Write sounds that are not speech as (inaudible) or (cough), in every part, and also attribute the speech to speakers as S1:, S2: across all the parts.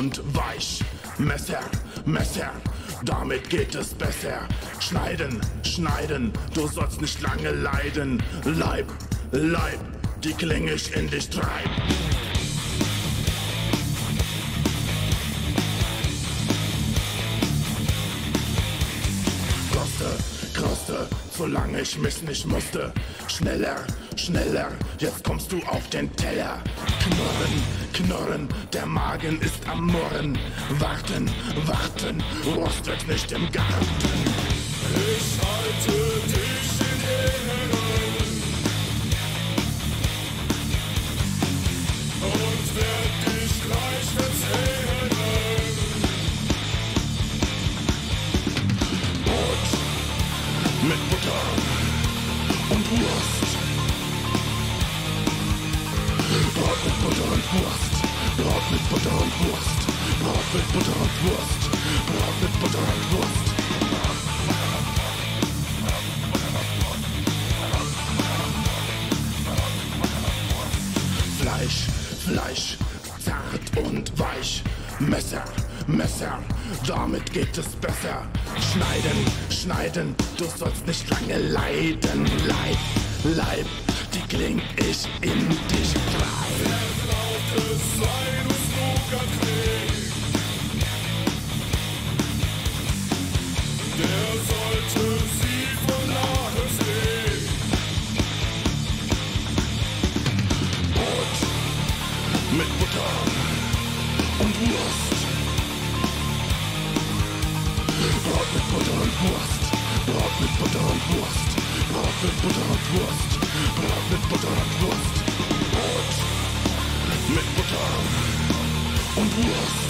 S1: und weich. Messer, Messer, damit geht es besser. Schneiden, schneiden, du sollst nicht lange leiden. Leib, Leib, die Klinge ich in dich treib. Koste, koste, solange ich mich nicht musste. Schneller, schneller, jetzt kommst du auf den Teller. Knurren, knurren, der Magen ist am Murren. Warten, warten, Wurst wird nicht im Garten.
S2: Ich halte dich in Ehren und werd dich gleich verzehren.
S1: Und Wurst. Brot mit Butter und Wurst. Brot mit Butter und Wurst. Brot mit Butter und Wurst. Brot mit Butter und Wurst. Fleisch, Fleisch, zart und weich. Messer, Messer, damit geht es besser. Schneiden, schneiden, du sollst nicht lange leiden. Leib, Leib, die kling ich in dich rein. Bratwurst, Butter und Wurst. Butter und Wurst. Bratwurst, Butter und Wurst. Bratwurst, Butter und Wurst. Brot Butter und Wurst.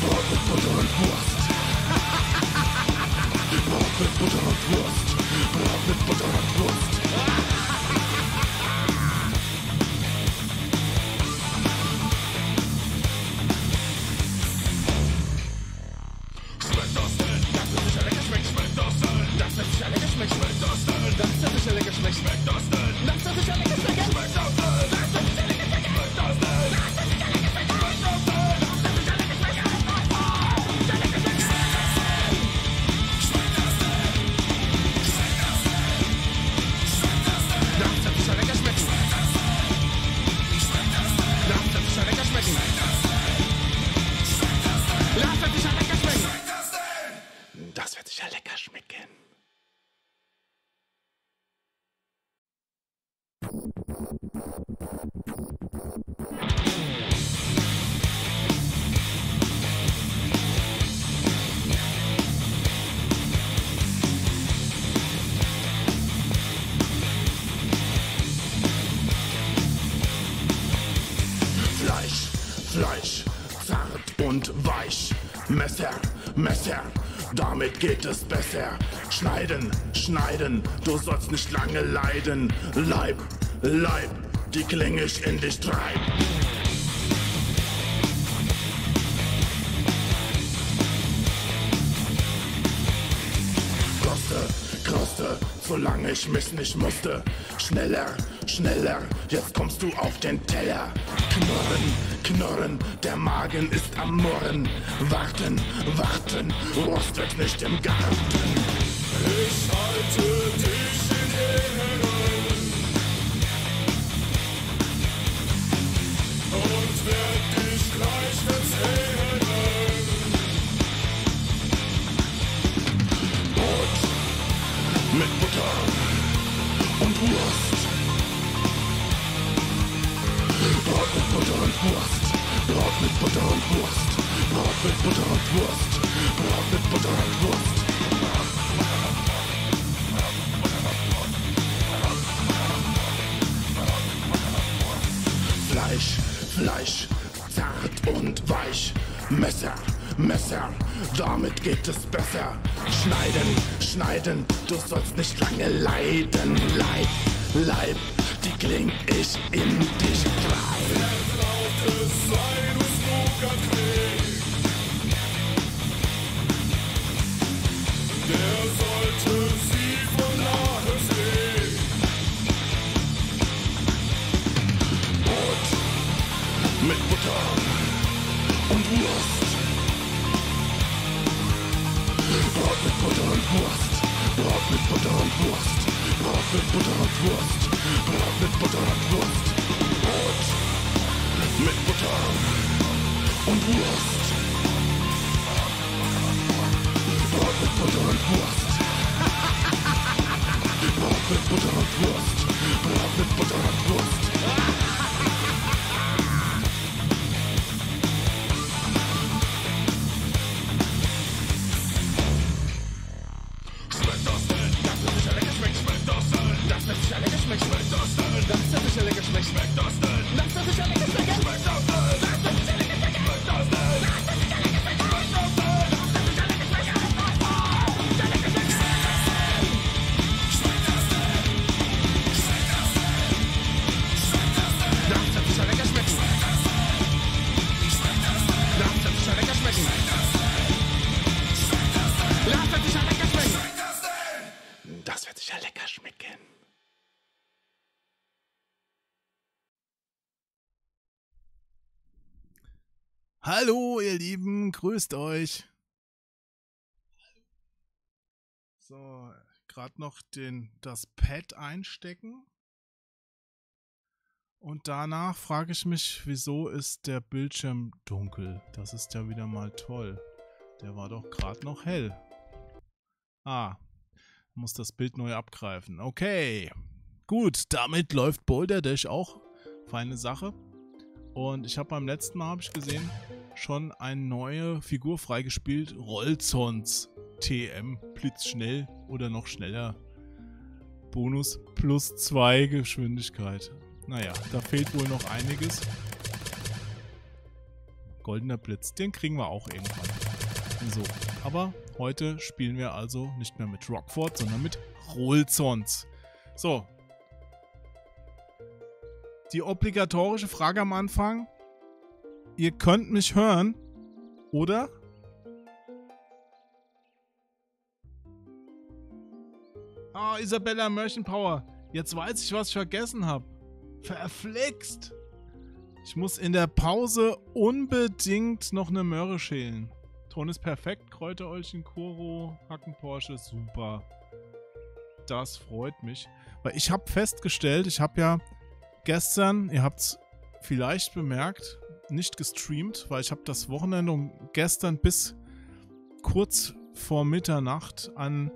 S1: Bratwurst, Butter und Wurst. Butter und Wurst. Butter und Wurst. Geht es besser. Schneiden, schneiden, du sollst nicht lange leiden. Leib, Leib, die Klinge ich in dich treib. Koste, koste, solange ich mich nicht musste. Schneller, schneller, jetzt kommst du auf den Teller. Knurren, knurren, der Magen ist am Murren. Warten, warten, Wurst wird nicht im Garten.
S2: Ich halte dich in Ehren und werd dich gleich verzehren.
S1: Brot mit Butter und Wurst. Brot mit Butter und Wurst. Brot mit Butter und Wurst. Brot mit Butter und Wurst. Brot mit Butter und Wurst. Fleisch, Fleisch, zart und weich. Messer, Messer, damit geht es besser. Schneiden, schneiden, du sollst nicht lange leiden. Leib, Leib, die kling ich in dich rein. Brot mit Butter und Wurst. Brot mit Butter und Wurst. Brot mit Butter und Wurst mit Butter und Wurst.
S3: Grüßt euch. So, gerade noch den, das Pad einstecken. Und danach frage ich mich, wieso ist der Bildschirm dunkel? Das ist ja wieder mal toll. Der war doch gerade noch hell. Ah, muss das Bild neu abgreifen. Okay, gut, damit läuft Boulder Dash auch. Feine Sache. Und ich habe beim letzten Mal, habe ich gesehen, schon eine neue Figur freigespielt. Rollzons TM. Blitzschnell oder noch schneller. Bonus plus 2 Geschwindigkeit. Naja, da fehlt wohl noch einiges. Goldener Blitz, den kriegen wir auch irgendwann. So, aber heute spielen wir also nicht mehr mit Rockford, sondern mit Rollzons. So, die obligatorische Frage am Anfang. Ihr könnt mich hören, oder? Ah, Isabella Mörchenpower. Jetzt weiß ich, was ich vergessen habe. Verflixt. Ich muss in der Pause unbedingt noch eine Möhre schälen. Ton ist perfekt. Kräuterolchen, Koro, Hacken Porsche, super. Das freut mich. Weil ich habe festgestellt, ich habe ja gestern, ihr habt es vielleicht bemerkt, nicht gestreamt, weil ich habe das Wochenende und gestern bis kurz vor Mitternacht an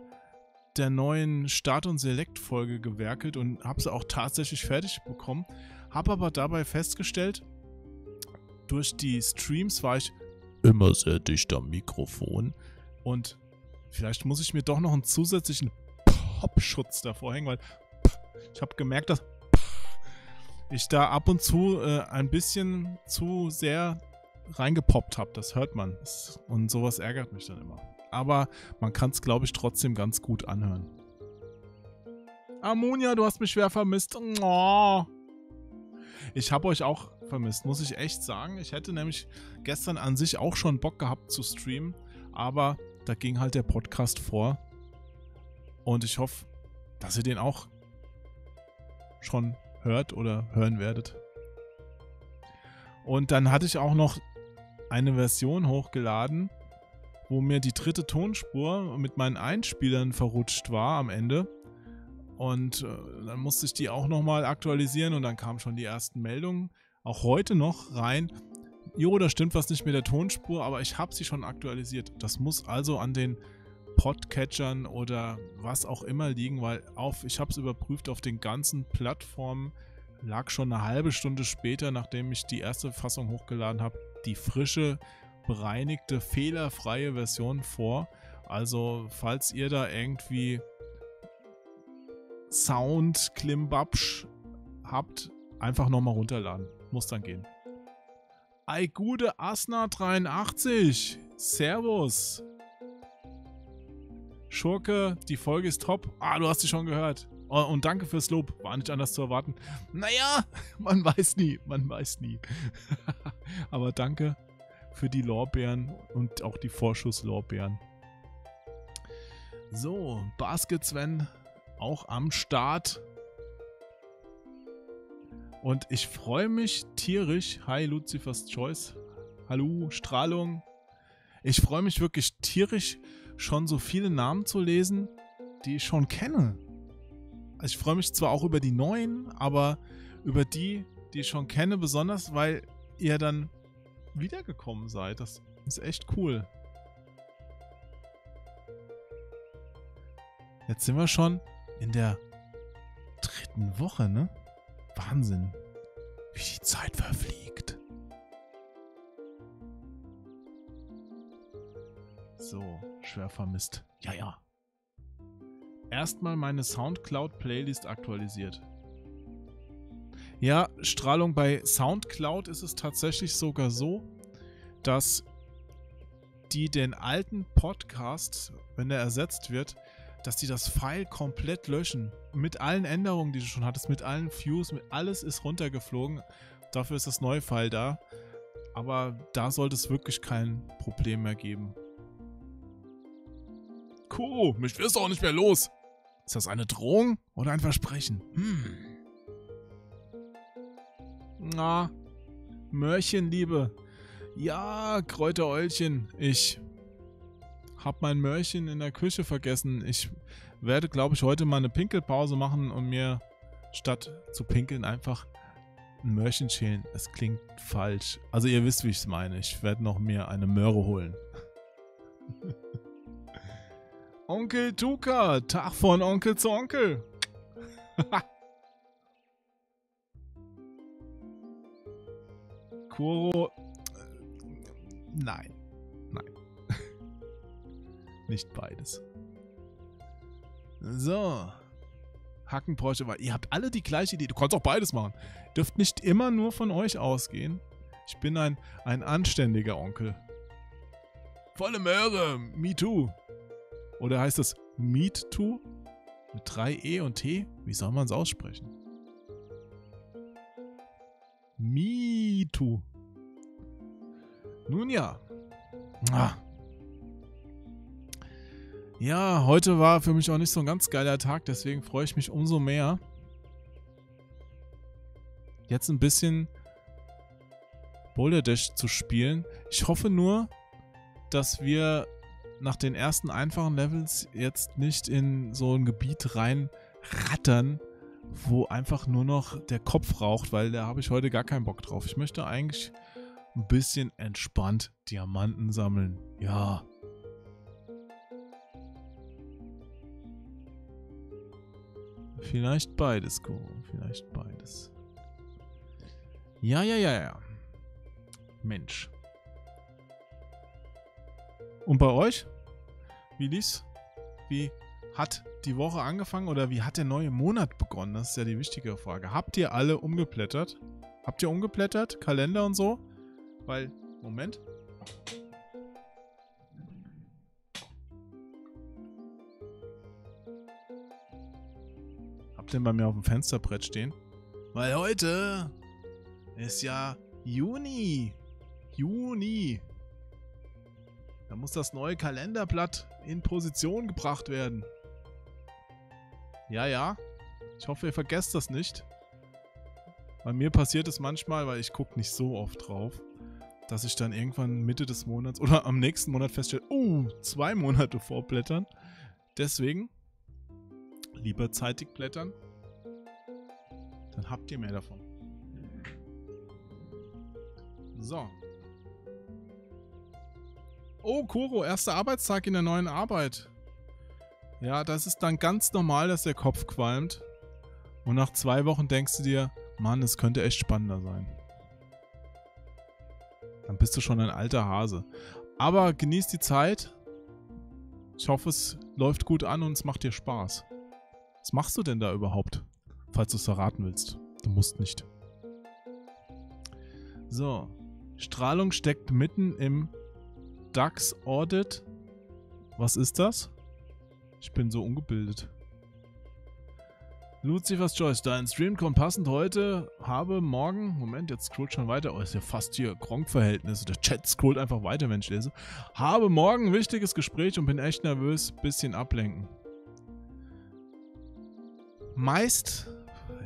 S3: der neuen Start- und Select-Folge gewerkelt und habe sie auch tatsächlich fertig bekommen. Habe aber dabei festgestellt, durch die Streams war ich immer sehr dicht am Mikrofon und vielleicht muss ich mir doch noch einen zusätzlichen Popschutz davor hängen, weil ich habe gemerkt, dass ich da ab und zu äh, ein bisschen zu sehr reingepoppt habe. Das hört man. Und sowas ärgert mich dann immer. Aber man kann es, glaube ich, trotzdem ganz gut anhören. Ammonia, du hast mich schwer vermisst. Oh. Ich habe euch auch vermisst, muss ich echt sagen. Ich hätte nämlich gestern an sich auch schon Bock gehabt zu streamen, aber da ging halt der Podcast vor. Und ich hoffe, dass ihr den auch schon hört oder hören werdet. Und dann hatte ich auch noch eine Version hochgeladen, wo mir die dritte Tonspur mit meinen Einspielern verrutscht war am Ende. Und äh, dann musste ich die auch nochmal aktualisieren und dann kamen schon die ersten Meldungen, auch heute noch rein. Jo, da stimmt was nicht mit der Tonspur, aber ich habe sie schon aktualisiert. Das muss also an den Podcatchern oder was auch immer liegen, weil auf, ich habe es überprüft, auf den ganzen Plattformen lag schon eine halbe Stunde später, nachdem ich die erste Fassung hochgeladen habe, die frische, bereinigte, fehlerfreie Version vor. Also, falls ihr da irgendwie Sound, Klimbabsch habt, einfach nochmal runterladen. Muss dann gehen. Ei, gute Asna 83. Servus. Schurke, die Folge ist top. Ah, du hast sie schon gehört. Oh, und danke fürs Lob. War nicht anders zu erwarten. Naja, (laughs) man weiß nie. Man weiß nie. (laughs) Aber danke für die Lorbeeren und auch die Vorschusslorbeeren. So, Basket Sven auch am Start. Und ich freue mich tierisch. Hi, Lucifers Choice. Hallo, Strahlung. Ich freue mich wirklich tierisch schon so viele Namen zu lesen, die ich schon kenne. Also ich freue mich zwar auch über die neuen, aber über die, die ich schon kenne, besonders, weil ihr dann wiedergekommen seid. Das ist echt cool. Jetzt sind wir schon in der dritten Woche, ne? Wahnsinn, wie die Zeit verfliegt. So, schwer vermisst. Ja, ja. Erstmal meine Soundcloud-Playlist aktualisiert. Ja, Strahlung bei Soundcloud ist es tatsächlich sogar so, dass die den alten Podcast, wenn der ersetzt wird, dass die das File komplett löschen. Mit allen Änderungen, die du schon hattest, mit allen Views, mit alles ist runtergeflogen. Dafür ist das neue File da. Aber da sollte es wirklich kein Problem mehr geben. Kuro, mich wirst du auch nicht mehr los. Ist das eine Drohung oder ein Versprechen? Hm. Na, Mörchenliebe. Ja, Kräuteräulchen, ich hab mein Mörchen in der Küche vergessen. Ich werde, glaube ich, heute mal eine Pinkelpause machen und mir statt zu pinkeln einfach ein Mörchen schälen. Es klingt falsch. Also ihr wisst, wie ich es meine. Ich werde noch mir eine Möhre holen. (laughs) Onkel Tuka, Tag von Onkel zu Onkel. (laughs) Kuro. Nein. (laughs) Nicht beides. So. Hackenporsche, weil ihr habt alle die gleiche Idee. Du kannst auch beides machen. Dürft nicht immer nur von euch ausgehen. Ich bin ein, ein anständiger Onkel. Volle Möhre, me too. Oder heißt es meet too? Mit drei E und T? Wie soll man es aussprechen? Me too. Nun ja. Ah. Ja, heute war für mich auch nicht so ein ganz geiler Tag, deswegen freue ich mich umso mehr. Jetzt ein bisschen Boulder Dash zu spielen. Ich hoffe nur, dass wir nach den ersten einfachen Levels jetzt nicht in so ein Gebiet rein rattern, wo einfach nur noch der Kopf raucht, weil da habe ich heute gar keinen Bock drauf. Ich möchte eigentlich ein bisschen entspannt Diamanten sammeln. Ja, Vielleicht beides, Kuro. Vielleicht beides. Ja, ja, ja, ja. Mensch. Und bei euch? Wie lief's? Wie hat die Woche angefangen oder wie hat der neue Monat begonnen? Das ist ja die wichtige Frage. Habt ihr alle umgeblättert? Habt ihr umgeblättert? Kalender und so? Weil, Moment. denn bei mir auf dem Fensterbrett stehen? Weil heute ist ja Juni. Juni. Da muss das neue Kalenderblatt in Position gebracht werden. Ja, ja. Ich hoffe, ihr vergesst das nicht. Bei mir passiert es manchmal, weil ich gucke nicht so oft drauf, dass ich dann irgendwann Mitte des Monats oder am nächsten Monat feststelle, oh, zwei Monate vorblättern. Deswegen lieber zeitig blättern. Dann habt ihr mehr davon. So. Oh, Kuro, erster Arbeitstag in der neuen Arbeit. Ja, das ist dann ganz normal, dass der Kopf qualmt. Und nach zwei Wochen denkst du dir, Mann, es könnte echt spannender sein. Dann bist du schon ein alter Hase. Aber genieß die Zeit. Ich hoffe, es läuft gut an und es macht dir Spaß. Was machst du denn da überhaupt? falls du es verraten willst. Du musst nicht. So. Strahlung steckt mitten im DAX Audit. Was ist das? Ich bin so ungebildet. Lucifers Choice, dein Stream kommt passend heute. Habe morgen, Moment, jetzt scrollt schon weiter. Oh, ist ja fast hier Gronk-Verhältnis. Der Chat scrollt einfach weiter, wenn ich lese. Habe morgen ein wichtiges Gespräch und bin echt nervös. Bisschen ablenken. Meist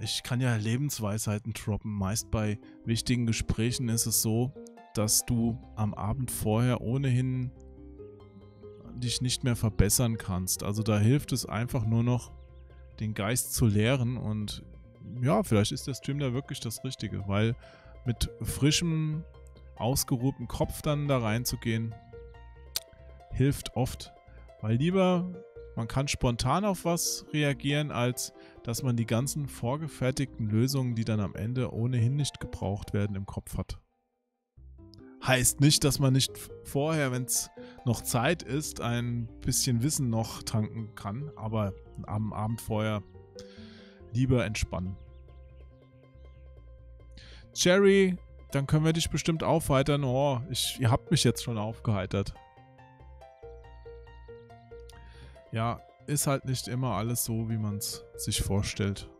S3: ich kann ja Lebensweisheiten droppen. Meist bei wichtigen Gesprächen ist es so, dass du am Abend vorher ohnehin dich nicht mehr verbessern kannst. Also da hilft es einfach nur noch, den Geist zu leeren und ja, vielleicht ist der Stream da wirklich das Richtige, weil mit frischem, ausgeruhtem Kopf dann da reinzugehen, hilft oft. Weil lieber, man kann spontan auf was reagieren, als dass man die ganzen vorgefertigten Lösungen, die dann am Ende ohnehin nicht gebraucht werden, im Kopf hat. Heißt nicht, dass man nicht vorher, wenn es noch Zeit ist, ein bisschen Wissen noch tanken kann, aber am Abend vorher lieber entspannen. Jerry, dann können wir dich bestimmt aufheitern. Oh, ich, ihr habt mich jetzt schon aufgeheitert. Ja, ist halt nicht immer alles so, wie man es sich vorstellt.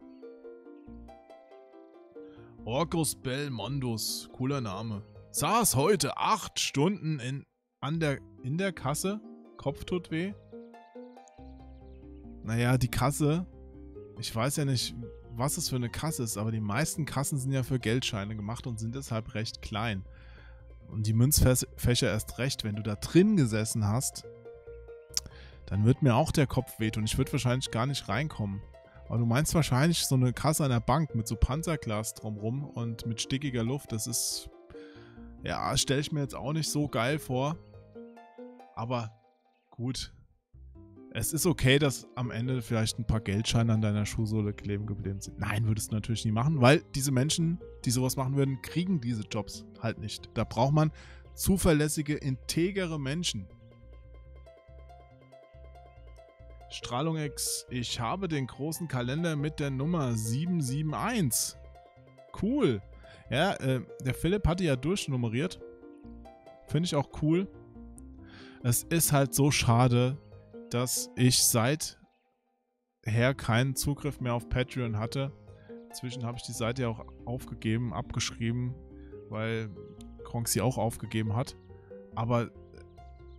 S3: Orcus Belmondos, cooler Name. Saß heute acht Stunden in, an der, in der Kasse. Kopf tut weh. Naja, die Kasse. Ich weiß ja nicht, was es für eine Kasse ist, aber die meisten Kassen sind ja für Geldscheine gemacht und sind deshalb recht klein. Und die Münzfächer erst recht, wenn du da drin gesessen hast, dann wird mir auch der Kopf wehtun. Ich würde wahrscheinlich gar nicht reinkommen. Aber du meinst wahrscheinlich so eine Kasse der Bank mit so Panzerglas drumrum und mit stickiger Luft. Das ist, ja, stelle ich mir jetzt auch nicht so geil vor. Aber gut. Es ist okay, dass am Ende vielleicht ein paar Geldscheine an deiner Schuhsohle kleben geblieben sind. Nein, würdest du natürlich nie machen, weil diese Menschen, die sowas machen würden, kriegen diese Jobs halt nicht. Da braucht man zuverlässige, integere Menschen. Strahlung X, ich habe den großen Kalender mit der Nummer 771. Cool. Ja, äh, der Philipp hatte ja durchnummeriert. Finde ich auch cool. Es ist halt so schade, dass ich seither keinen Zugriff mehr auf Patreon hatte. Inzwischen habe ich die Seite ja auch aufgegeben, abgeschrieben, weil Kronk sie auch aufgegeben hat. Aber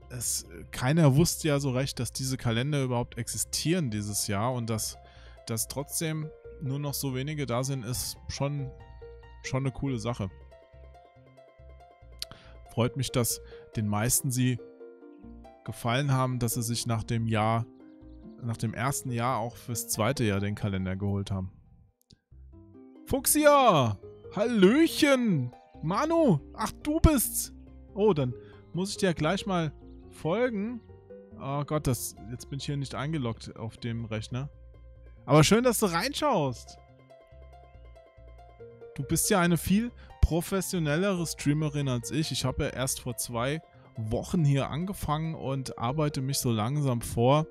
S3: es, keiner wusste ja so recht, dass diese Kalender überhaupt existieren dieses Jahr und dass, dass trotzdem nur noch so wenige da sind, ist schon, schon eine coole Sache. Freut mich, dass den meisten sie gefallen haben, dass sie sich nach dem Jahr, nach dem ersten Jahr auch fürs zweite Jahr den Kalender geholt haben. Fuchsia! Hallöchen! Manu! Ach, du bist's! Oh, dann muss ich dir gleich mal folgen. Oh Gott, das, jetzt bin ich hier nicht eingeloggt auf dem Rechner. Aber schön, dass du reinschaust. Du bist ja eine viel professionellere Streamerin als ich. Ich habe ja erst vor zwei Wochen hier angefangen und arbeite mich so langsam vor.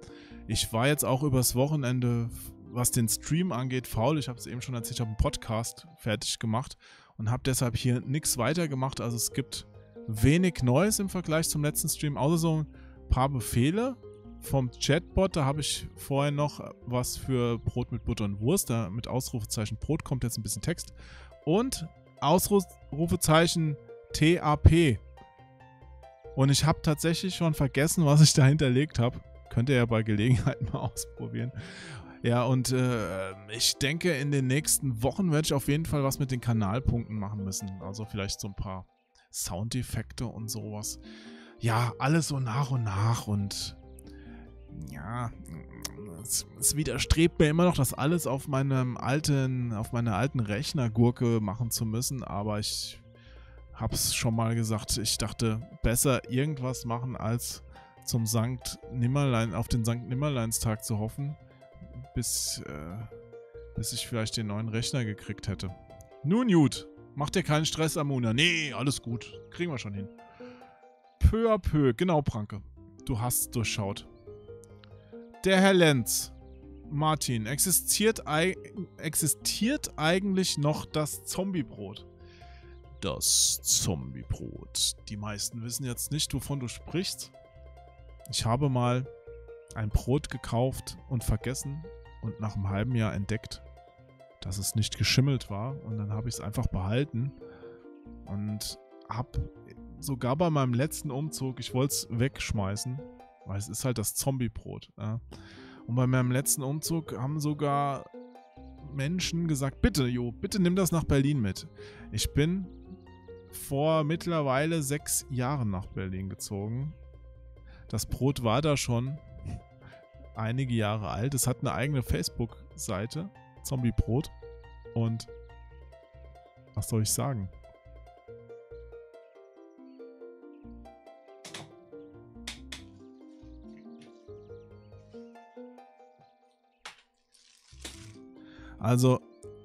S3: Ich war jetzt auch übers Wochenende, was den Stream angeht, faul. Ich habe es eben schon erzählt, ich habe einen Podcast fertig gemacht und habe deshalb hier nichts weiter gemacht. Also es gibt wenig Neues im Vergleich zum letzten Stream, außer so ein paar Befehle vom Chatbot. Da habe ich vorher noch was für Brot mit Butter und Wurst. Da mit Ausrufezeichen Brot kommt jetzt ein bisschen Text. Und Ausrufezeichen TAP. Und ich habe tatsächlich schon vergessen, was ich da hinterlegt habe. Könnt ihr ja bei Gelegenheit (laughs) mal ausprobieren. Ja, und äh, ich denke, in den nächsten Wochen werde ich auf jeden Fall was mit den Kanalpunkten machen müssen. Also vielleicht so ein paar Soundeffekte und sowas. Ja, alles so nach und nach und ja, es, es, widerstrebt mir immer noch, das alles auf meinem alten, auf meiner alten Rechnergurke machen zu müssen, aber ich hab's schon mal gesagt, ich dachte, besser irgendwas machen, als zum Sankt Nimmerlein, auf den Sankt Nimmerleinstag zu hoffen, bis, äh, bis ich vielleicht den neuen Rechner gekriegt hätte. Nun gut, Mach dir keinen Stress, Amuna. Nee, alles gut. Kriegen wir schon hin. Peu à peu. Genau, Pranke. Du hast durchschaut. Der Herr Lenz. Martin, existiert, existiert eigentlich noch das Zombiebrot? Das Zombiebrot. Die meisten wissen jetzt nicht, wovon du sprichst. Ich habe mal ein Brot gekauft und vergessen und nach einem halben Jahr entdeckt, dass es nicht geschimmelt war. Und dann habe ich es einfach behalten und habe sogar bei meinem letzten Umzug, ich wollte es wegschmeißen, weil es ist halt das Zombiebrot. Ja. Und bei meinem letzten Umzug haben sogar Menschen gesagt, bitte, Jo, bitte nimm das nach Berlin mit. Ich bin vor mittlerweile sechs Jahren nach Berlin gezogen. Das Brot war da schon einige Jahre alt. Es hat eine eigene Facebook-Seite, Zombie Brot. Und was soll ich sagen? Also,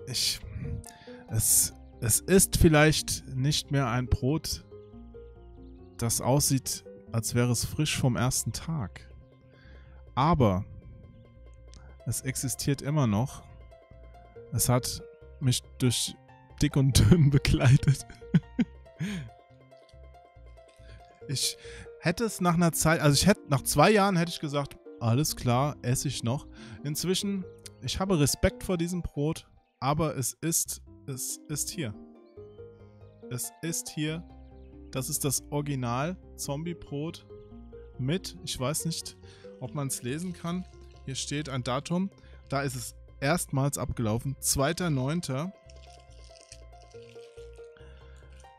S3: ich. Es, es ist vielleicht nicht mehr ein Brot, das aussieht, als wäre es frisch vom ersten Tag. Aber es existiert immer noch. Es hat mich durch dick und dünn (laughs) begleitet. ich hätte es nach einer Zeit, also ich hätte nach zwei Jahren hätte ich gesagt, alles klar, esse ich noch. Inzwischen, ich habe Respekt vor diesem Brot, aber es ist, es ist hier. Es ist hier. Das ist das Original Zombie-Brot mit, ich weiß nicht, ob man es lesen kann. Hier steht ein Datum. Da ist es erstmals abgelaufen. 2.9.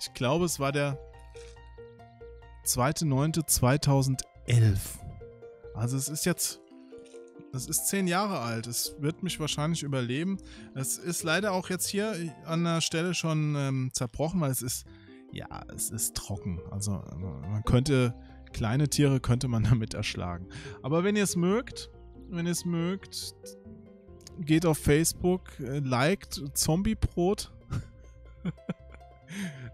S3: Ich glaube, es war der 2.9.2011. Also es ist jetzt, es ist zehn Jahre alt. Es wird mich wahrscheinlich überleben. Es ist leider auch jetzt hier an der Stelle schon ähm, zerbrochen, weil es ist, ja, es ist trocken. Also man könnte, kleine Tiere könnte man (laughs) damit erschlagen. Aber wenn ihr es mögt, wenn ihr es mögt, geht auf Facebook, äh, liked Zombie-Brot. (laughs)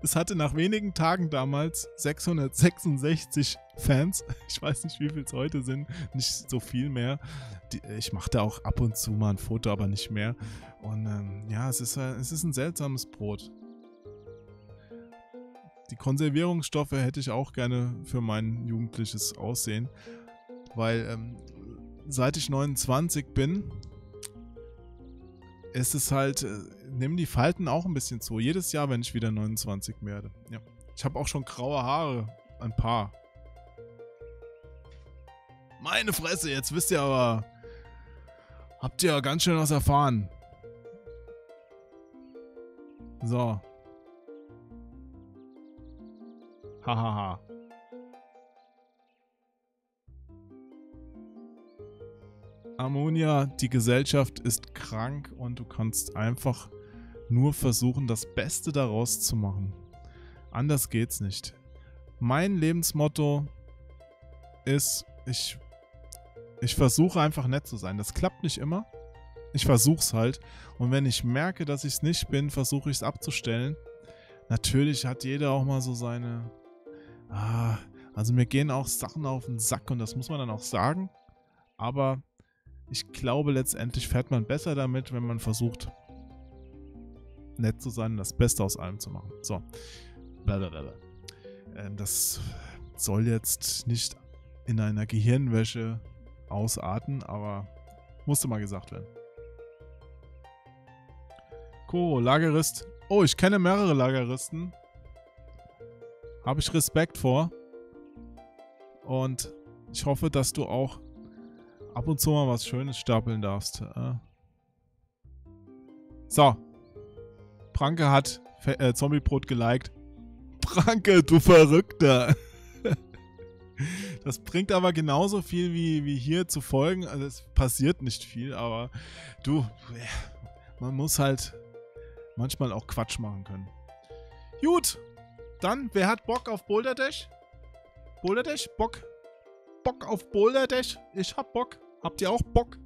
S3: Es hatte nach wenigen Tagen damals 666 Fans. Ich weiß nicht, wie viel es heute sind. Nicht so viel mehr. Die, ich mache da auch ab und zu mal ein Foto, aber nicht mehr. Und ähm, ja, es ist, äh, es ist ein seltsames Brot. Die Konservierungsstoffe hätte ich auch gerne für mein jugendliches Aussehen. Weil ähm, seit ich 29 bin, ist es halt, äh, nehmen die Falten auch ein bisschen zu. Jedes Jahr, wenn ich wieder 29 werde. Ja. Ich habe auch schon graue Haare. Ein paar. Meine Fresse, jetzt wisst ihr aber. Habt ihr ganz schön was erfahren. So. Hahaha. Ammonia, die Gesellschaft ist krank und du kannst einfach nur versuchen, das Beste daraus zu machen. Anders geht's nicht. Mein Lebensmotto ist, ich, ich versuche einfach nett zu sein. Das klappt nicht immer. Ich versuch's halt. Und wenn ich merke, dass ich es nicht bin, versuche ich es abzustellen. Natürlich hat jeder auch mal so seine. Ah, also mir gehen auch Sachen auf den Sack und das muss man dann auch sagen. Aber ich glaube, letztendlich fährt man besser damit, wenn man versucht, nett zu sein und das Beste aus allem zu machen. So. Blablabla. Ähm, das soll jetzt nicht in einer Gehirnwäsche ausarten, aber musste mal gesagt werden. Koro, Lagerist. Oh, ich kenne mehrere Lageristen. Habe ich Respekt vor. Und ich hoffe, dass du auch ab und zu mal was Schönes stapeln darfst. Äh. So. Pranke hat äh, Zombiebrot geliked. Pranke, du Verrückter. Das bringt aber genauso viel wie, wie hier zu folgen. Also es passiert nicht viel, aber du, man muss halt manchmal auch Quatsch machen können. Gut, dann, wer hat Bock auf Boulder Dash? Bock? Bock auf Boulder Dash? Ich hab Bock. Habt ihr auch Bock?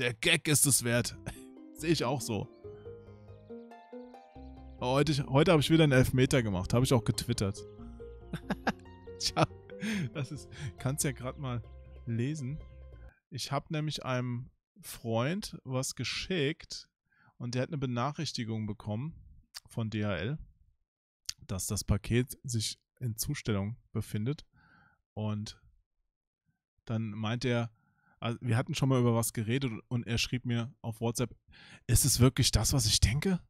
S3: Der Gag ist es wert. (laughs) Sehe ich auch so. Heute, heute habe ich wieder einen Elfmeter gemacht. Habe ich auch getwittert. (laughs) Tja, das ist. Kannst ja gerade mal lesen. Ich habe nämlich einem Freund was geschickt und der hat eine Benachrichtigung bekommen von DHL dass das Paket sich in Zustellung befindet. Und dann meint er, also wir hatten schon mal über was geredet und er schrieb mir auf WhatsApp, ist es wirklich das, was ich denke?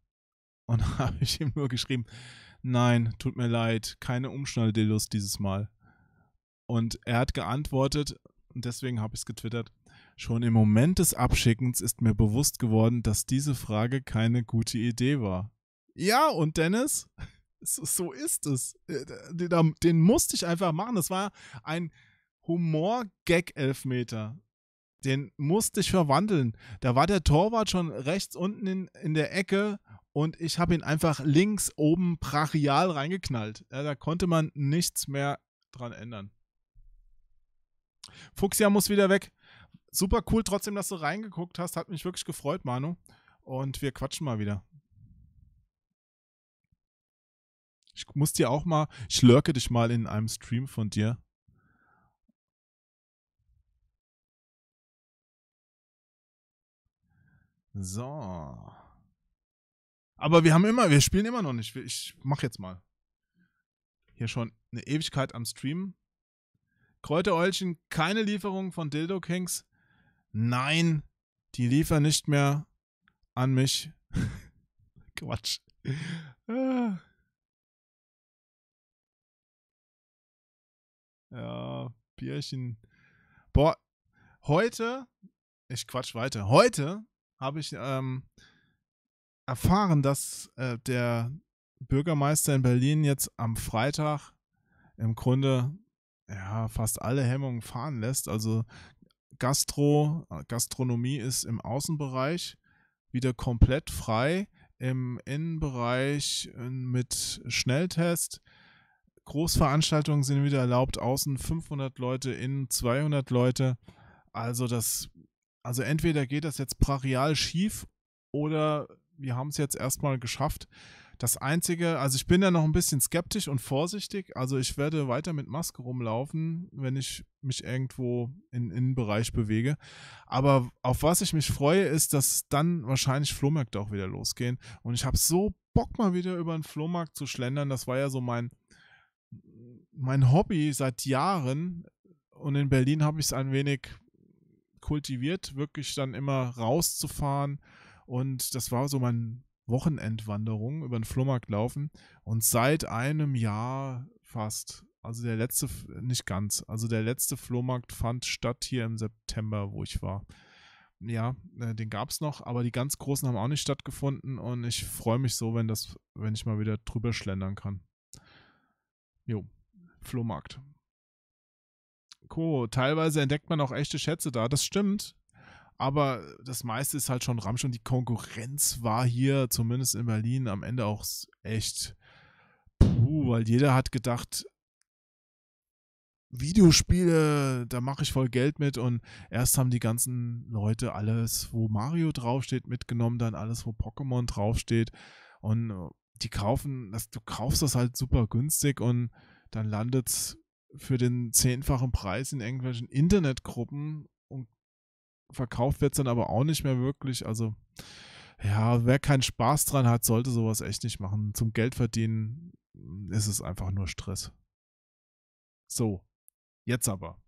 S3: Und (laughs) dann habe ich ihm nur geschrieben, nein, tut mir leid, keine Umschnalldildos dieses Mal. Und er hat geantwortet, und deswegen habe ich es getwittert, schon im Moment des Abschickens ist mir bewusst geworden, dass diese Frage keine gute Idee war. Ja, und Dennis? (laughs) So, ist es. Äh, den musste ich einfach machen. Das war ein Humor-Gag-Elfmeter. Den musste ich verwandeln. Da war der Torwart schon rechts unten in, in der Ecke und ich habe ihn einfach links oben brachial reingeknallt. Ja, da konnte man nichts mehr dran ändern. Fuchsia muss wieder weg. Super cool trotzdem, dass du reingeguckt hast. Hat mich wirklich gefreut, Manu. Und wir quatschen mal wieder. Ich muss dir auch mal, ich lurke dich mal in einem Stream von dir. So. Aber wir haben immer, wir spielen immer noch nicht. Ich mach jetzt mal. Hier schon eine Ewigkeit am Stream. Kräuteräulchen, keine Lieferung von Dildo Kings. Nein, die liefern nicht mehr an mich. (laughs) Quatsch. Ah. Ja, Bierchen. Boah, heute, ich quatsch weiter. Heute habe ich ähm, erfahren, dass äh, der Bürgermeister in Berlin jetzt am Freitag im Grunde ja fast alle Hemmungen fahren lässt. Also Gastro, Gastronomie ist im Außenbereich wieder komplett frei. Im Innenbereich äh, mit Schnelltest Großveranstaltungen sind wieder erlaubt, außen 500 Leute, innen 200 Leute. Also das, also entweder geht das jetzt brachial schief oder wir haben es jetzt erstmal geschafft. Das Einzige, also ich bin da noch ein bisschen skeptisch und vorsichtig. Also ich werde weiter mit Maske rumlaufen, wenn ich mich irgendwo in den Innenbereich bewege. Aber auf was ich mich freue, ist, dass dann wahrscheinlich Flohmärkte auch wieder losgehen. Und ich habe so Bock mal wieder über einen Flohmarkt zu schlendern. Das war ja so mein, mein Hobby seit Jahren und in Berlin habe ich es ein wenig kultiviert, wirklich dann immer rauszufahren und das war so mein Wochenendwanderung über den Flohmarkt laufen und seit einem Jahr fast, also der letzte, nicht ganz, also der letzte Flohmarkt fand statt hier im September, wo ich war. Ja, äh, den gab es noch, aber die ganz großen haben auch nicht stattgefunden und ich freue mich so, wenn das, wenn ich mal wieder drüber schlendern kann. Jo, Flohmarkt. Cool. Teilweise entdeckt man auch echte Schätze da. Das stimmt. Aber das meiste ist halt schon Ramsch und die Konkurrenz war hier, zumindest in Berlin, am Ende auch echt puh, weil jeder hat gedacht, Videospiele, da mache ich voll Geld mit und erst haben die ganzen Leute alles, wo Mario draufsteht, mitgenommen, dann alles, wo Pokémon draufsteht und die kaufen, das, du kaufst das halt super günstig und dann landet es für den zehnfachen Preis in irgendwelchen Internetgruppen und verkauft wird es dann aber auch nicht mehr wirklich. Also, ja, wer keinen Spaß dran hat, sollte sowas echt nicht machen. Zum Geld verdienen ist es einfach nur Stress. So, jetzt aber.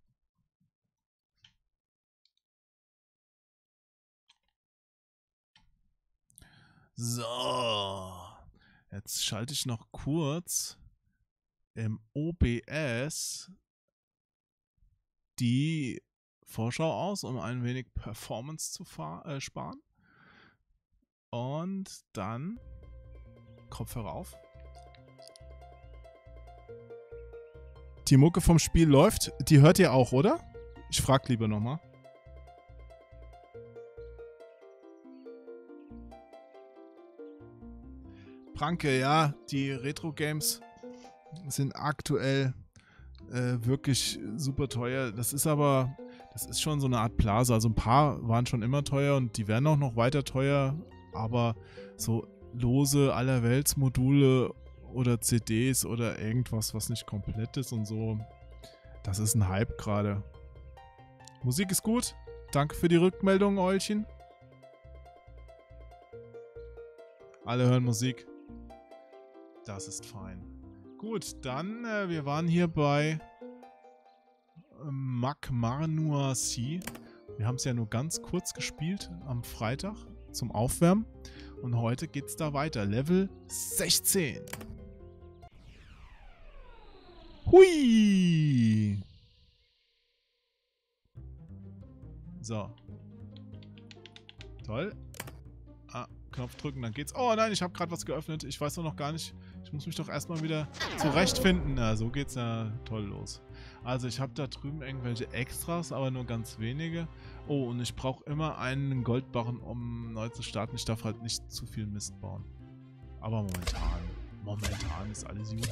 S3: So. Jetzt schalte ich noch kurz im OBS die Vorschau aus, um ein wenig Performance zu äh, sparen. Und dann Kopfhörer auf. Die Mucke vom Spiel läuft. Die hört ihr auch, oder? Ich frag lieber nochmal. Pranke, ja, die Retro-Games sind aktuell äh, wirklich super teuer. Das ist aber, das ist schon so eine Art Plaza. Also ein paar waren schon immer teuer und die werden auch noch weiter teuer, aber so lose Allerweltsmodule oder CDs oder irgendwas, was nicht komplett ist und so, das ist ein Hype gerade. Musik ist gut. Danke für die Rückmeldung, Eulchen. Alle hören Musik. Das ist fein. Gut, dann, äh, wir waren hier bei äh, Mac Marnua Sea. Wir haben es ja nur ganz kurz gespielt am Freitag zum Aufwärmen. Und heute geht es da weiter. Level 16. Hui! So. Toll. Ah, Knopf drücken, dann geht's. Oh nein, ich habe gerade was geöffnet. Ich weiß noch gar nicht, Ich muss mich doch erstmal wieder zurechtfinden. Na, so geht's ja toll los. Also ich habe da drüben irgendwelche Extras, aber nur ganz wenige. Oh, und ich brauche immer einen Goldbarren, um neu zu starten. Ich darf halt nicht zu viel Mist bauen. Aber momentan, momentan ist alles gut.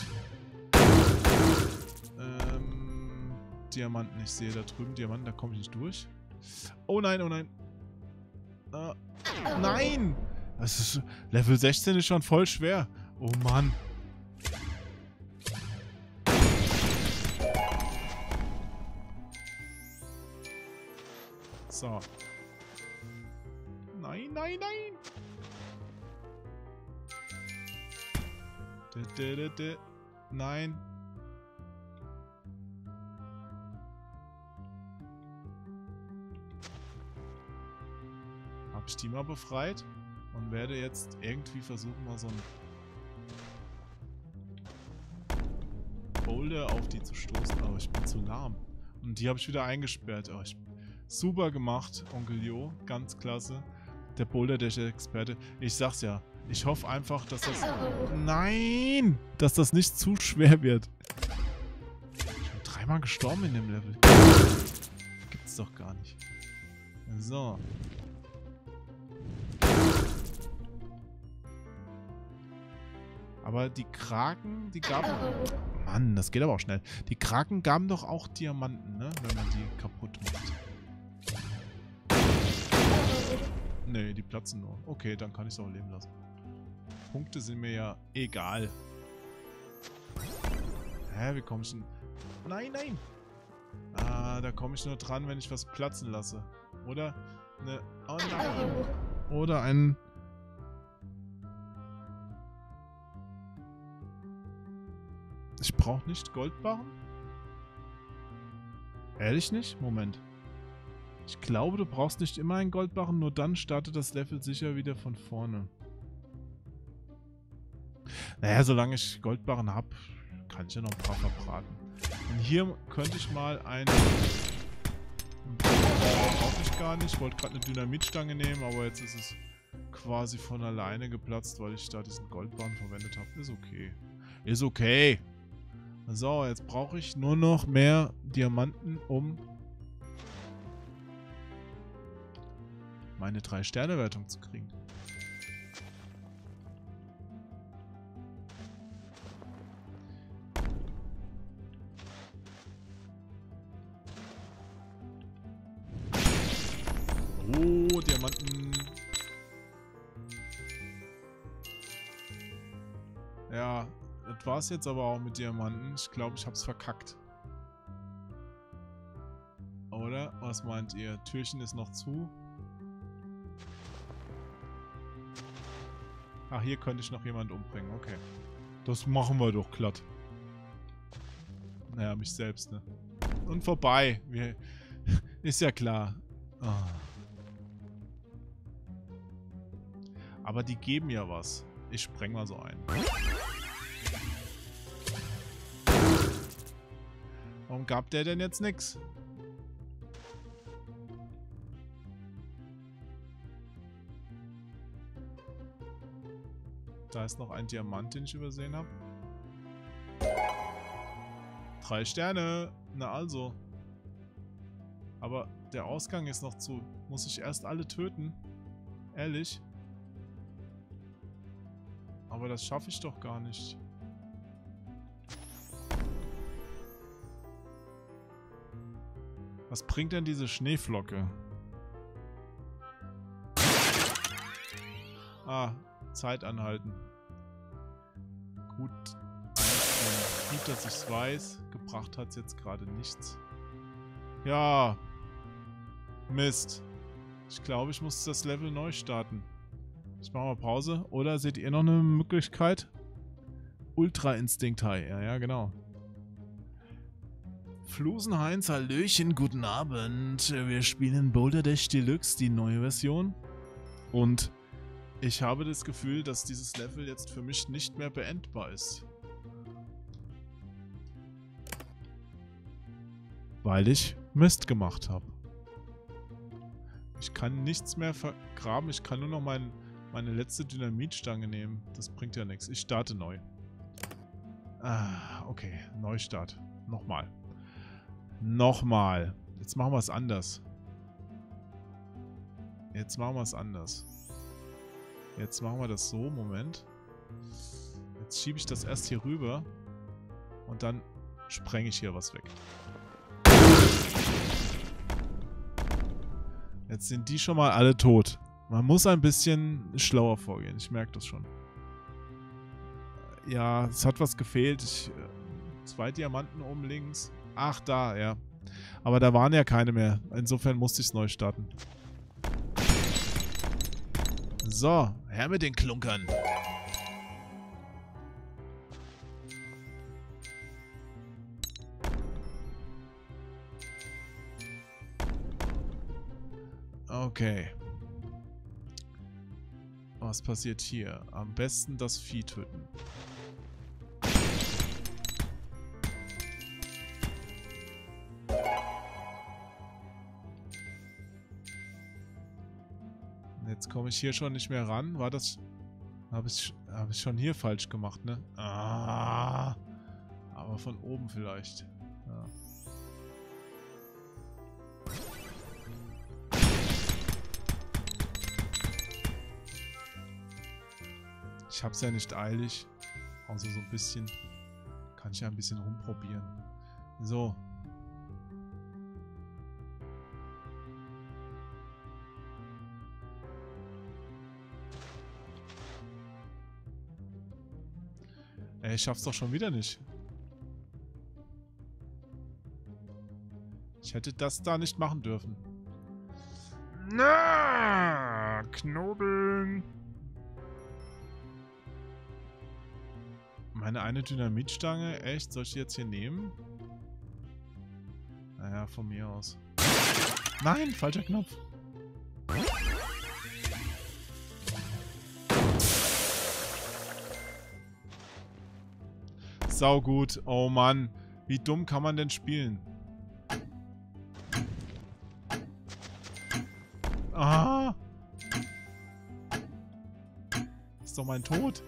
S3: Ähm, Diamanten, ich sehe da drüben Diamanten, da komme ich nicht durch. Oh nein, oh nein. Ah, nein! Das ist, Level 16 ist schon voll schwer. Oh Mann. So. Nein, nein, nein. Nein. Hab ich die mal befreit und werde jetzt irgendwie versuchen, mal so ein Boulder auf die zu stoßen. Aber ich bin zu lahm. Und die habe ich wieder eingesperrt. Oh, ich Super gemacht, Onkel Jo. Ganz klasse. Der Boulder, der Experte. Ich sag's ja. Ich hoffe einfach, dass das... Nein! Dass das nicht zu schwer wird. Ich bin dreimal gestorben in dem Level. Gibt's doch gar nicht. So. Aber die Kraken, die gaben... Mann, das geht aber auch schnell. Die Kraken gaben doch auch Diamanten, ne? Wenn man die kaputt macht. Nee, die platzen nur. Okay, dann kann ich es auch leben lassen. Punkte sind mir ja egal. Hä, wie komme ich denn... Nein, nein! Ah, da komme ich nur dran, wenn ich was platzen lasse. Oder eine... Oh nein! Oder ein... Ich brauche nicht Goldbarren? Ehrlich nicht? Moment. Ich glaube, du brauchst nicht immer einen Goldbarren, nur dann startet das Level sicher wieder von vorne. Naja, solange ich Goldbarren habe, kann ich ja noch ein paar verbraten. Und hier könnte ich mal einen... Brauche ich gar nicht. Ich wollte gerade eine Dynamitstange nehmen, aber jetzt ist es quasi von alleine geplatzt, weil ich da diesen Goldbarren verwendet habe. Ist okay. Ist okay. So, jetzt brauche ich nur noch mehr Diamanten, um meine 3-Sterne-Wertung zu kriegen. Oh, Diamanten. Ja, das war's jetzt aber auch mit Diamanten. Ich glaube, ich hab's verkackt. Oder? Was meint ihr? Türchen ist noch zu. Ach, hier könnte ich noch jemand umbringen. Okay. Das machen wir doch glatt. Naja, mich selbst, ne? Und vorbei. Wir, (laughs) ist ja klar. Oh. Aber die geben ja was. Ich spreng mal so ein. Warum gab der denn jetzt nichts? Da ist noch ein Diamant, den ich übersehen habe. Drei Sterne. Na also. Aber der Ausgang ist noch zu. Muss ich erst alle töten? Ehrlich? Aber das schaffe ich doch gar nicht. Was bringt denn diese Schneeflocke? Ah, Zeit anhalten. Gut, gut, dass ich es weiß. Gebracht hat es jetzt gerade nichts. Ja. Mist. Ich glaube, ich muss das Level neu starten. Ich mache mal Pause. Oder seht ihr noch eine Möglichkeit? Ultra Instinct High. Ja, ja, genau. Flusenheinz, Hallöchen, guten Abend. Wir spielen Boulder Dash Deluxe, die neue Version. Und ich habe das Gefühl, dass dieses Level jetzt für mich nicht mehr beendbar ist. Weil ich Mist gemacht habe. Ich kann nichts mehr vergraben, ich kann nur noch mein, meine letzte Dynamitstange nehmen. Das bringt ja nichts. Ich starte neu. Ah, okay. Neustart. Nochmal. Nochmal. Jetzt machen wir es anders. Jetzt machen wir es anders. Jetzt machen wir das so. Moment. Jetzt schiebe ich das erst hier rüber. Und dann sprenge ich hier was weg. Jetzt sind die schon mal alle tot. Man muss ein bisschen schlauer vorgehen. Ich merke das schon. Ja, es hat was gefehlt. Ich, äh, zwei Diamanten oben links. Ach, da, ja. Aber da waren ja keine mehr. Insofern musste ich es neu starten. So, her mit den Klunkern. Okay. Was passiert hier? Am besten das Vieh töten. Jetzt komme ich hier schon nicht mehr ran. War das... Habe ich, hab ich schon hier falsch gemacht, ne? Ah, aber von oben vielleicht. Ja. Ich hab's ja nicht eilig. Außer so ein bisschen. Kann ich ja ein bisschen rumprobieren. So. Ey, ich schaff's doch schon wieder nicht. Ich hätte das da nicht machen dürfen. Na, Knobeln. Meine eine Dynamitstange? Echt? Soll ich die jetzt hier nehmen? Naja, von mir aus. Nein, falscher Knopf. Sau gut. Oh Mann. Wie dumm kann man denn spielen? Ah. Ist doch mein Tod.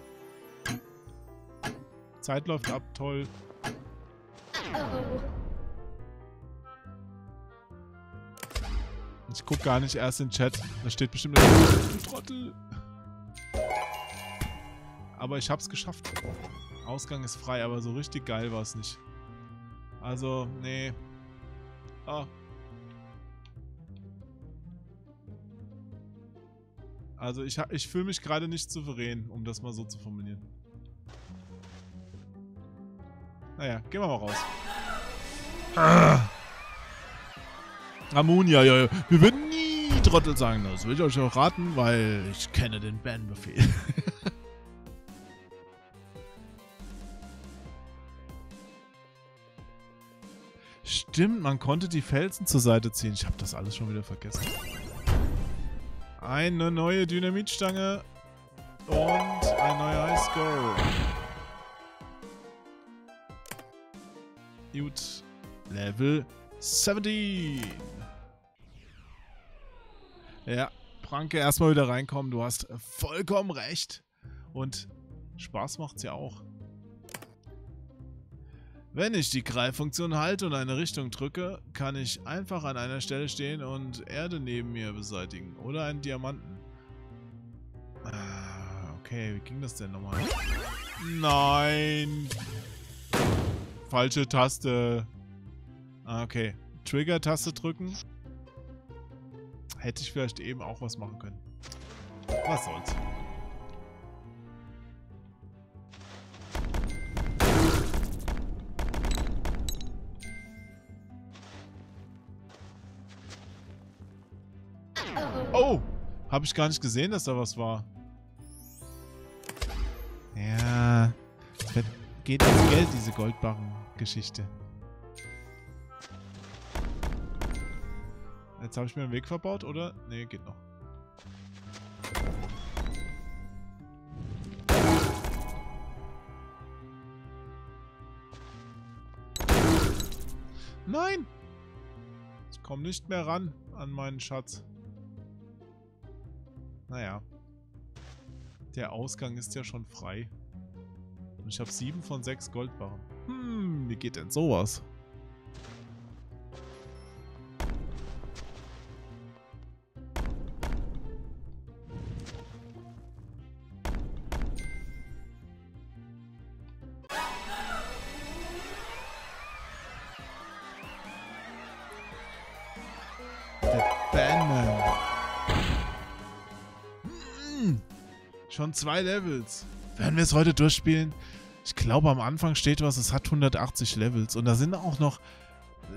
S3: Zeit läuft ab, toll. Ich guck gar nicht erst in den Chat. Da steht bestimmt ein Trottel. Aber ich hab's geschafft. Ausgang ist frei, aber so richtig geil war es nicht. Also, nee. Ah. Also ich, ich fühle mich gerade nicht souverän, um das mal so zu formulieren. Naja, gehen wir mal raus. Ah. Ammonia, ja, ja. Wir würden nie Trottel sagen. Das will ich euch auch raten, weil ich kenne den Ban-Befehl. (laughs) Stimmt, man konnte die Felsen zur Seite ziehen. Ich habe das alles schon wieder vergessen. Eine neue Dynamitstange und ein neuer Highscore. Gut. Level 17. Ja, Pranke, erstmal wieder reinkommen. Du hast vollkommen recht. Und Spaß macht's ja auch. Wenn ich die Greiffunktion halte und eine Richtung drücke, kann ich einfach an einer Stelle stehen und Erde neben mir beseitigen. Oder einen Diamanten. Ah, okay, wie ging das denn nochmal? Nein! Falsche Taste. Ah, okay. Trigger-Taste drücken. Hätte ich vielleicht eben auch was machen können. Was soll's. Habe ich gar nicht gesehen, dass da was war. Ja. Geht ins Geld, diese Goldbarren-Geschichte. Jetzt habe ich mir einen Weg verbaut, oder? Ne, geht noch. Nein! Ich komme nicht mehr ran an meinen Schatz. Naja. Der Ausgang ist ja schon frei. Und ich habe 7 von 6 Goldbarren. Hm, wie geht denn sowas? Schon zwei Levels. Werden wir es heute durchspielen? Ich glaube, am Anfang steht was, es hat 180 Levels. Und da sind auch noch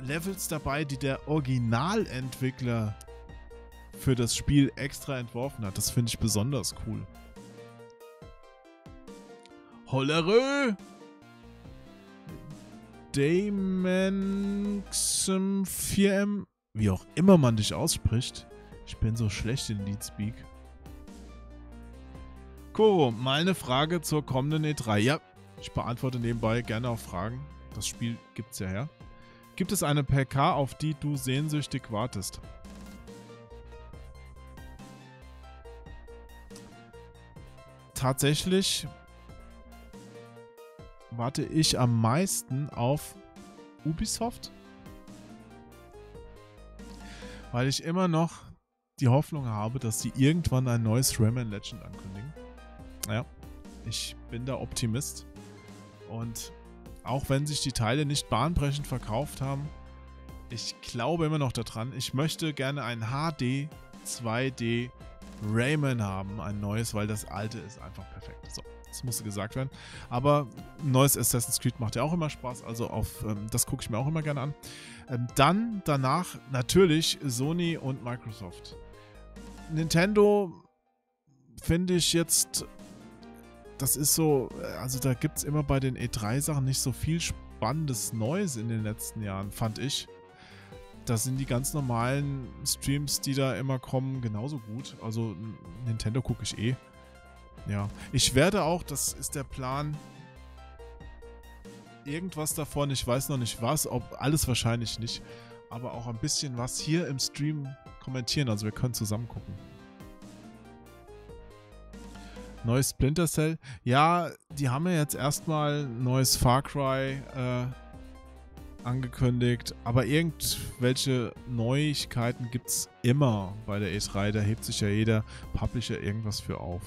S3: Levels dabei, die der Originalentwickler für das Spiel extra entworfen hat. Das finde ich besonders cool. Hollerö! Damanxum 4M, wie auch immer man dich ausspricht. Ich bin so schlecht in Leadspeak. Koro, mal eine Frage zur kommenden E3. Ja, ich beantworte nebenbei gerne auch Fragen. Das Spiel gibt's ja her. Gibt es eine PK, auf die du sehnsüchtig wartest? Tatsächlich warte ich am meisten auf Ubisoft. Weil ich immer noch die Hoffnung habe, dass sie irgendwann ein neues Rayman Legend ankündigen. Ja, ich bin da Optimist. Und auch wenn sich die Teile nicht bahnbrechend verkauft haben, ich glaube immer noch daran. Ich möchte gerne ein HD 2D Rayman haben, ein neues, weil das alte ist einfach perfekt. So, das musste gesagt werden. Aber ein neues Assassin's Creed macht ja auch immer Spaß, also auf ähm, das gucke ich mir auch immer gerne an. Ähm, dann danach natürlich Sony und Microsoft. Nintendo finde ich jetzt, das ist so, äh, also da gibt es immer bei den E3-Sachen nicht so viel Spannendes Neues in den letzten Jahren, fand ich. Da sind die ganz normalen Streams, die da immer kommen, genauso gut. Also Nintendo gucke ich eh. Ja. Ich werde auch, das ist der Plan, irgendwas davon, ich weiß noch nicht was, ob alles wahrscheinlich nicht, aber auch ein bisschen was hier im Stream kommentieren. Also wir können zusammen gucken. Neues Splinter Cell. Ja, die haben ja jetzt erstmal neues Far Cry äh, angekündigt, aber irgendwelche Neuigkeiten gibt es immer bei der E3. Da hebt sich ja jeder Publisher irgendwas für auf.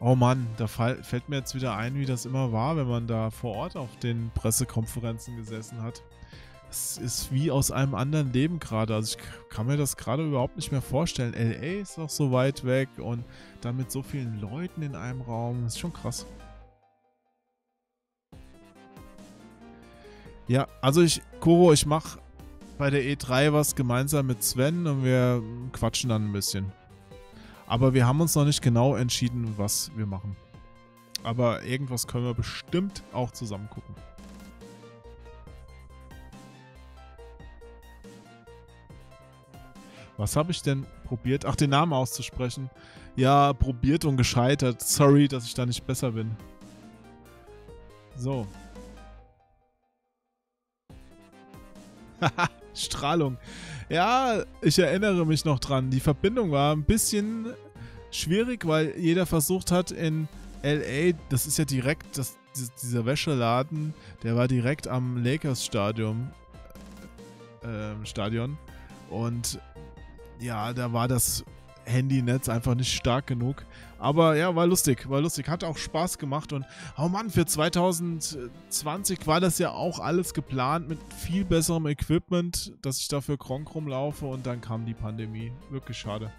S3: Oh Mann, da fällt mir jetzt wieder ein, wie das immer war, wenn man da vor Ort auf den Pressekonferenzen gesessen hat. Es ist wie aus einem anderen Leben gerade. Also ich kann mir das gerade überhaupt nicht mehr vorstellen. LA ist doch so weit weg und dann mit so vielen Leuten in einem Raum. Das ist schon krass. Ja, also ich, Koro, ich mache bei der E3 was gemeinsam mit Sven und wir quatschen dann ein bisschen. Aber wir haben uns noch nicht genau entschieden, was wir machen. Aber irgendwas können wir bestimmt auch zusammen gucken. Was habe ich denn probiert? Ach, den Namen auszusprechen. Ja, probiert und gescheitert. Sorry, dass ich da nicht besser bin. So. (laughs) Strahlung. Ja, ich erinnere mich noch dran. Die Verbindung war ein bisschen schwierig, weil jeder versucht hat in LA, das ist ja direkt, das, dieser Wäscheladen, der war direkt am Lakers Stadion. Äh, Stadion. Und ja, da war das Handynetz einfach nicht stark genug. Aber ja, war lustig, war lustig. Hat auch Spaß gemacht und oh Mann, für 2020 war das ja auch alles geplant mit viel besserem Equipment, dass ich dafür Kronk rumlaufe und dann kam die Pandemie. Wirklich schade.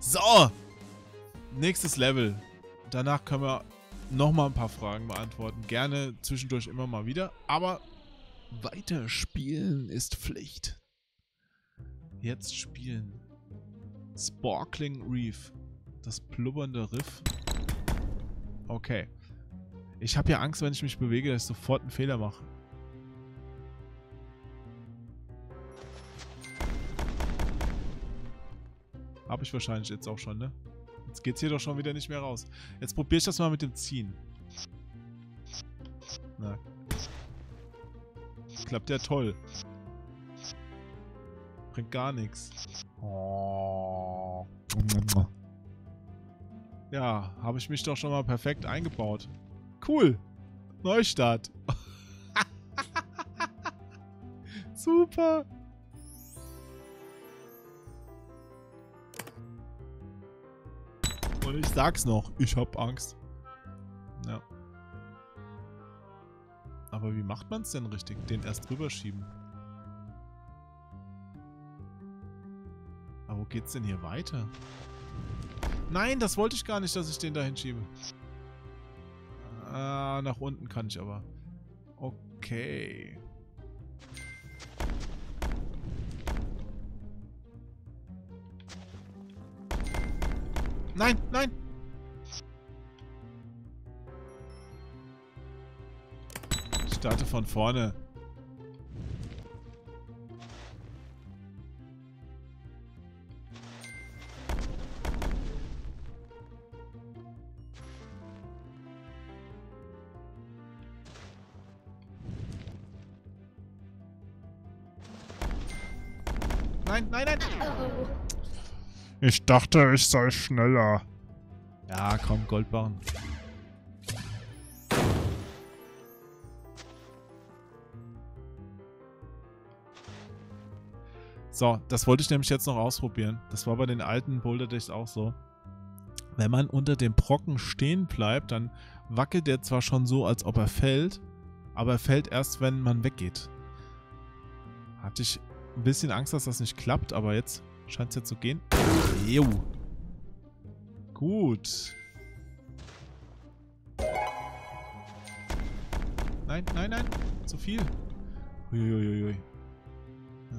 S3: So, nächstes Level. Danach können wir nochmal ein paar Fragen beantworten. Gerne zwischendurch immer mal wieder. Aber weiterspielen ist Pflicht. Jetzt spielen. Sparkling Reef. Das blubbernde Riff. Okay. Ich habe ja Angst, wenn ich mich bewege, dass ich sofort einen Fehler mache. Habe ich wahrscheinlich jetzt auch schon, ne? Jetzt geht's hier doch schon wieder nicht mehr raus. Jetzt probiere ich das mal mit dem Ziehen. Na. Klappt ja toll. Bringt gar nichts. Oh. Ja, habe ich mich doch schon mal perfekt eingebaut. Cool. Neustart. (laughs) Super. Und ich sag's noch, ich hab Angst. Ja. Aber wie macht man's denn richtig? Den erst drüber geht's denn hier weiter? Nein, das wollte ich gar nicht, dass ich den da hinschiebe. Ah, nach unten kann ich aber. Okay. Nein, nein! Ich starte von vorne.
S4: Ich dachte, ich sei schneller.
S3: Ja, komm, Goldbarren. So, das wollte ich nämlich jetzt noch ausprobieren. Das war bei den alten Boulder Days auch so. Wenn man unter dem Brocken stehen bleibt, dann wackelt der zwar schon so, als ob er fällt, aber er fällt erst, wenn man weggeht. Hatte ich ein bisschen Angst, dass das nicht klappt, aber jetzt scheint es ja zu gehen. Jo. Gut. Nein, nein, nein. Zu viel. Uiuiui.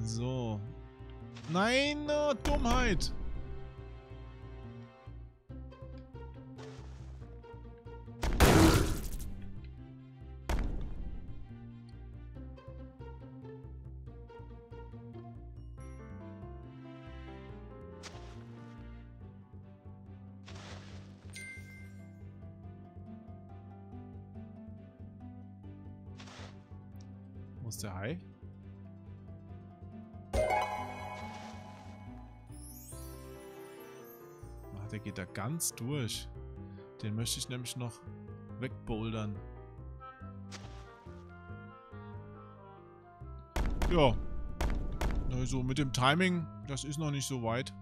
S3: So. Nein, oh, Dummheit. Ganz durch. Den möchte ich nämlich noch wegbouldern. Ja. Also mit dem Timing, das ist noch nicht so weit.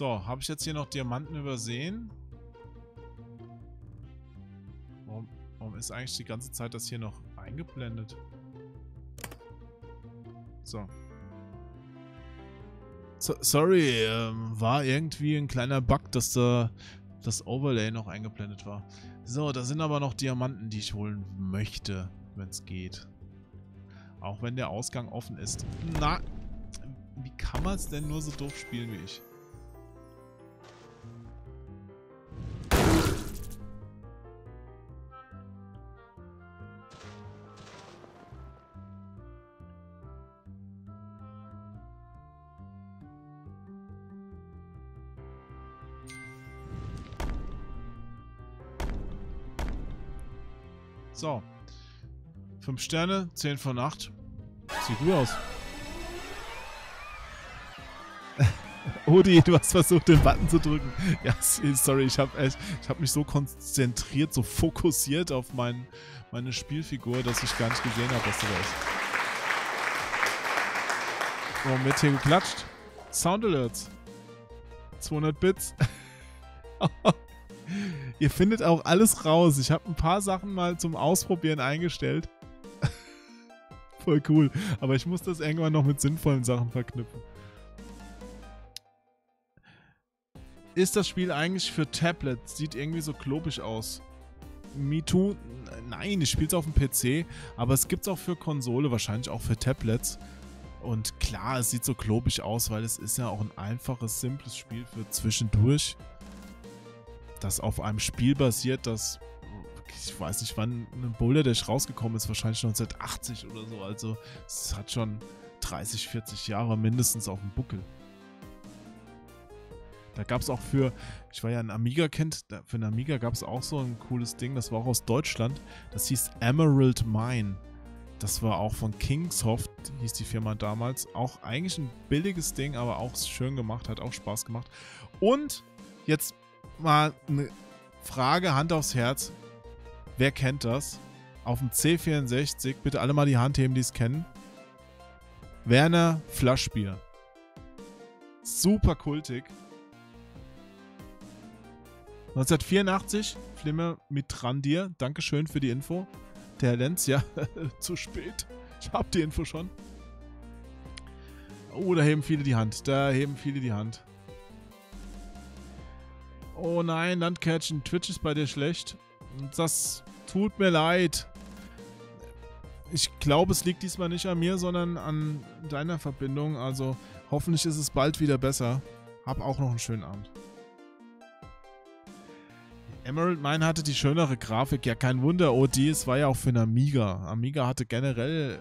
S3: So, habe ich jetzt hier noch Diamanten übersehen? Warum, warum ist eigentlich die ganze Zeit das hier noch eingeblendet? So. so sorry, ähm, war irgendwie ein kleiner Bug, dass da das Overlay noch eingeblendet war. So, da sind aber noch Diamanten, die ich holen möchte, wenn es geht. Auch wenn der Ausgang offen ist. Na, wie kann man es denn nur so doof spielen wie ich? 5 Sterne, 10 von 8. Sieht gut aus. (laughs) Odi, du hast versucht, den Button zu drücken. Ja, sorry, ich habe hab mich so konzentriert, so fokussiert auf mein, meine Spielfigur, dass ich gar nicht gesehen habe, was da ist. Warum wird hier geklatscht? Sound Alerts. 200 Bits. (laughs) Ihr findet auch alles raus. Ich habe ein paar Sachen mal zum Ausprobieren eingestellt. Voll cool. Aber ich muss das irgendwann noch mit sinnvollen Sachen verknüpfen. Ist das Spiel eigentlich für Tablet? Sieht irgendwie so klobig aus. Me too? Nein, ich spiele es auf dem PC. Aber es gibt es auch für Konsole, wahrscheinlich auch für Tablets. Und klar, es sieht so klobig aus, weil es ist ja auch ein einfaches, simples Spiel für zwischendurch das auf einem Spiel basiert, das ich weiß nicht, wann ein Boulder Dash rausgekommen ist, wahrscheinlich 1980 oder so. Also es hat schon 30, 40 Jahre mindestens auf dem Buckel. Da gab es auch für, ich war ja ein Amiga-Kind, für einen Amiga gab es auch so ein cooles Ding, das war auch aus Deutschland. Das hieß Emerald Mine. Das war auch von Kingsoft, hieß die Firma damals. Auch eigentlich ein billiges Ding, aber auch schön gemacht, hat auch Spaß gemacht. Und jetzt mal eine Frage, Hand aufs Herz. Wer kennt das? Auf dem C64, bitte alle mal die Hand heben, die es kennen. Werner Flaschbier. Super kultig. 1984, Flimme mit Randir. Dankeschön für die Info. Der Herr Lenz, ja, (laughs) zu spät. Ich hab die Info schon. Oh, da heben viele die Hand. Da heben viele die Hand. Oh nein, Landcatchen, Twitch ist bei dir schlecht. Das tut mir leid. Ich glaube, es liegt diesmal nicht an mir, sondern an deiner Verbindung. Also hoffentlich ist es bald wieder besser. Hab auch noch einen schönen Abend. Emerald Mine hatte die schönere Grafik. Ja, kein Wunder. OD, es war ja auch für einen Amiga. Amiga hatte generell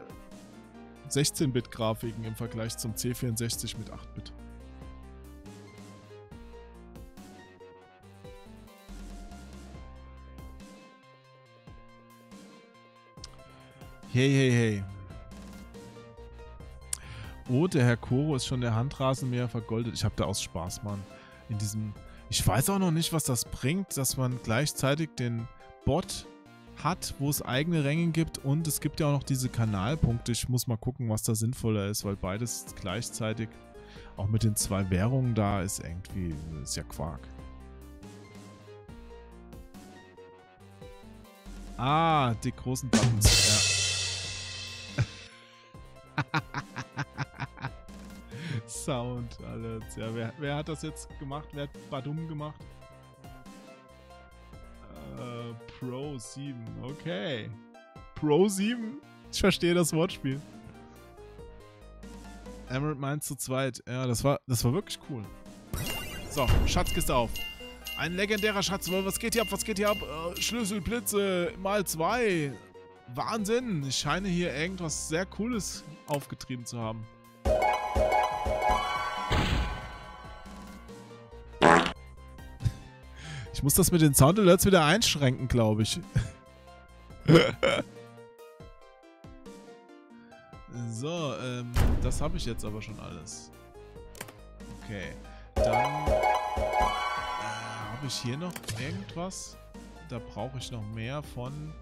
S3: 16-Bit-Grafiken im Vergleich zum C64 mit 8-Bit. Hey, hey, hey. Oh, der Herr Koro ist schon der Handrasenmäher vergoldet. Ich habe da aus Spaß, Mann. In diesem... Ich weiß auch noch nicht, was das bringt, dass man gleichzeitig den Bot hat, wo es eigene Ränge gibt und es gibt ja auch noch diese Kanalpunkte. Ich muss mal gucken, was da sinnvoller ist, weil beides gleichzeitig, auch mit den zwei Währungen da, ist irgendwie, ist ja Quark. Ah, die großen Buttons, ja. (laughs) Sound, alles. Ja, wer, wer hat das jetzt gemacht? Wer hat Badum gemacht? Äh, Pro 7, okay. Pro 7? Ich verstehe das Wortspiel. Emerald Mines zu zweit. Ja, das war, das war wirklich cool. So, Schatzkiste auf. Ein legendärer Schatz. Was geht hier ab? Was geht hier ab? Äh, Schlüsselblitze mal zwei. Wahnsinn. Ich scheine hier irgendwas sehr Cooles aufgetrieben zu haben. Ich muss das mit den Sound Alerts wieder einschränken, glaube ich. (laughs) so, ähm, das habe ich jetzt aber schon alles. Okay, dann äh, habe ich hier noch irgendwas. Da brauche ich noch mehr von...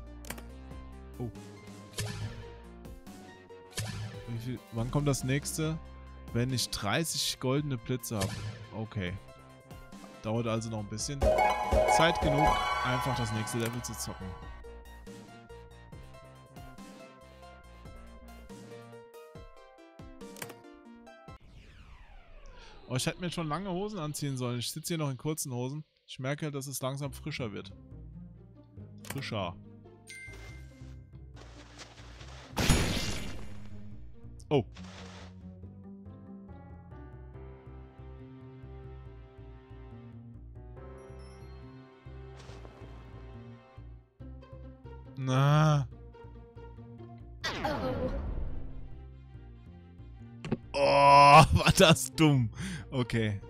S3: Oh. Viel, wann kommt das nächste? Wenn ich 30 goldene Blitze habe. Okay. Dauert also noch ein bisschen. Zeit genug, einfach das nächste Level zu zocken. Oh, ich hätte mir schon lange Hosen anziehen sollen. Ich sitze hier noch in kurzen Hosen. Ich merke, dass es langsam frischer wird. Frischer. Oh. Na. Oh, (laughs) war das dumm. Okay.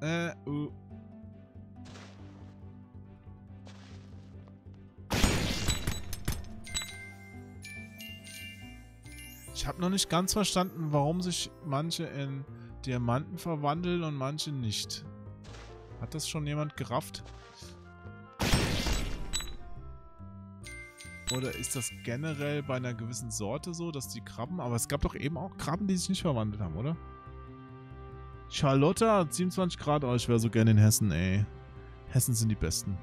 S3: Äh, uh. Ich habe noch nicht ganz verstanden, warum sich manche in Diamanten verwandeln und manche nicht. Hat das schon jemand gerafft? Oder ist das generell bei einer gewissen Sorte so, dass die Krabben... Aber es gab doch eben auch Krabben, die sich nicht verwandelt haben, oder? Charlotta, 27 Grad. Oh, ich wäre so gerne in Hessen, ey. Hessen sind die Besten.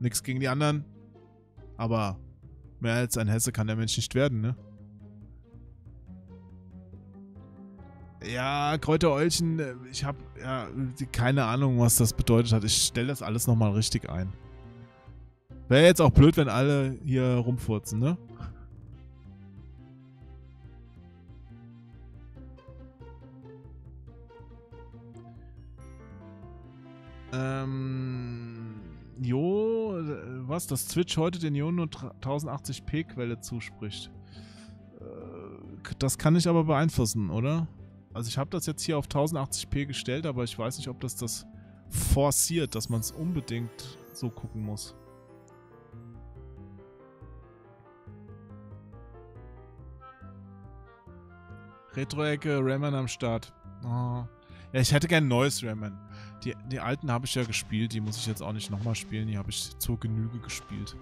S3: Nix gegen die anderen. Aber mehr als ein Hesse kann der Mensch nicht werden, ne? Ja, Kräutereulchen, äh, ich habe ja keine Ahnung, was das bedeutet hat. Ich stelle das alles nochmal richtig ein. Wäre jetzt auch blöd, wenn alle hier rumfurzen, ne? Äh, was? Das Switch heute den Ionen nur 1080p Quelle zuspricht. Äh, Das kann ich aber beeinflussen, oder? Also ich habe das jetzt hier auf 1080p gestellt, aber ich weiß nicht, ob das das forciert, dass man es unbedingt so gucken muss. Retro-Ecke, Rayman am Start. Oh. Ja, ich hätte gern neues Rayman. Die, die alten habe ich ja gespielt, die muss ich jetzt auch nicht nochmal spielen, die habe ich zur Genüge gespielt.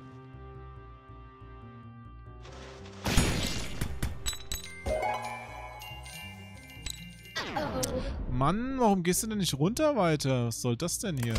S3: Mann, warum gehst du denn nicht runter weiter? Was soll das denn hier?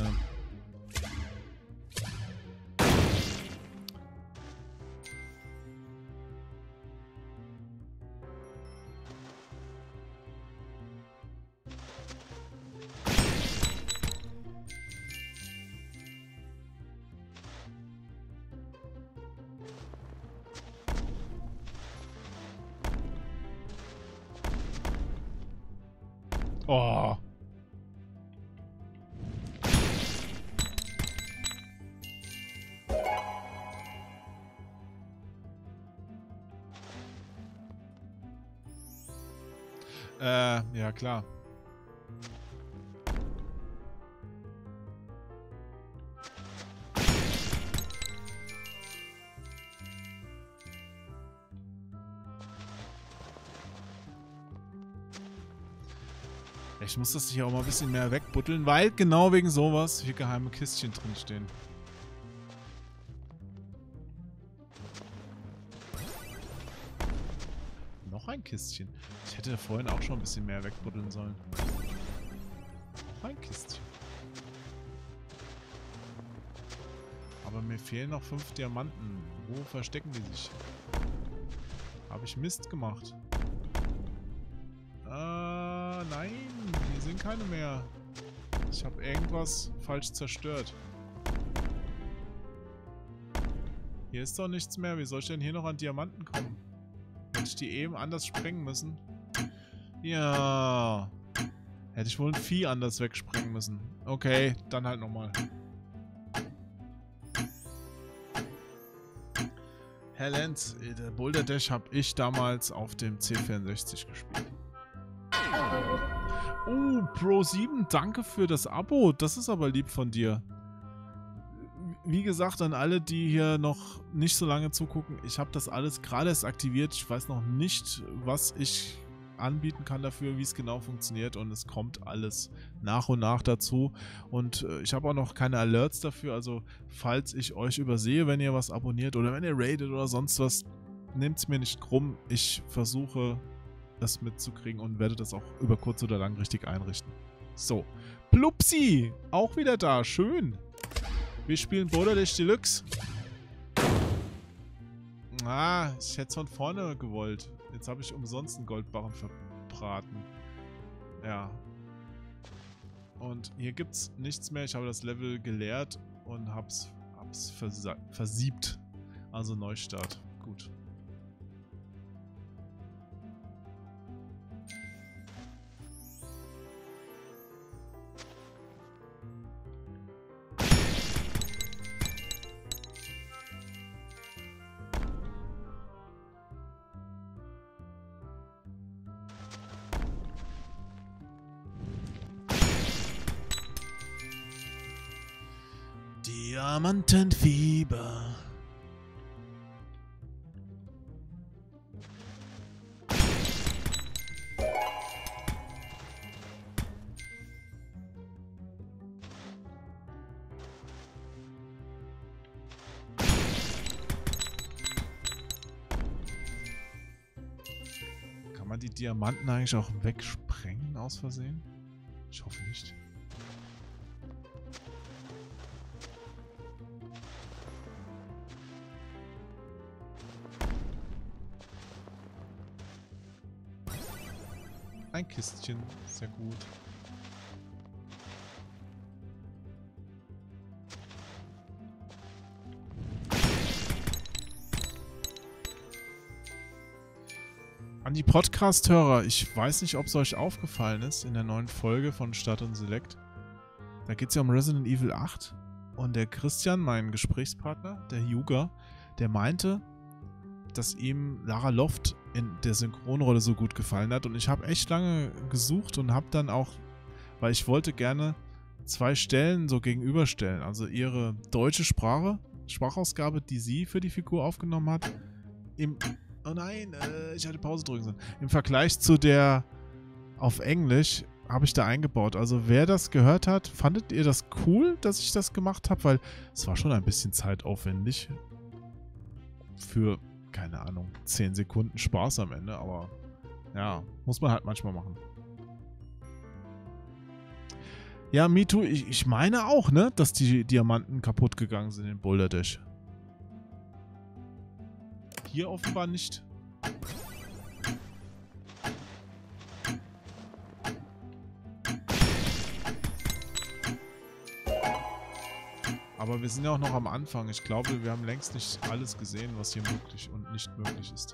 S3: Klar. Ich muss das hier auch mal ein bisschen mehr wegbutteln, weil genau wegen sowas hier geheime Kistchen drinstehen. Noch ein Kistchen. Hätte vorhin auch schon ein bisschen mehr wegbuddeln sollen. Ein Kistchen. Aber mir fehlen noch fünf Diamanten. Wo verstecken die sich? Habe ich Mist gemacht? Ah, nein. Hier sind keine mehr. Ich habe irgendwas falsch zerstört. Hier ist doch nichts mehr. Wie soll ich denn hier noch an Diamanten kommen? Hätte ich die eben anders sprengen müssen? Ja. Hätte ich wohl ein Vieh anders wegsprengen müssen. Okay, dann halt nochmal. Herr Lenz, der Boulder Dash habe ich damals auf dem C64 gespielt. Oh, Pro7, danke für das Abo. Das ist aber lieb von dir. Wie gesagt, an alle, die hier noch nicht so lange zugucken, ich habe das alles gerade erst aktiviert. Ich weiß noch nicht, was ich anbieten kann dafür, wie es genau funktioniert und es kommt alles nach und nach dazu und äh, ich habe auch noch keine Alerts dafür, also falls ich euch übersehe, wenn ihr was abonniert oder wenn ihr raidet oder sonst was, nehmt es mir nicht krumm, ich versuche das mitzukriegen und werde das auch über kurz oder lang richtig einrichten. So, Plupsi, auch wieder da, schön. Wir spielen Borderlands Deluxe. Ah, ich hätte es von vorne gewollt. Jetzt habe ich umsonst einen Goldbarren verbraten. Ja. Und hier gibt es nichts mehr. Ich habe das Level geleert und hab's, hab's versa versiebt. Also Neustart. Gut. Diamantenfieber. Kann man die Diamanten eigentlich auch wegsprengen aus Versehen? Ich hoffe nicht. Kistchen, sehr gut. An die Podcast-Hörer, ich weiß nicht, ob es euch aufgefallen ist in der neuen Folge von Stadt und Select. Da geht es ja um Resident Evil 8. Und der Christian, mein Gesprächspartner, der Juga, der meinte, dass ihm Lara Loft in der Synchronrolle so gut gefallen hat. Und ich habe echt lange gesucht und habe dann auch, weil ich wollte gerne zwei Stellen so gegenüberstellen. Also ihre deutsche Sprache, Sprachausgabe, die sie für die Figur aufgenommen hat, im... Oh nein, äh, ich hatte Pause drücken sollen. Im Vergleich zu der auf Englisch habe ich da eingebaut. Also wer das gehört hat, fandet ihr das cool, dass ich das gemacht habe? Weil es war schon ein bisschen zeitaufwendig. Für, keine Ahnung, 10 Sekunden Spaß am Ende. Aber ja, muss man halt manchmal machen. Ja, MeToo, ich, ich meine auch, ne, dass die Diamanten kaputt gegangen sind in Boulder Dash. Hier offenbar nicht. Aber wir sind ja auch noch am Anfang. Ich glaube, wir haben längst nicht alles gesehen, was hier möglich und nicht möglich ist.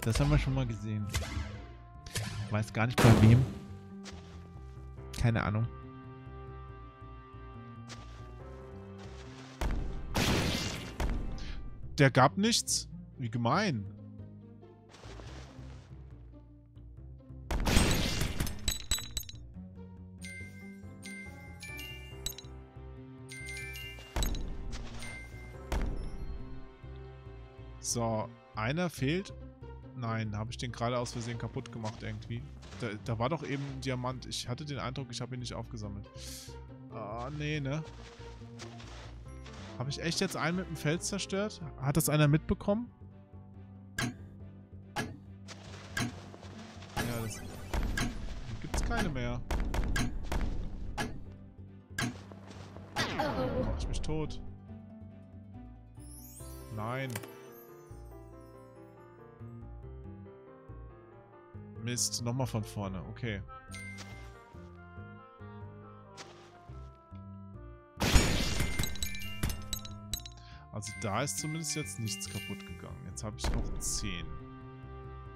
S3: Das haben wir schon mal gesehen. Ich weiß gar nicht bei wem. Keine Ahnung. Der gab nichts? Wie gemein. So, einer fehlt. Nein, habe ich den gerade aus Versehen kaputt gemacht irgendwie. Da, da, war doch eben ein Diamant. Ich hatte den Eindruck, ich habe ihn nicht aufgesammelt. Ah, nee, ne? Habe ich echt jetzt einen mit dem Fels zerstört? Hat das einer mitbekommen? Ja, das... Gibt's keine mehr. Mach ich mich tot. Nein. Mist, nochmal von vorne. Okay. Also da ist zumindest jetzt nichts kaputt gegangen. Jetzt habe ich noch 10.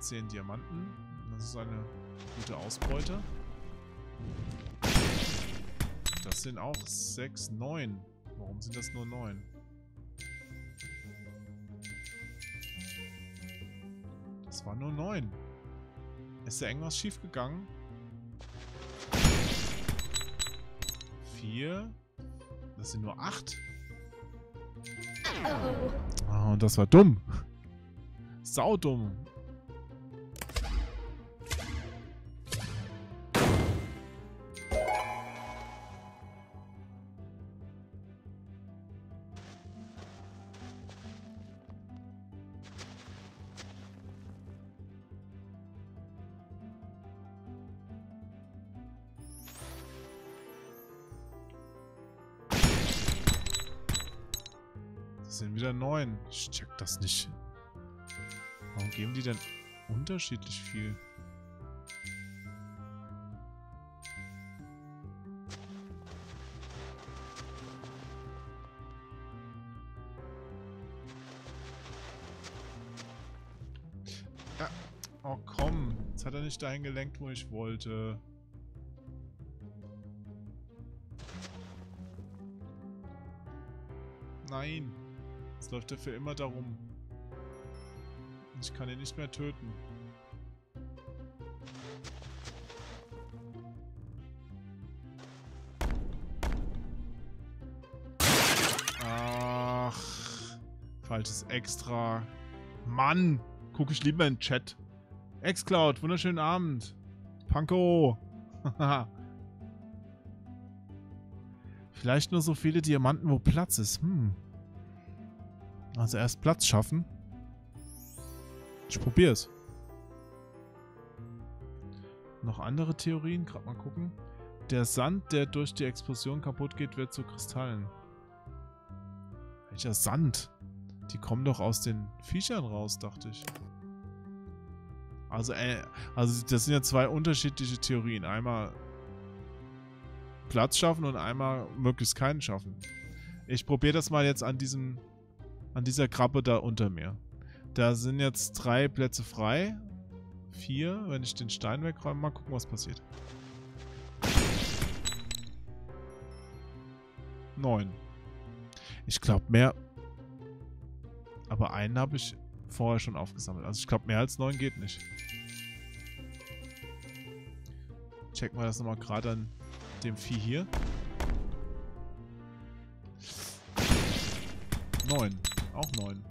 S3: 10 Diamanten. Das ist eine gute Ausbeute. Das sind auch 6, 9. Warum sind das nur 9? Das war nur 9. Ist da irgendwas schief gegangen? Vier. Das sind nur acht. Oh, und das war dumm. Saudumm. sind Ich check das nicht. Warum geben die denn unterschiedlich viel? Ja. Oh komm, jetzt hat er nicht dahin gelenkt, wo ich wollte. Nein. Läuft er für immer darum. Ich kann ihn nicht mehr töten. Ach. Falsches Extra. Mann. Guck ich lieber in den Chat. Xcloud, wunderschönen Abend. Panko. (laughs) Vielleicht nur so viele Diamanten, wo Platz ist. Hm. Also erst Platz schaffen. Ich probiere es. Noch andere Theorien? Gerade mal gucken. Der Sand, der durch die Explosion kaputt geht, wird zu Kristallen. Welcher Sand? Die kommen doch aus den Viechern raus, dachte ich. Also, äh, also das sind ja zwei unterschiedliche Theorien. Einmal Platz schaffen und einmal möglichst keinen schaffen. Ich probiere das mal jetzt an diesem an dieser Krabbe da unter mir. Da sind jetzt drei Plätze frei. Vier. Wenn ich den Stein wegräume, mal gucken, was passiert. Neun. Ich glaube mehr... Aber einen habe ich vorher schon aufgesammelt. Also ich glaube, mehr als neun geht nicht. Checken wir das nochmal gerade an dem Vieh hier. Neun. Auch neun.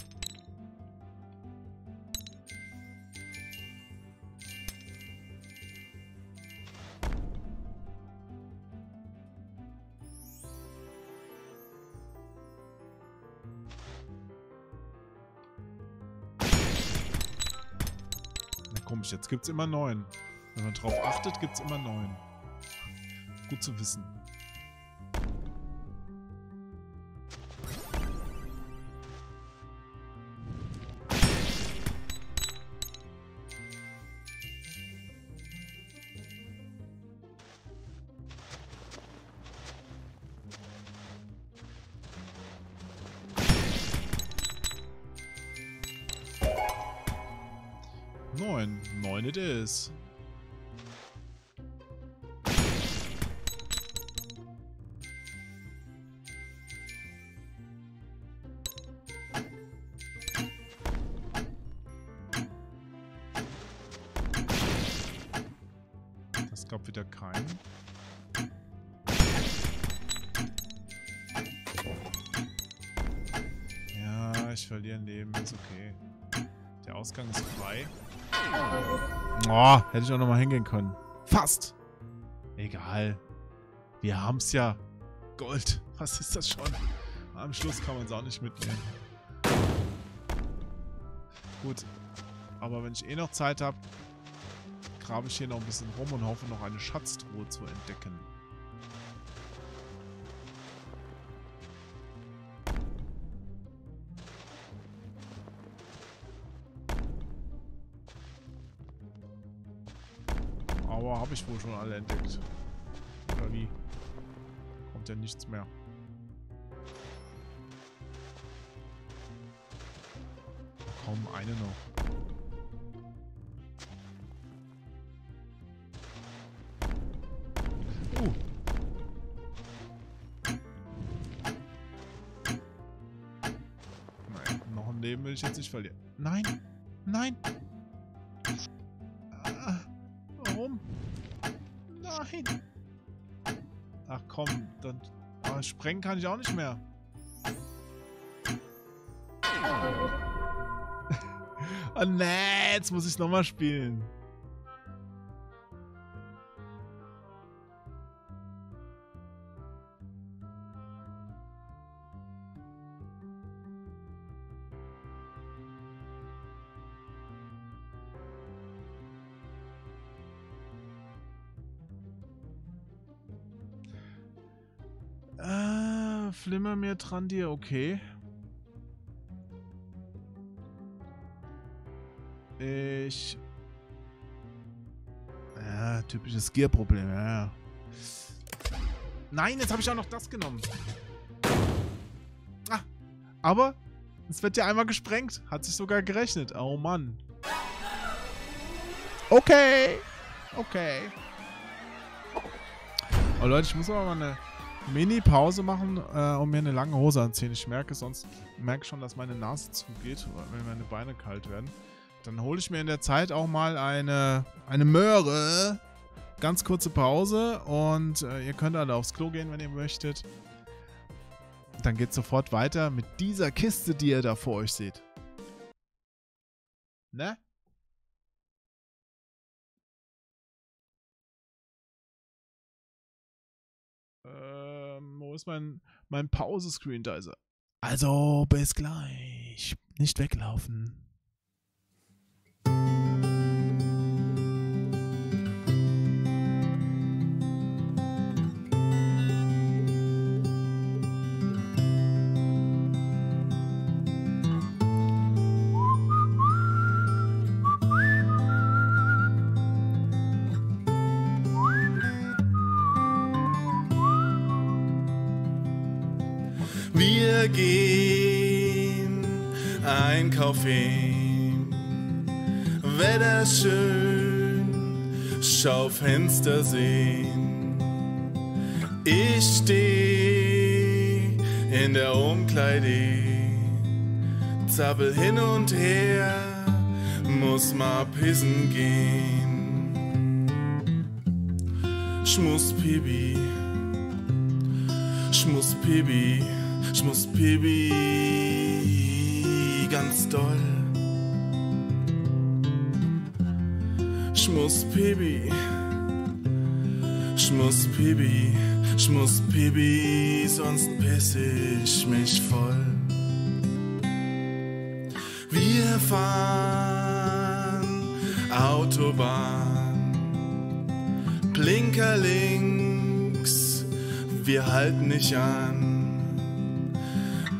S3: Na komisch, jetzt gibt's immer neun. Wenn man drauf achtet, gibt's immer neun. Gut zu wissen. Hätte ich auch nochmal hingehen können. Fast. Egal. Wir haben's ja. Gold. Was ist das schon? Am Schluss kann man es auch nicht mitnehmen. Gut. Aber wenn ich eh noch Zeit habe, grabe ich hier noch ein bisschen rum und hoffe noch eine Schatztruhe zu entdecken. Habe ich wohl schon alle entdeckt. Oder wie? Kommt ja nichts mehr. Kaum eine noch. Uh. Nein, noch ein Leben will ich jetzt nicht verlieren. Nein! Nein! Komm, dann... Aber sprengen kann ich auch nicht mehr. (laughs) oh nee, jetzt muss ich nochmal spielen. Dran dir, okay. Ich. Ja, typisches Gear-Problem, ja. Nein, jetzt habe ich auch noch das genommen. Ah, aber es wird ja einmal gesprengt. Hat sich sogar gerechnet. Oh Mann. Okay. Okay. Oh Leute, ich muss aber mal eine Mini-Pause machen, äh, um mir eine lange Hose anziehen. Ich merke sonst, merke schon, dass meine Nase zugeht, wenn meine Beine kalt werden. Dann hole ich mir in der Zeit auch mal eine, eine Möhre. Ganz kurze Pause und äh, ihr könnt alle aufs Klo gehen, wenn ihr möchtet. Dann geht sofort weiter mit dieser Kiste, die ihr da vor euch seht. Ne? Ähm, wo ist mein, mein Pause-Screen? Da ist er. Also, bis gleich. Nicht weglaufen.
S1: Gehen einkaufen, Wetter schön, schau Fenster sehen. Ich steh in der Umkleide, zappel hin und her, muss mal pissen gehen. Schmuss Pibi, Schmuss Pibi, Schmuss Pibi, ganz doll. Schmuss Pibi, Schmuss Pibi, Schmuss Pibi, sonst piss ich mich voll. Wir fahren Autobahn, Blinker links, wir halten nicht an.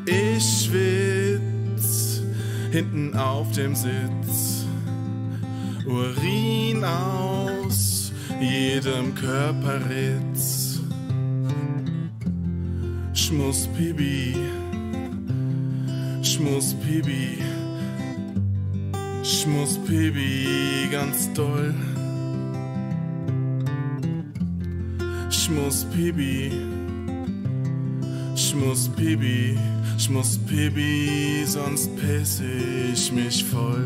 S1: Ich schwitz hinten auf dem Sitz. Urin aus jedem Körperritz. Schmuss Pibi, Schmuss Pibi, Schmuss Pibi, ganz doll. Schmuss Pibi, Schmuss Pibi, Schmuss Pibi, sonst piss ich mich voll.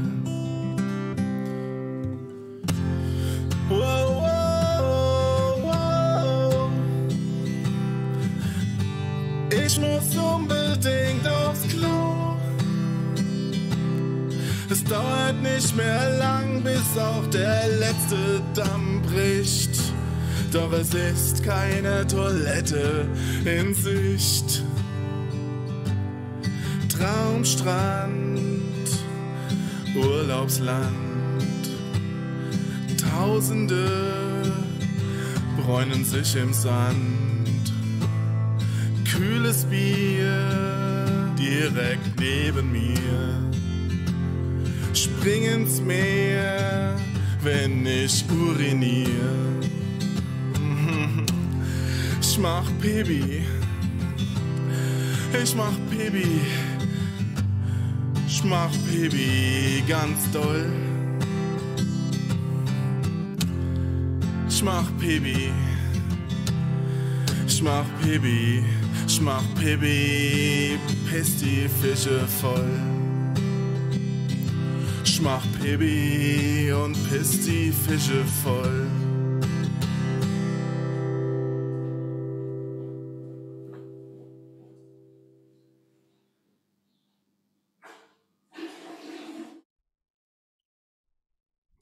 S1: Wow, wow, wow. Ich muss unbedingt aufs Klo. Es dauert nicht mehr lang, bis auch der letzte Damm bricht. Doch es ist keine Toilette in Sicht. Traumstrand, Urlaubsland. Tausende bräunen sich im Sand. Kühles Bier direkt neben mir. Spring ins Meer, wenn ich urinier. Ich mach Pipi. Ich mach Pipi. Ich mach Pipi ganz doll. Ich mach Pipi. Ich mach Pipi. Ich mach Pipi. Piss die Fische voll. Ich mach Pipi und piss die Fische voll.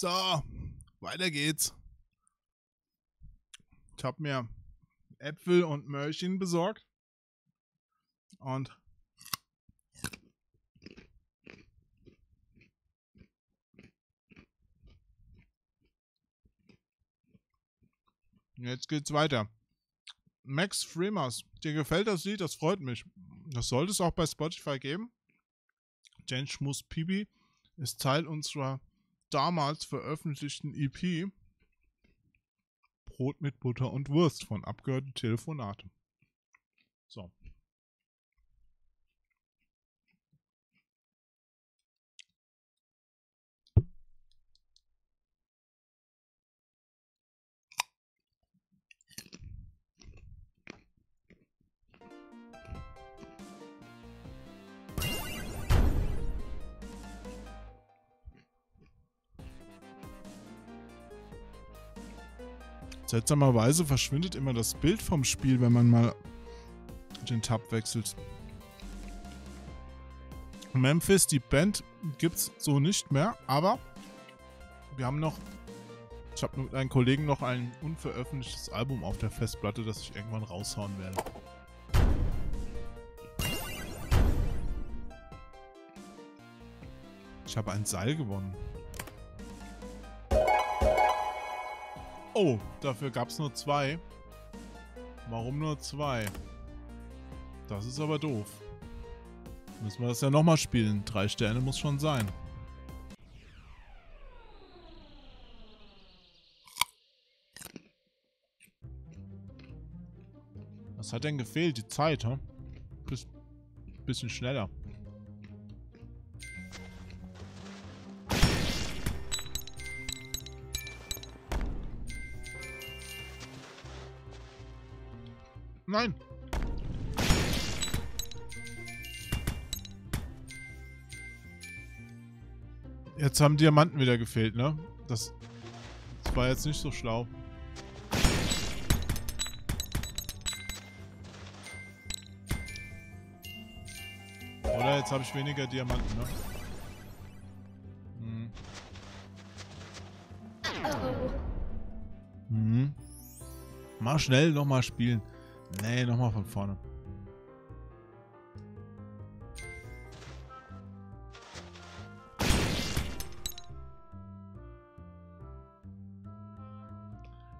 S3: So, weiter geht's. Ich habe mir Äpfel und Möhrchen besorgt. Und jetzt geht's weiter. Max Freemers, dir gefällt das Lied, das freut mich. Das sollte es auch bei Spotify geben. Jen Schmus Pibi ist Teil unserer damals veröffentlichten EP Brot mit Butter und Wurst von abgehörte Telefonate. Seltsamerweise verschwindet immer das Bild vom Spiel, wenn man mal den Tab wechselt. Memphis, die Band, gibt's so nicht mehr, aber wir haben noch, ich habe mit einem Kollegen noch ein unveröffentlichtes Album auf der Festplatte, das ich irgendwann raushauen werde. Ich habe ein Seil gewonnen. Oh, dafür gab es nur zwei. Warum nur zwei? Das ist aber doof. Müssen wir das ja nochmal spielen. Drei Sterne muss schon sein. Was hat denn gefehlt? Die Zeit, hä? Biss, bisschen schneller. Nein! Jetzt haben Diamanten wieder gefehlt, ne? Das, das war jetzt nicht so schlau. Oder jetzt habe ich weniger Diamanten, ne? Hm. Hm. Mal schnell nochmal spielen. Nee, nochmal von vorne.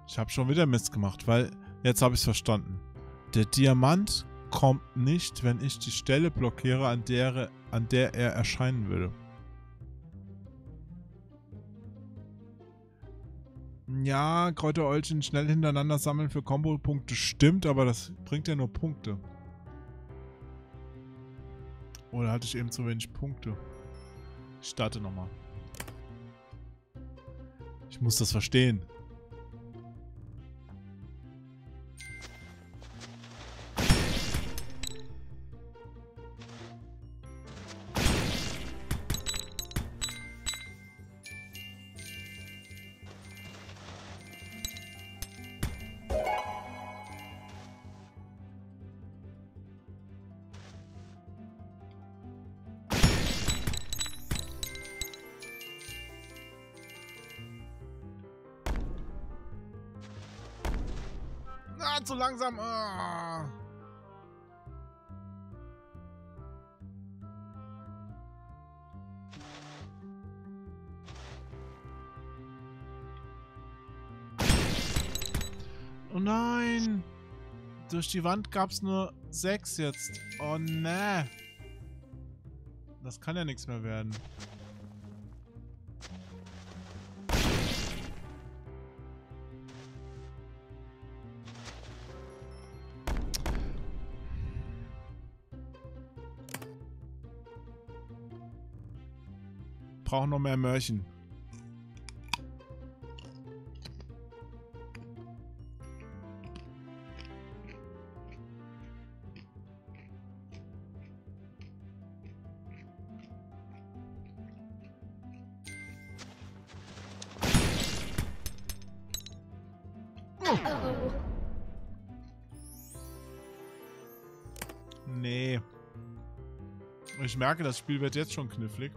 S3: Ich habe schon wieder Mist gemacht, weil jetzt habe ich es verstanden. Der Diamant kommt nicht, wenn ich die Stelle blockiere, an der, an der er erscheinen würde. Ja, Kräuteräulchen schnell hintereinander sammeln für Kombo-Punkte stimmt, aber das bringt ja nur Punkte. Oder hatte ich eben zu wenig Punkte? Ich starte nochmal. Ich muss das verstehen. Ah, zu langsam. Ah. Oh nein. Durch die Wand gab es nur sechs jetzt. Oh ne. Das kann ja nichts mehr werden. Brauchen noch mehr Mörchen. Nee. Ich merke, das Spiel wird jetzt schon knifflig.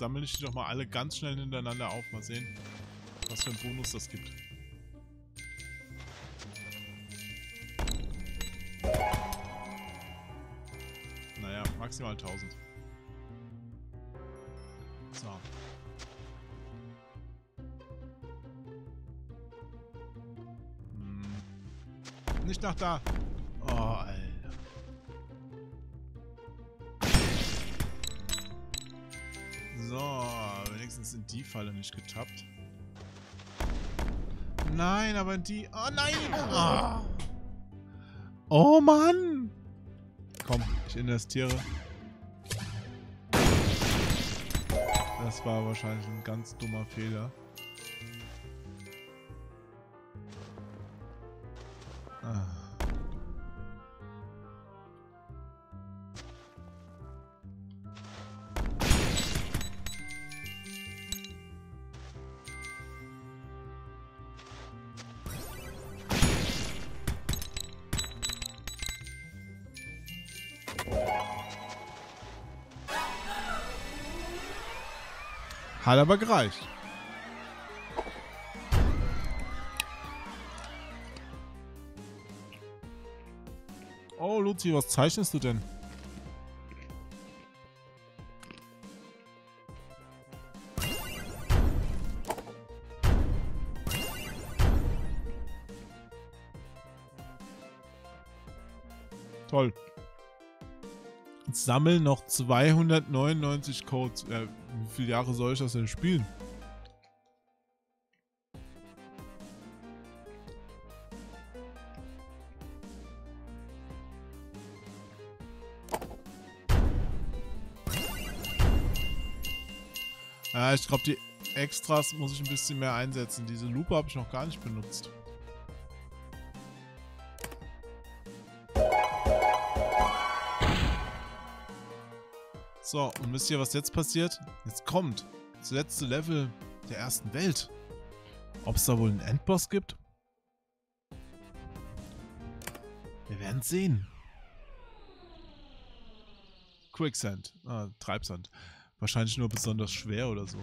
S3: Sammle ich die doch mal alle ganz schnell hintereinander auf. Mal sehen, was für ein Bonus das gibt. Naja, maximal 1000. So. Hm. Nicht nach da. Falle nicht getappt. Nein, aber die... Oh nein! Oh, oh Mann! Komm, ich investiere. Das war wahrscheinlich ein ganz dummer Fehler. Hat aber gereicht. Oh, Luzi, was zeichnest du denn? Toll. Sammeln noch 299 Codes. Äh, viele Jahre soll ich das denn spielen? Ja, ich glaube, die Extras muss ich ein bisschen mehr einsetzen. Diese Lupe habe ich noch gar nicht benutzt. So, und wisst ihr, was jetzt passiert? Jetzt kommt das letzte Level der ersten Welt. Ob es da wohl einen Endboss gibt? Wir werden sehen. Quicksand. Ah, Treibsand. Wahrscheinlich nur besonders schwer oder so.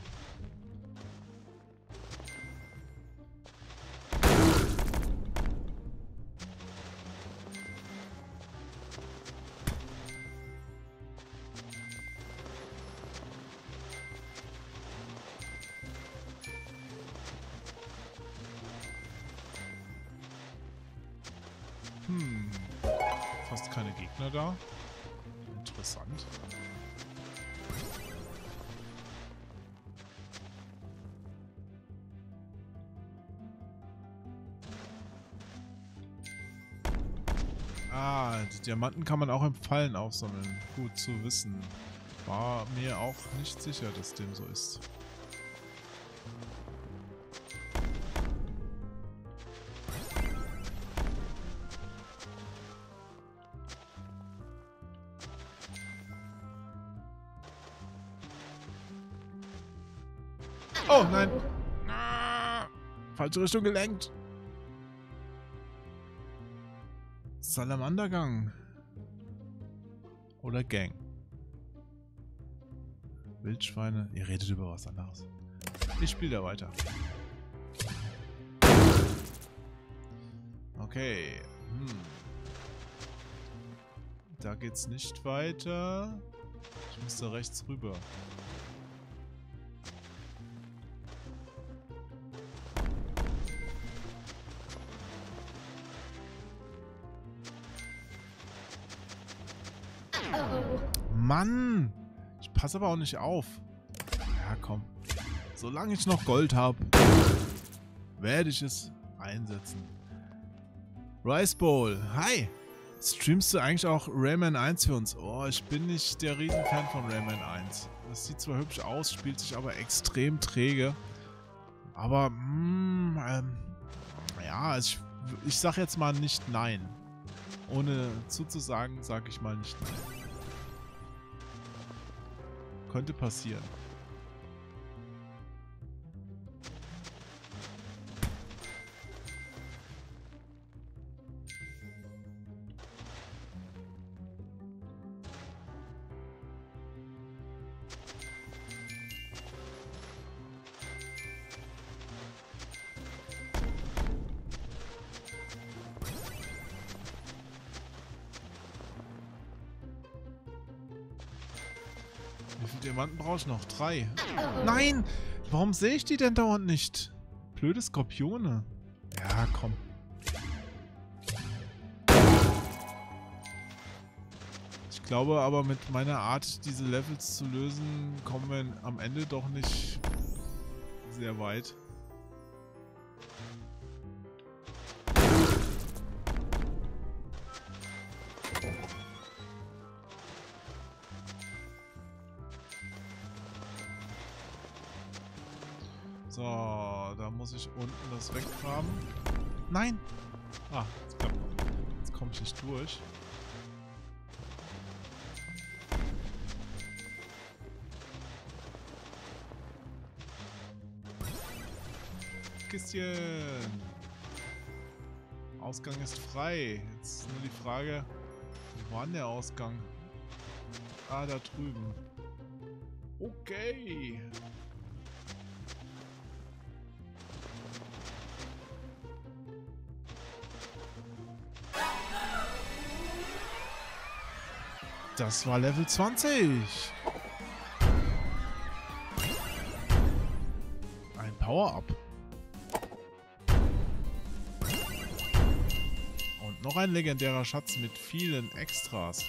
S3: Diamanten kann man auch im Fallen aufsammeln. Gut zu wissen. War mir auch nicht sicher, dass dem so ist. Oh nein! Falsche Richtung gelenkt. Salamandergang. Oder Gang. Wildschweine. Ihr redet über was anderes. Ich spiele da weiter. Okay. Hm. Da geht's nicht weiter. Ich muss da rechts rüber. Mann! Ich passe aber auch nicht auf. Ja, komm. Solange ich noch Gold habe, werde ich es einsetzen. Rice Bowl. Hi! Streamst du eigentlich auch Rayman 1 für uns? Oh, ich bin nicht der Riesenfan von Rayman 1. Das sieht zwar hübsch aus, spielt sich aber extrem träge. Aber, mm, ähm, ja, also ich, ich sag jetzt mal nicht nein. Ohne zuzusagen, sage ich mal nicht nein. Könnte passieren. Ich noch? Drei. Nein! Warum sehe ich die denn dauernd nicht? Blöde Skorpione. Ja, komm. Ich glaube aber mit meiner Art, diese Levels zu lösen, kommen wir am Ende doch nicht sehr weit. Nein! Ah, jetzt noch. Jetzt komme ich nicht durch. Kistchen! Ausgang ist frei. Jetzt ist nur die Frage, wo war der Ausgang? Ah, da drüben. Okay. Das war Level 20. Ein Power-Up. Und noch ein legendärer Schatz mit vielen Extras.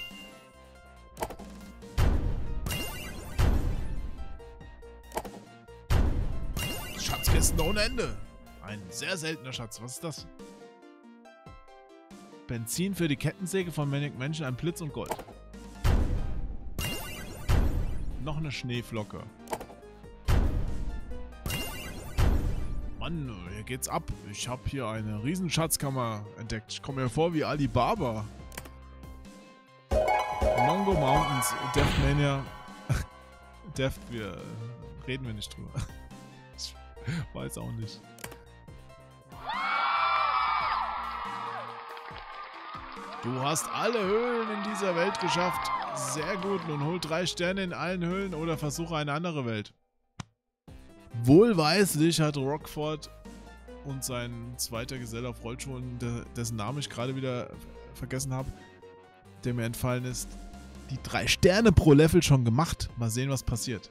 S3: Schatzkisten ohne Ende. Ein sehr seltener Schatz. Was ist das? Benzin für die Kettensäge von Manic Menschen, ein Blitz und Gold noch eine Schneeflocke. Mann, hier geht's ab. Ich habe hier eine Riesenschatzkammer entdeckt. Ich komme mir vor wie Alibaba. Mongo Mountains, Deathmania. (laughs) Death, wir reden wir nicht drüber. (laughs) Ich weiß auch nicht. Du hast alle Höhlen in dieser Welt geschafft. Sehr gut. Nun hol drei Sterne in allen Höhlen oder versuche eine andere Welt. Wohlweislich hat Rockford und sein zweiter Geselle auf Rollschuhen, de dessen Namen ich gerade wieder vergessen habe, der mir entfallen ist, die drei Sterne pro Level schon gemacht. Mal sehen, was passiert.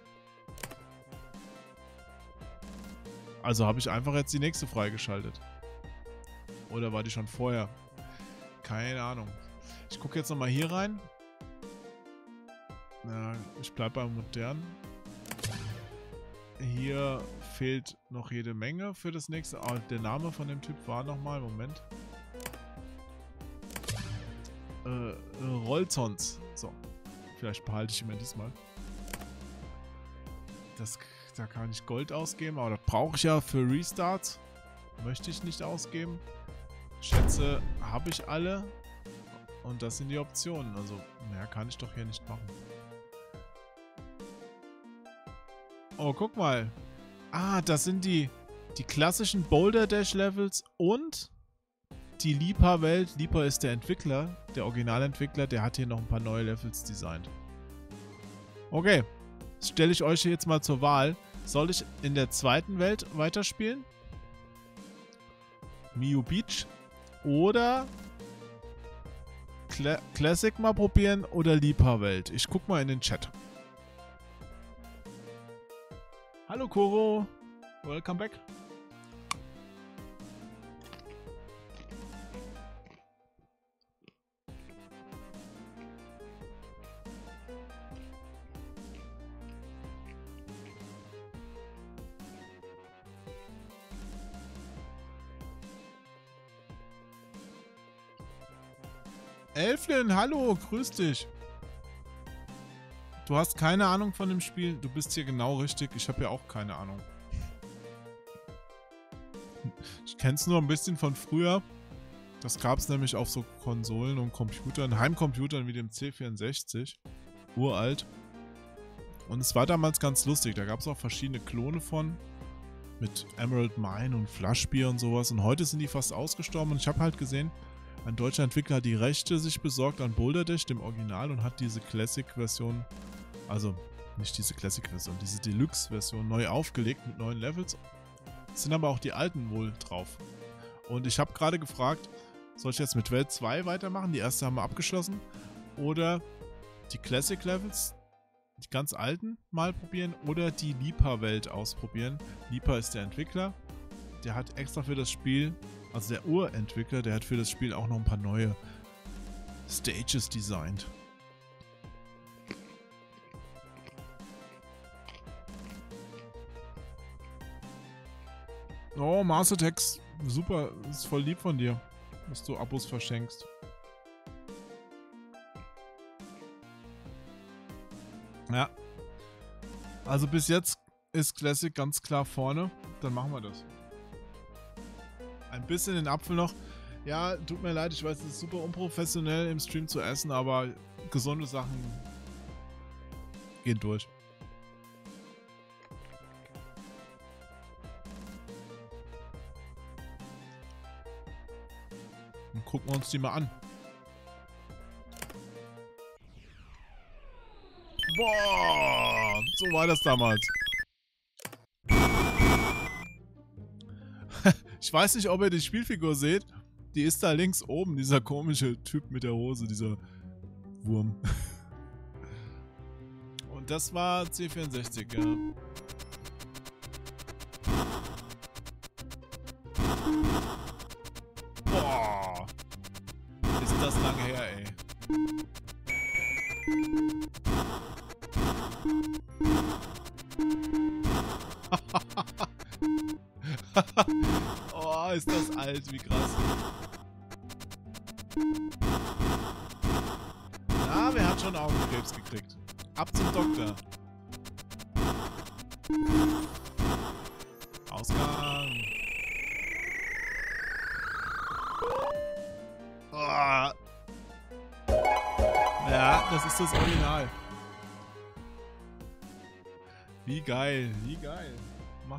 S3: Also habe ich einfach jetzt die nächste freigeschaltet. Oder war die schon vorher? Keine Ahnung. Ich gucke jetzt nochmal hier rein. Na, ich bleibe beim Modern. Hier fehlt noch jede Menge für das nächste. Ah, der Name von dem Typ war nochmal, Moment. Äh, Rollzons. So. Vielleicht behalte ich ihn mir diesmal. Das, da kann ich Gold ausgeben, aber das brauche ich ja für Restarts. Möchte ich nicht ausgeben. Schätze habe ich alle. Und das sind die Optionen. Also mehr kann ich doch hier nicht machen. Oh, guck mal. Ah, das sind die, die klassischen Boulder Dash Levels und die Lipa-Welt. Lipa ist der Entwickler, der Originalentwickler. Der hat hier noch ein paar neue Levels designt. Okay. Das stelle ich euch jetzt mal zur Wahl. Soll ich in der zweiten Welt weiterspielen? Miu Beach oder Cla Classic mal probieren oder Lipa-Welt? Ich guck mal in den Chat. Hallo Koro. Welcome back. Elflin, hallo, grüß dich. Du hast keine Ahnung von dem Spiel? Du bist hier genau richtig. Ich habe ja auch keine Ahnung. Ich kenne es nur ein bisschen von früher. Das gab es nämlich auf so Konsolen und Computern, Heimcomputern wie dem C64. Uralt. Und es war damals ganz lustig. Da gab es auch verschiedene Klone von. Mit Emerald Mine und Flushbeer und sowas. Und heute sind die fast ausgestorben. Und ich habe halt gesehen, ein deutscher Entwickler hat die Rechte sich besorgt an Boulder Dash, dem Original, und hat diese Classic-Version also nicht diese Classic-Version, diese Deluxe-Version neu aufgelegt mit neuen Levels. Es sind aber auch die alten wohl drauf. Und ich habe gerade gefragt, soll ich jetzt mit Welt 2 weitermachen? Die erste haben wir abgeschlossen. Oder die Classic-Levels, die ganz alten, mal probieren. Oder die Lipa-Welt ausprobieren. Lipa ist der Entwickler. Der hat extra für das Spiel, also der Urentwickler, der hat für das Spiel auch noch ein paar neue Stages designt. Oh, Mastertex. Super. ist voll lieb von dir, dass du Abos verschenkst. Ja. Also bis jetzt ist Classic ganz klar vorne. Dann machen wir das. Ein bisschen den Apfel noch. Ja, tut mir leid, ich weiß, es ist super unprofessionell im Stream zu essen, aber gesunde Sachen gehen durch. gucken wir uns die mal an. Boah, so war das damals. Ich weiß nicht, ob ihr die Spielfigur seht. Die ist da links oben, dieser komische Typ mit der Hose, dieser Wurm. (laughs) Und das war C64, ja.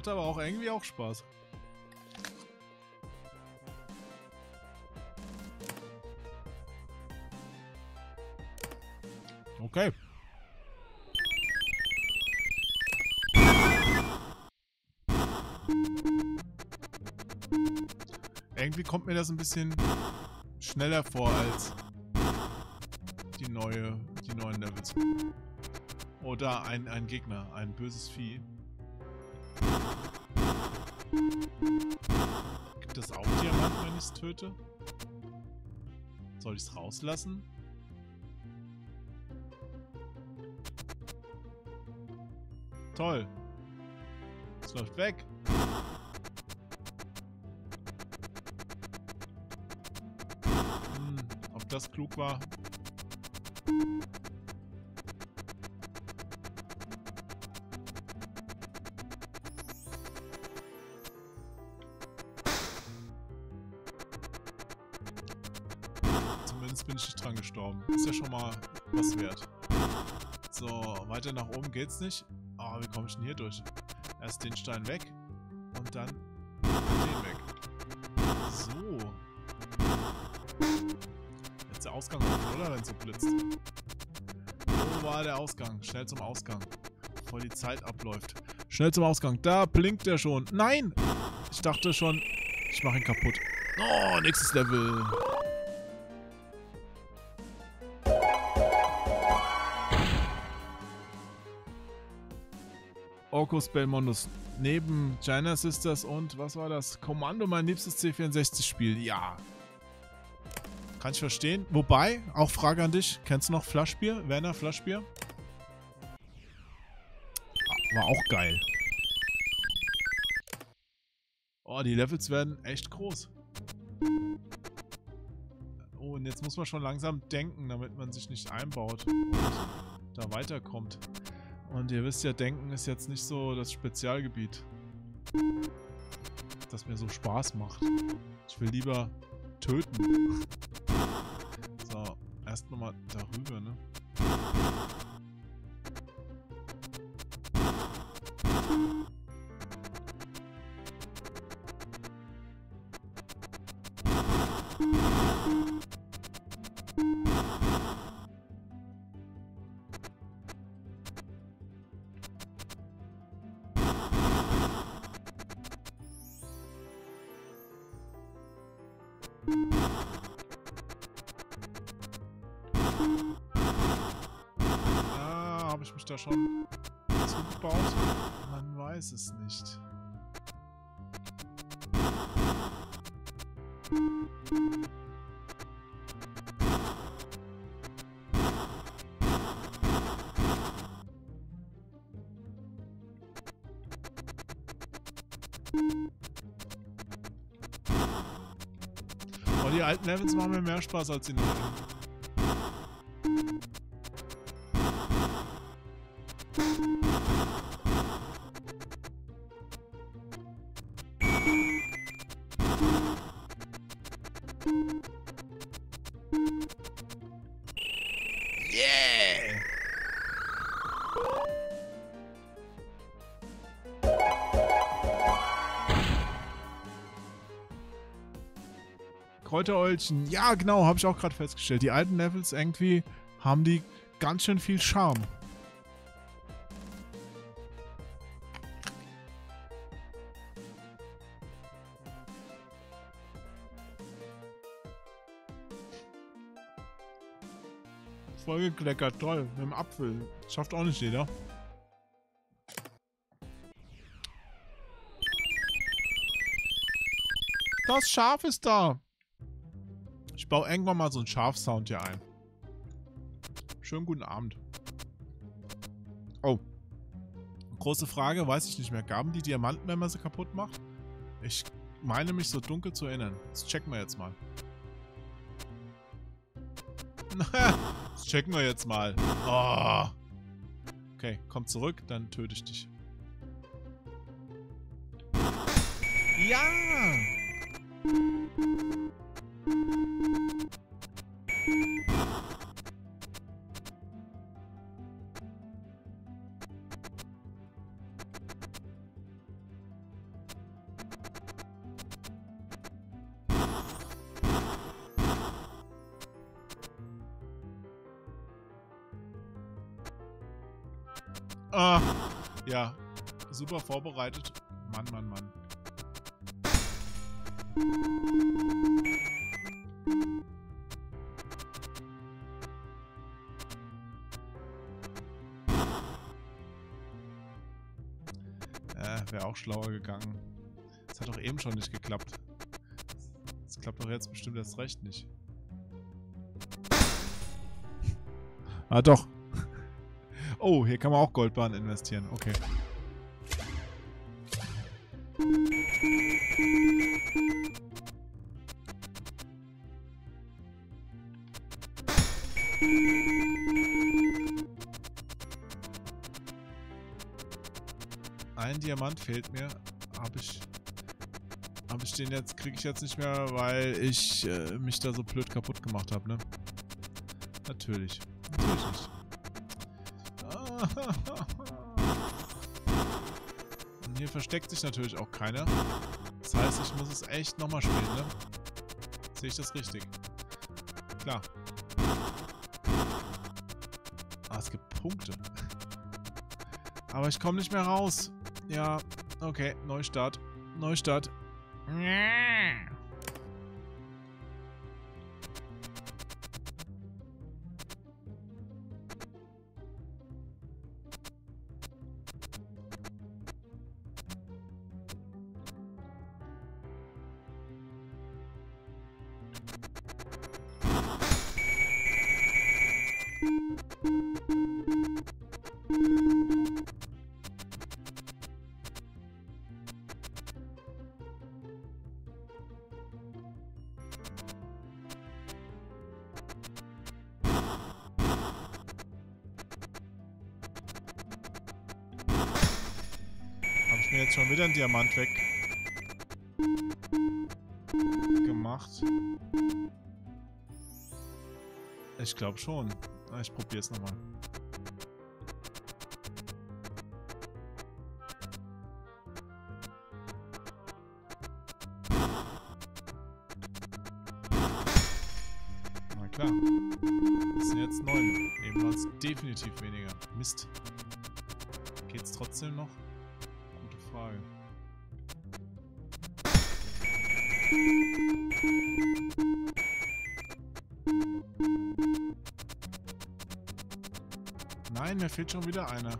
S3: Aber auch irgendwie auch Spaß. Okay. Irgendwie kommt mir das ein bisschen schneller vor als die neue, die neuen Levels. Oder ein, ein Gegner, ein böses Vieh. Gibt es auch Diamanten, wenn ich es töte? Soll ich es rauslassen? Toll. Es läuft weg. Hm, ob das klug war? Geht's nicht. Ah, wie komme ich denn hier durch? Erst den Stein weg und dann den weg. So. Jetzt der Ausgang offen, oder? Wenn so blitzt. Wo war der Ausgang? Schnell zum Ausgang. Bevor die Zeit abläuft. Schnell zum Ausgang. Da blinkt er schon. Nein! Ich dachte schon, ich mache ihn kaputt. Oh, nächstes Level. Orcus Belmondus. Neben China Sisters und was war das? Kommando, mein liebstes C64-Spiel. Ja. Kann ich verstehen. Wobei, auch Frage an dich. Kennst du noch Flaschbier? Werner Flaschbier? War auch geil. Oh, die Levels werden echt groß. Oh, und jetzt muss man schon langsam denken, damit man sich nicht einbaut und da weiterkommt. Und ihr wisst ja, Denken ist jetzt nicht so das Spezialgebiet, das mir so Spaß macht. Ich will lieber töten. So, erst nochmal darüber, ne? Ah, habe ich mich da schon zugebaut? Man weiß es nicht. Alten Levels machen mir mehr Spaß als die neuen. Kräutereulchen, ja genau, habe ich auch gerade festgestellt. Die alten Levels irgendwie haben die ganz schön viel Charme. Vollgekleckert, toll. Mit dem Apfel. Schafft auch nicht jeder. Das Schaf ist da. Ich baue irgendwann mal so einen Schafsound hier ein. Schönen guten Abend. Oh. Große Frage, weiß ich nicht mehr. Gaben die Diamanten, wenn man sie kaputt macht? Ich meine mich so dunkel zu erinnern. Das checken wir jetzt mal. (laughs) das checken wir jetzt mal. Oh. Okay, komm zurück, dann töte ich dich. Ja! Ah, ja. Super vorbereitet. Mann, Mann, Mann. Schlauer gegangen. Das hat doch eben schon nicht geklappt. Das klappt doch jetzt bestimmt erst recht nicht. Ah, doch. (laughs) Oh, hier kann man auch Goldbahn investieren. Okay. Fehlt mir. Habe ich. Habe ich den jetzt, kriege ich jetzt nicht mehr, weil ich äh, mich da so blöd kaputt gemacht habe, ne? Natürlich. Natürlich nicht. (laughs) Und hier versteckt sich natürlich auch keiner. Das heißt, ich muss es echt nochmal spielen, ne? Sehe ich das richtig? Klar. Ah, es gibt Punkte. (laughs) Aber ich komme nicht mehr raus. Ja, okay. Neustart. Neustart. Wieder einen Diamant weg gemacht? Ich glaube schon. Ah, Ich probiere es nochmal. Na klar. Das sind jetzt neun. Eben war es definitiv weniger. Mist. Fehlt schon wieder einer.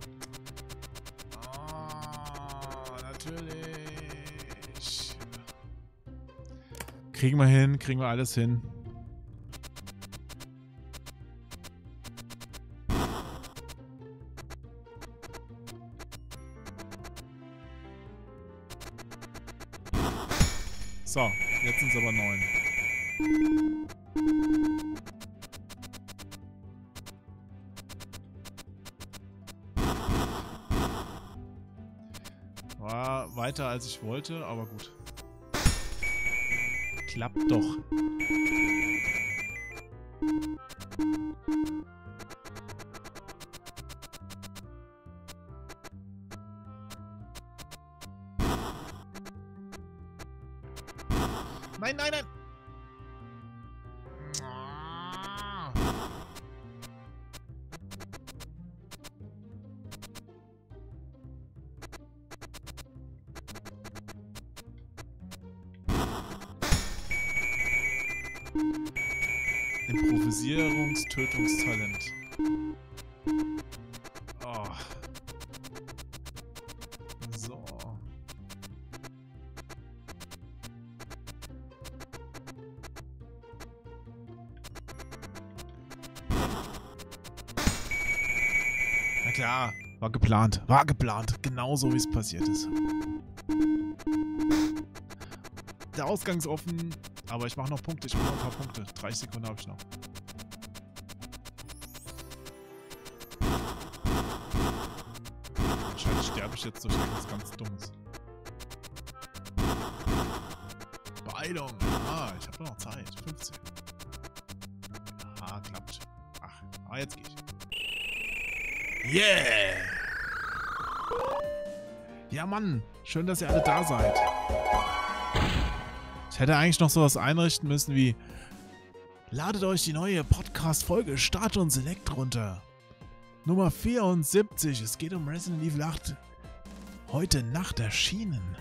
S3: Oh, natürlich. Kriegen wir hin, kriegen wir alles hin. So, jetzt sind es aber neun. Weiter als ich wollte, aber gut. Klappt doch. War geplant. War geplant. Genauso wie es passiert ist. Der Ausgang ist offen, aber ich mache noch Punkte. Ich mache noch ein paar Punkte. 30 Sekunden habe ich noch. Wahrscheinlich sterbe ich jetzt durch etwas ganz Dummes. Beeilung! Ah, ich habe noch Zeit. 15. Ah, jetzt geh ich. Yeah! Mann. Schön, dass ihr alle da seid. Ich hätte eigentlich noch sowas einrichten müssen wie Ladet euch die neue Podcast-Folge Start und Select runter. Nummer 74. Es geht um Resident Evil 8. Heute Nacht erschienen.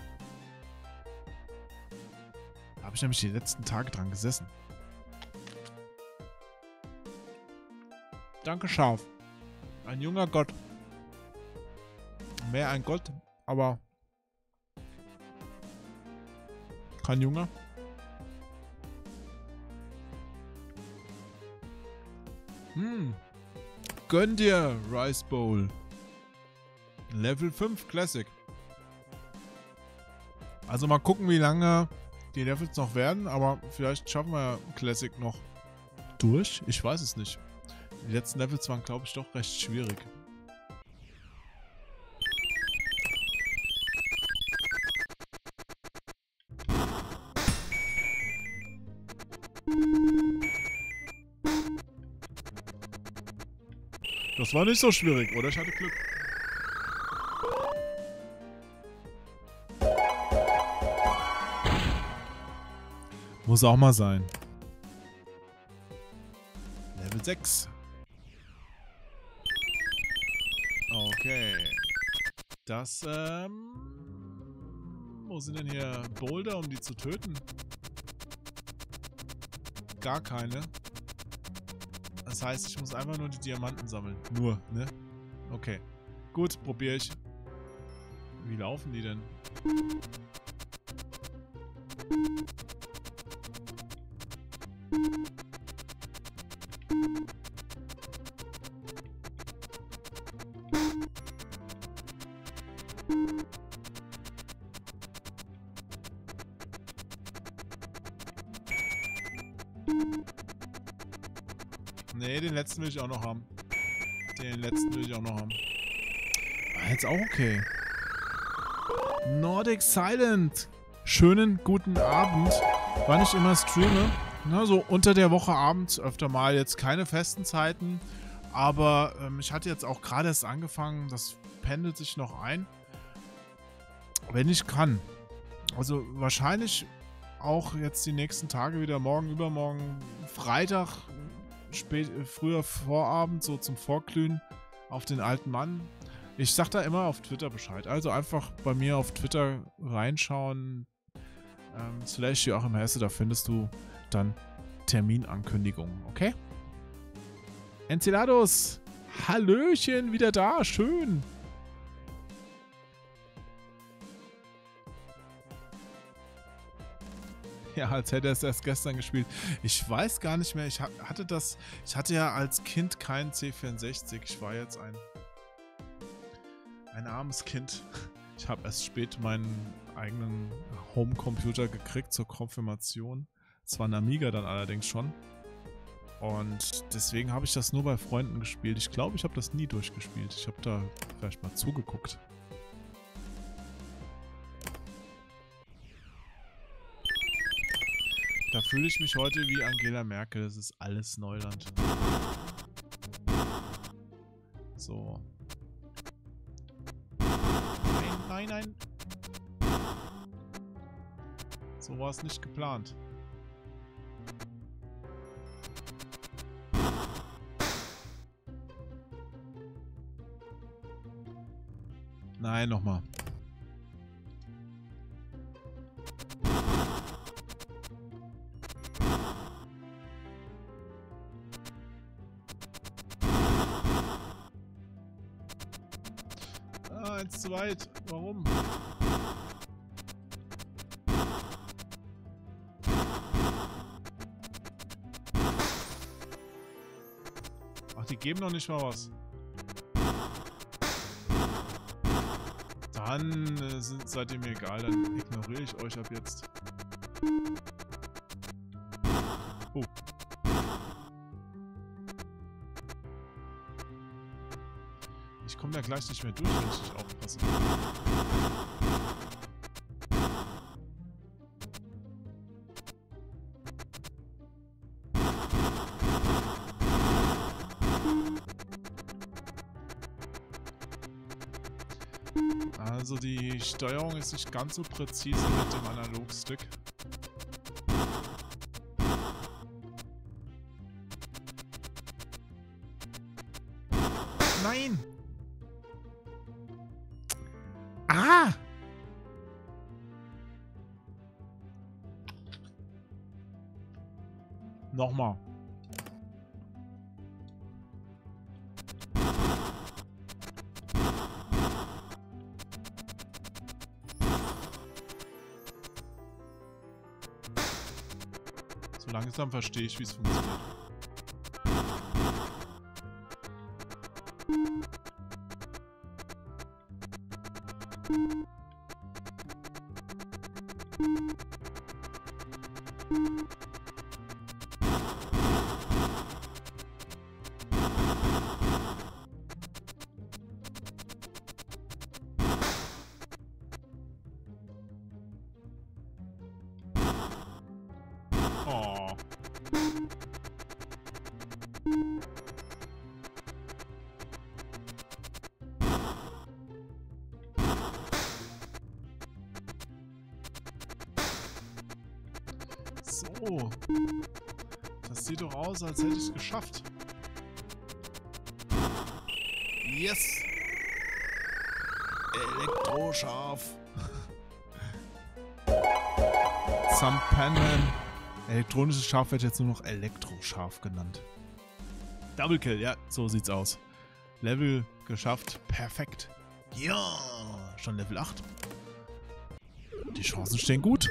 S3: Da habe ich nämlich die letzten Tage dran gesessen. Danke, Schaf. Ein junger Gott. Mehr ein Gott, aber kein Junger. Hm. Gönn dir, Rice Bowl. Level 5 Classic. Also mal gucken, wie lange die Levels noch werden, aber vielleicht schaffen wir Classic noch durch. Ich weiß es nicht. Die letzten Levels waren, glaube ich, doch recht schwierig. Das war nicht so schwierig, oder? Ich hatte Glück. Muss auch mal sein. Level 6. Okay. Das, ähm... Wo sind denn hier Boulder, um die zu töten? Gar keine. Das heißt, ich muss einfach nur die Diamanten sammeln. Nur, ne? Okay. Gut, probiere ich. Wie laufen die denn? Letzten will ich auch noch haben. Den letzten will ich auch noch haben. War jetzt auch okay. Nordic Silent. Schönen guten Abend. Wann ich immer streame. Na, so unter der Woche abends öfter mal. Jetzt keine festen Zeiten. Aber ähm, ich hatte jetzt auch gerade erst angefangen. Das pendelt sich noch ein. Wenn ich kann. Also wahrscheinlich auch jetzt die nächsten Tage wieder. Morgen, übermorgen, Freitag spät, früher Vorabend, so zum Vorglühen auf den alten Mann. Ich sag da immer auf Twitter Bescheid. Also einfach bei mir auf Twitter reinschauen. Ähm, slash Joachim Hesse, da findest du dann Terminankündigungen, okay? Encelados! Hallöchen, wieder da, schön! Ja, als hätte er es erst gestern gespielt. Ich weiß gar nicht mehr. Ich hatte das. Ich hatte ja als Kind keinen C64. Ich war jetzt ein. Ein armes Kind. Ich habe erst spät meinen eigenen Homecomputer gekriegt zur Konfirmation. Es war ein Amiga dann allerdings schon. Und deswegen habe ich das nur bei Freunden gespielt. Ich glaube, ich habe das nie durchgespielt. Ich habe da vielleicht mal zugeguckt. Da fühle ich mich heute wie Angela Merkel. Das ist alles Neuland. So. Nein, nein, nein. So war es nicht geplant. Nein, nochmal. Weit. Warum? Ach, die geben noch nicht mal was. Dann äh, sind, seid ihr mir egal, dann ignoriere ich euch ab jetzt. Oh. Ich komme da gleich nicht mehr durch, wenn ich nicht Gott. Also die Steuerung ist nicht ganz so präzise mit dem Analogstick. Nochmal. So langsam verstehe ich, wie es funktioniert. Aus, als hätte ich es geschafft. Yes! Elektroscharf. Sampanman. Elektronisches Schaf wird jetzt nur noch Elektroscharf genannt. Double Kill, ja, so sieht's aus. Level geschafft, perfekt. Ja, schon Level 8. Die Chancen stehen gut.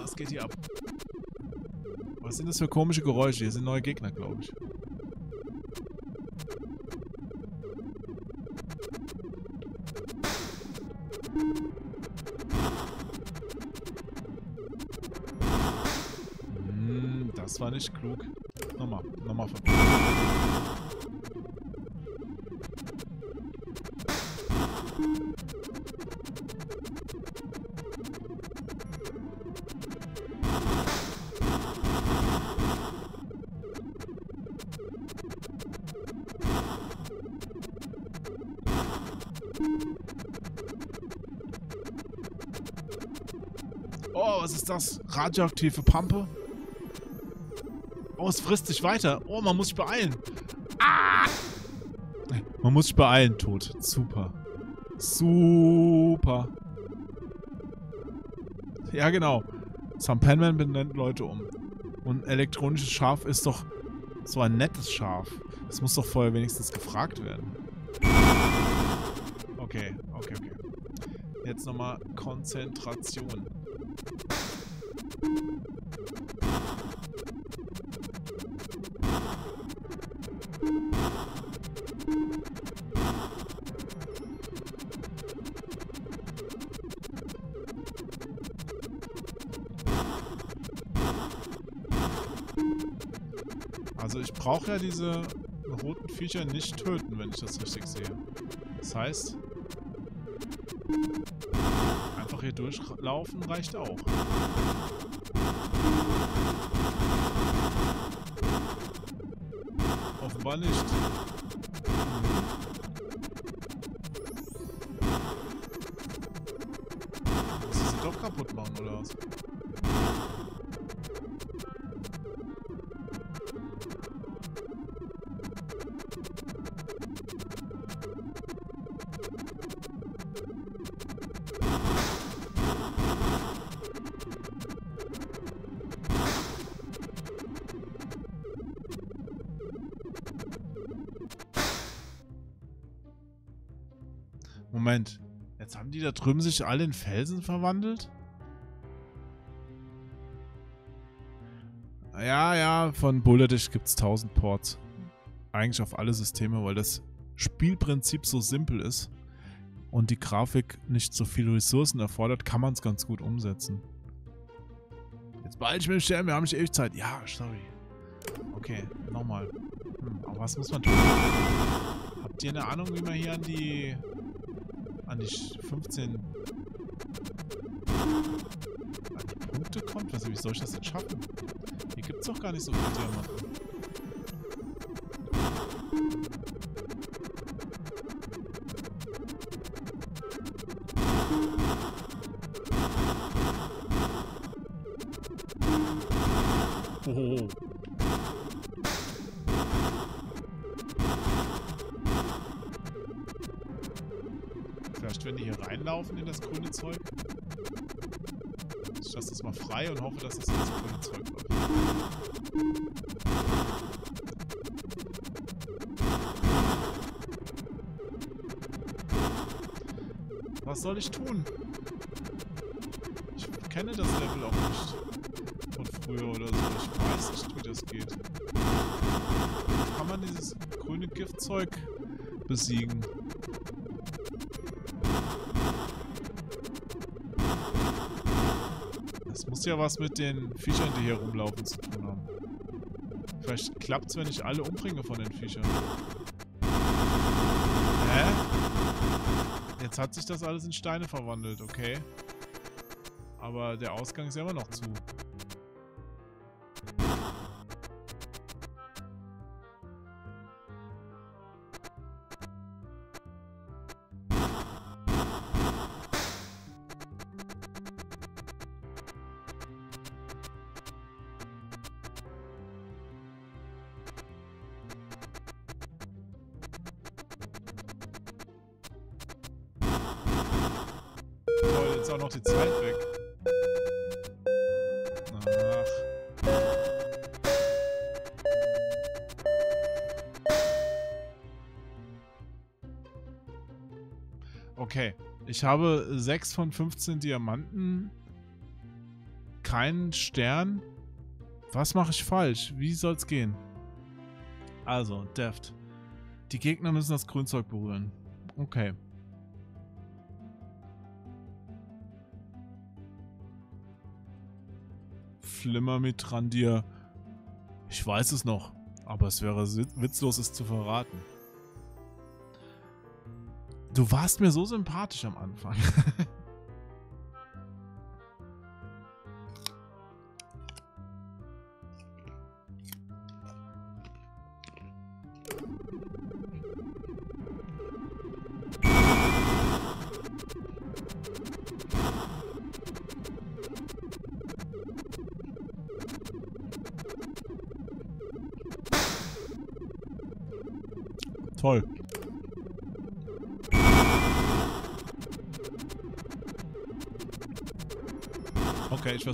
S3: Was geht hier ab? Was sind das für komische Geräusche? Hier sind neue Gegner, glaube ich. Hm, das war nicht klug. Radioaktive Pampe? Oh, es frisst sich weiter. Oh, man muss sich beeilen. Ah! Man muss sich beeilen, tot. Super. Super. Ja, genau. Sam Penman benennt Leute um. Und elektronisches Schaf ist doch so ein nettes Schaf. Das muss doch vorher wenigstens gefragt werden. Okay, okay, okay. Jetzt nochmal Konzentration. Ja diese roten Viecher nicht töten, wenn ich das richtig sehe. Das heißt, einfach hier durchlaufen reicht auch. Offenbar nicht. Moment. Jetzt haben die da drüben sich alle in Felsen verwandelt? Ja, ja, von Bullerdish gibt es 1000 Ports. Eigentlich auf alle Systeme, weil das Spielprinzip so simpel ist und die Grafik nicht so viele Ressourcen erfordert, kann man es ganz gut umsetzen. Jetzt beeil ich mich wir haben nicht ewig Zeit. Ja, sorry. Okay, nochmal. Hm, aber was muss man tun? Habt ihr eine Ahnung, wie man hier an die an die 15 an die Punkte kommt? Also wie soll ich das jetzt schaffen? Hier gibt es doch gar nicht so viele Diamanten. Das grüne Zeug. Ich lasse das mal frei und hoffe, dass das das grüne Zeug läuft. Was soll ich tun? Ich kenne das Level auch nicht von früher oder so. Ich weiß nicht, wie das geht. Kann man dieses grüne Giftzeug besiegen? Muss ja was mit den Viechern, die hier rumlaufen, zu tun haben. Vielleicht klappt es, wenn ich alle umbringe von den Viechern. Hä? Jetzt hat sich das alles in Steine verwandelt, okay. Aber der Ausgang ist ja immer noch zu. Ich habe 6 von 15 Diamanten. Keinen Stern. Was mache ich falsch? Wie soll's gehen? Also, Deft. Die Gegner müssen das Grünzeug berühren. Okay. Flimmer mit dran dir. Ich weiß es noch, aber es wäre witzlos, es zu verraten. Du warst mir so sympathisch am Anfang. (laughs)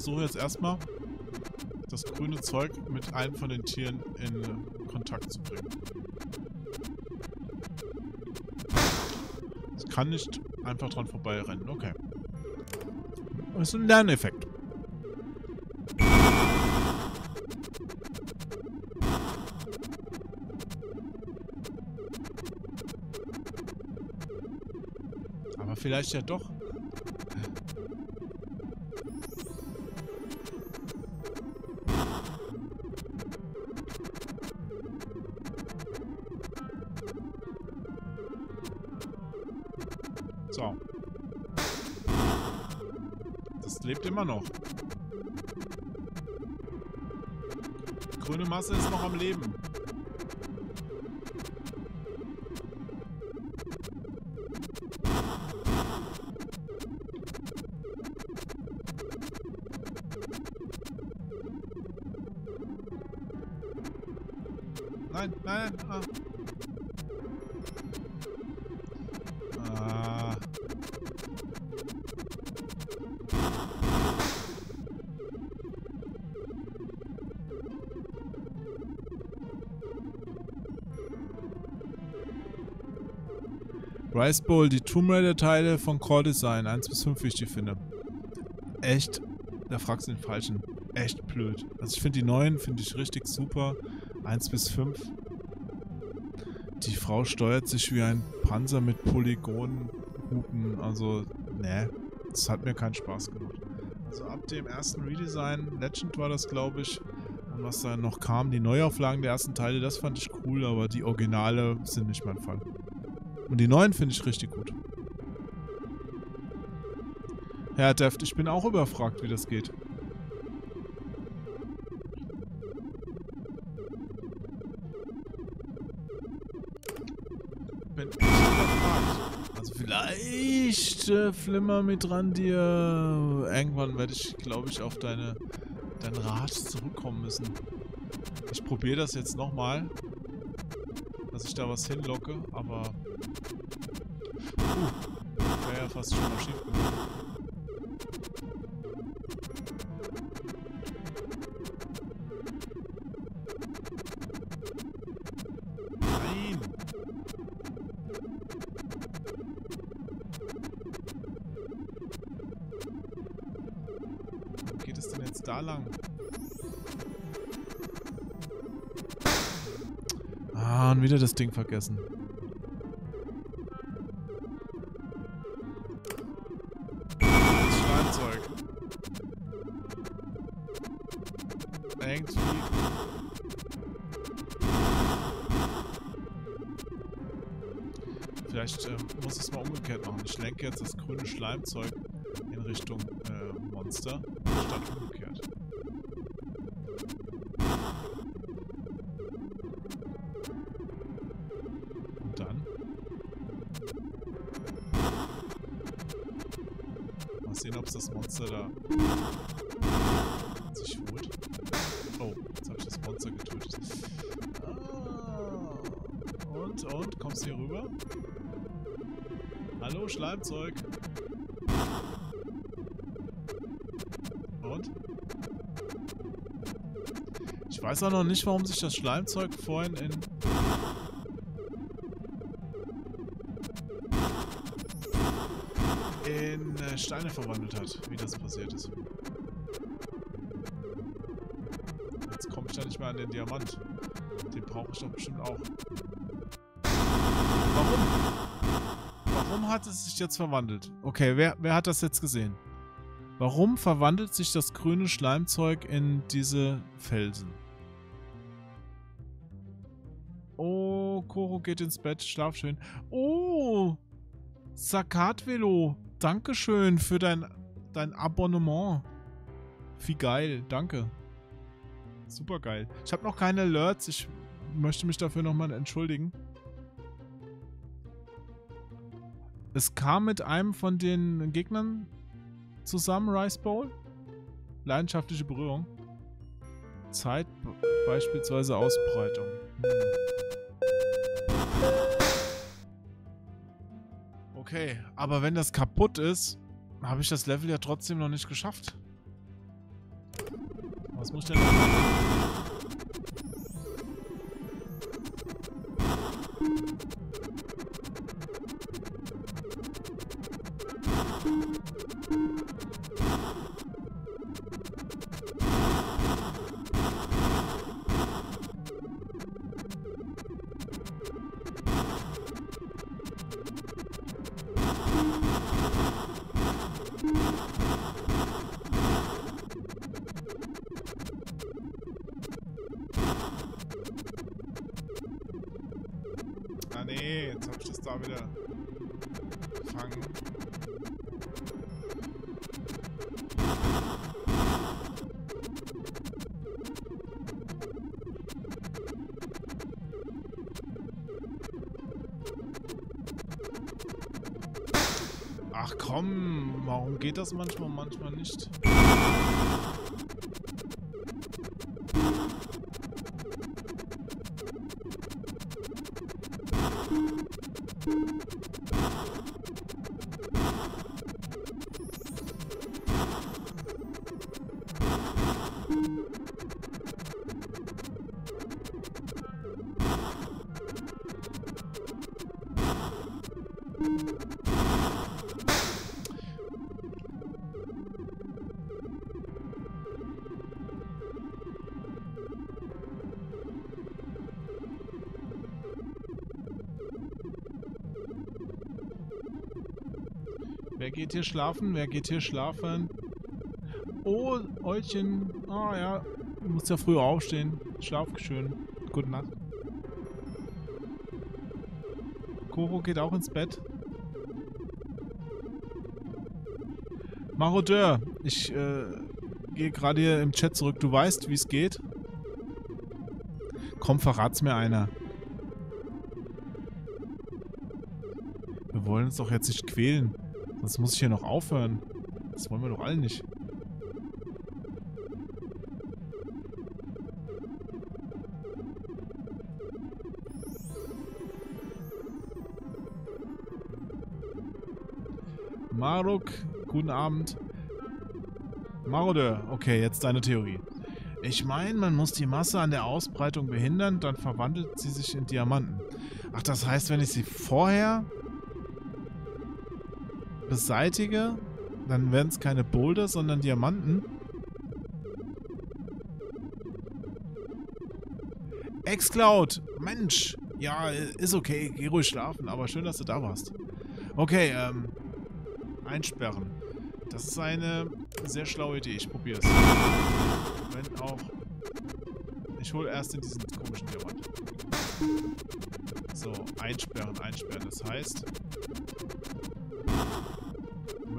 S3: versuche jetzt erstmal das grüne Zeug mit einem von den Tieren in Kontakt zu bringen. Es kann nicht einfach dran vorbeirennen. Okay. Das ist ein Lerneffekt. Aber vielleicht ja doch. Immer noch. Die grüne Masse ist noch am Leben. Rice Bowl, die Tomb Raider Teile von Core Design, 1 bis 5 wichtig finde. Echt, da fragst du den Falschen. Echt blöd. Also ich finde die neuen, finde ich richtig super. 1 bis 5. Die Frau steuert sich wie ein Panzer mit Polygonhupen. Also, ne, das hat mir keinen Spaß gemacht. Also ab dem ersten Redesign, Legend war das, glaube ich, und was da noch kam, die Neuauflagen der ersten Teile, das fand ich cool, aber die Originale sind nicht mein Fall. Und die neuen finde ich richtig gut. Herr Deft, ich bin auch überfragt, wie das geht. Bin überfragt. Also vielleicht äh, Flimmer mit dran dir. Irgendwann werde ich, glaube ich, auf deine dein Rad zurückkommen müssen. Ich probiere das jetzt nochmal, dass ich da was hinlocke, aber... Wäre ja fast schon mal schief gegangen. Nein! Wo geht es denn jetzt da lang? Ah, und wieder das Ding vergessen. Lenke jetzt das grüne Schleimzeug in Richtung äh, Monster, statt Hallo, Schleimzeug. Und? Ich weiß auch noch nicht, warum sich das Schleimzeug vorhin in... in äh, Steine verwandelt hat, wie das passiert ist. Jetzt komme ich da nicht mehr an den Diamant. Den brauche ich doch bestimmt auch. Warum? Warum hat es sich jetzt verwandelt? Okay, wer, wer hat das jetzt gesehen? Warum verwandelt sich das grüne Schleimzeug in diese Felsen? Oh, Koro geht ins Bett, schlaf schön. Oh, Sakatvelo, Dankeschön für dein, dein Abonnement. Wie geil, danke. Super geil. Ich habe noch keine Alerts, ich möchte mich dafür nochmal entschuldigen. Es kam mit einem von den Gegnern zusammen, Rice Bowl. Leidenschaftliche Berührung. Zeit, beispielsweise Ausbreitung. Okay, aber wenn das kaputt ist, habe ich das Level ja trotzdem noch nicht geschafft. Was muss ich denn machen? Das manchmal, manchmal nicht? Wer geht hier schlafen? Wer geht hier schlafen? Oh, Eulchen. Ah ja, du musst ja früher aufstehen. Schlaf schön. Gute Nacht. Koro geht auch ins Bett. Marodeur, ich äh, gehe gerade hier im Chat zurück. Du weißt, wie es geht? Komm, verrat's mir einer. Wir wollen uns doch jetzt nicht quälen. Sonst muss ich hier noch aufhören. Das wollen wir doch alle nicht. Maruk, guten Abend. Marodeur, okay, jetzt deine Theorie. Ich meine, man muss die Masse an der Ausbreitung behindern, dann verwandelt sie sich in Diamanten. Ach, das heißt, wenn ich sie vorher beseitige, dann werden es keine Boulder, sondern Diamanten. Xcloud, Mensch, ja, ist okay, geh ruhig schlafen, aber schön, dass du da warst. Okay, ähm, einsperren. Das ist eine sehr schlaue Idee, ich probiere es. Wenn auch... Ich hole erst in diesen komischen Diamant. So, einsperren, einsperren. Das heißt,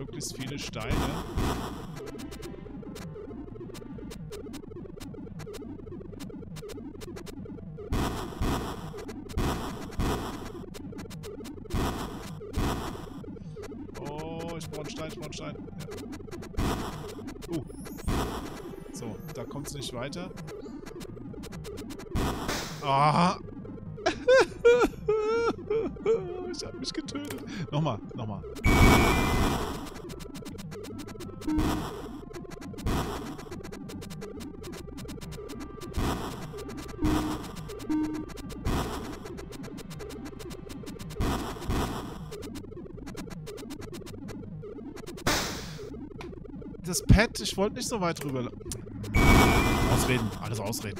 S3: möglichst viele Steine. Oh, ich brauche einen Stein, ich brauche einen Stein. Ja. Uh. So, da kommt es nicht weiter. Das Pad, ich wollte nicht so weit rüber. Ausreden, alles ausreden.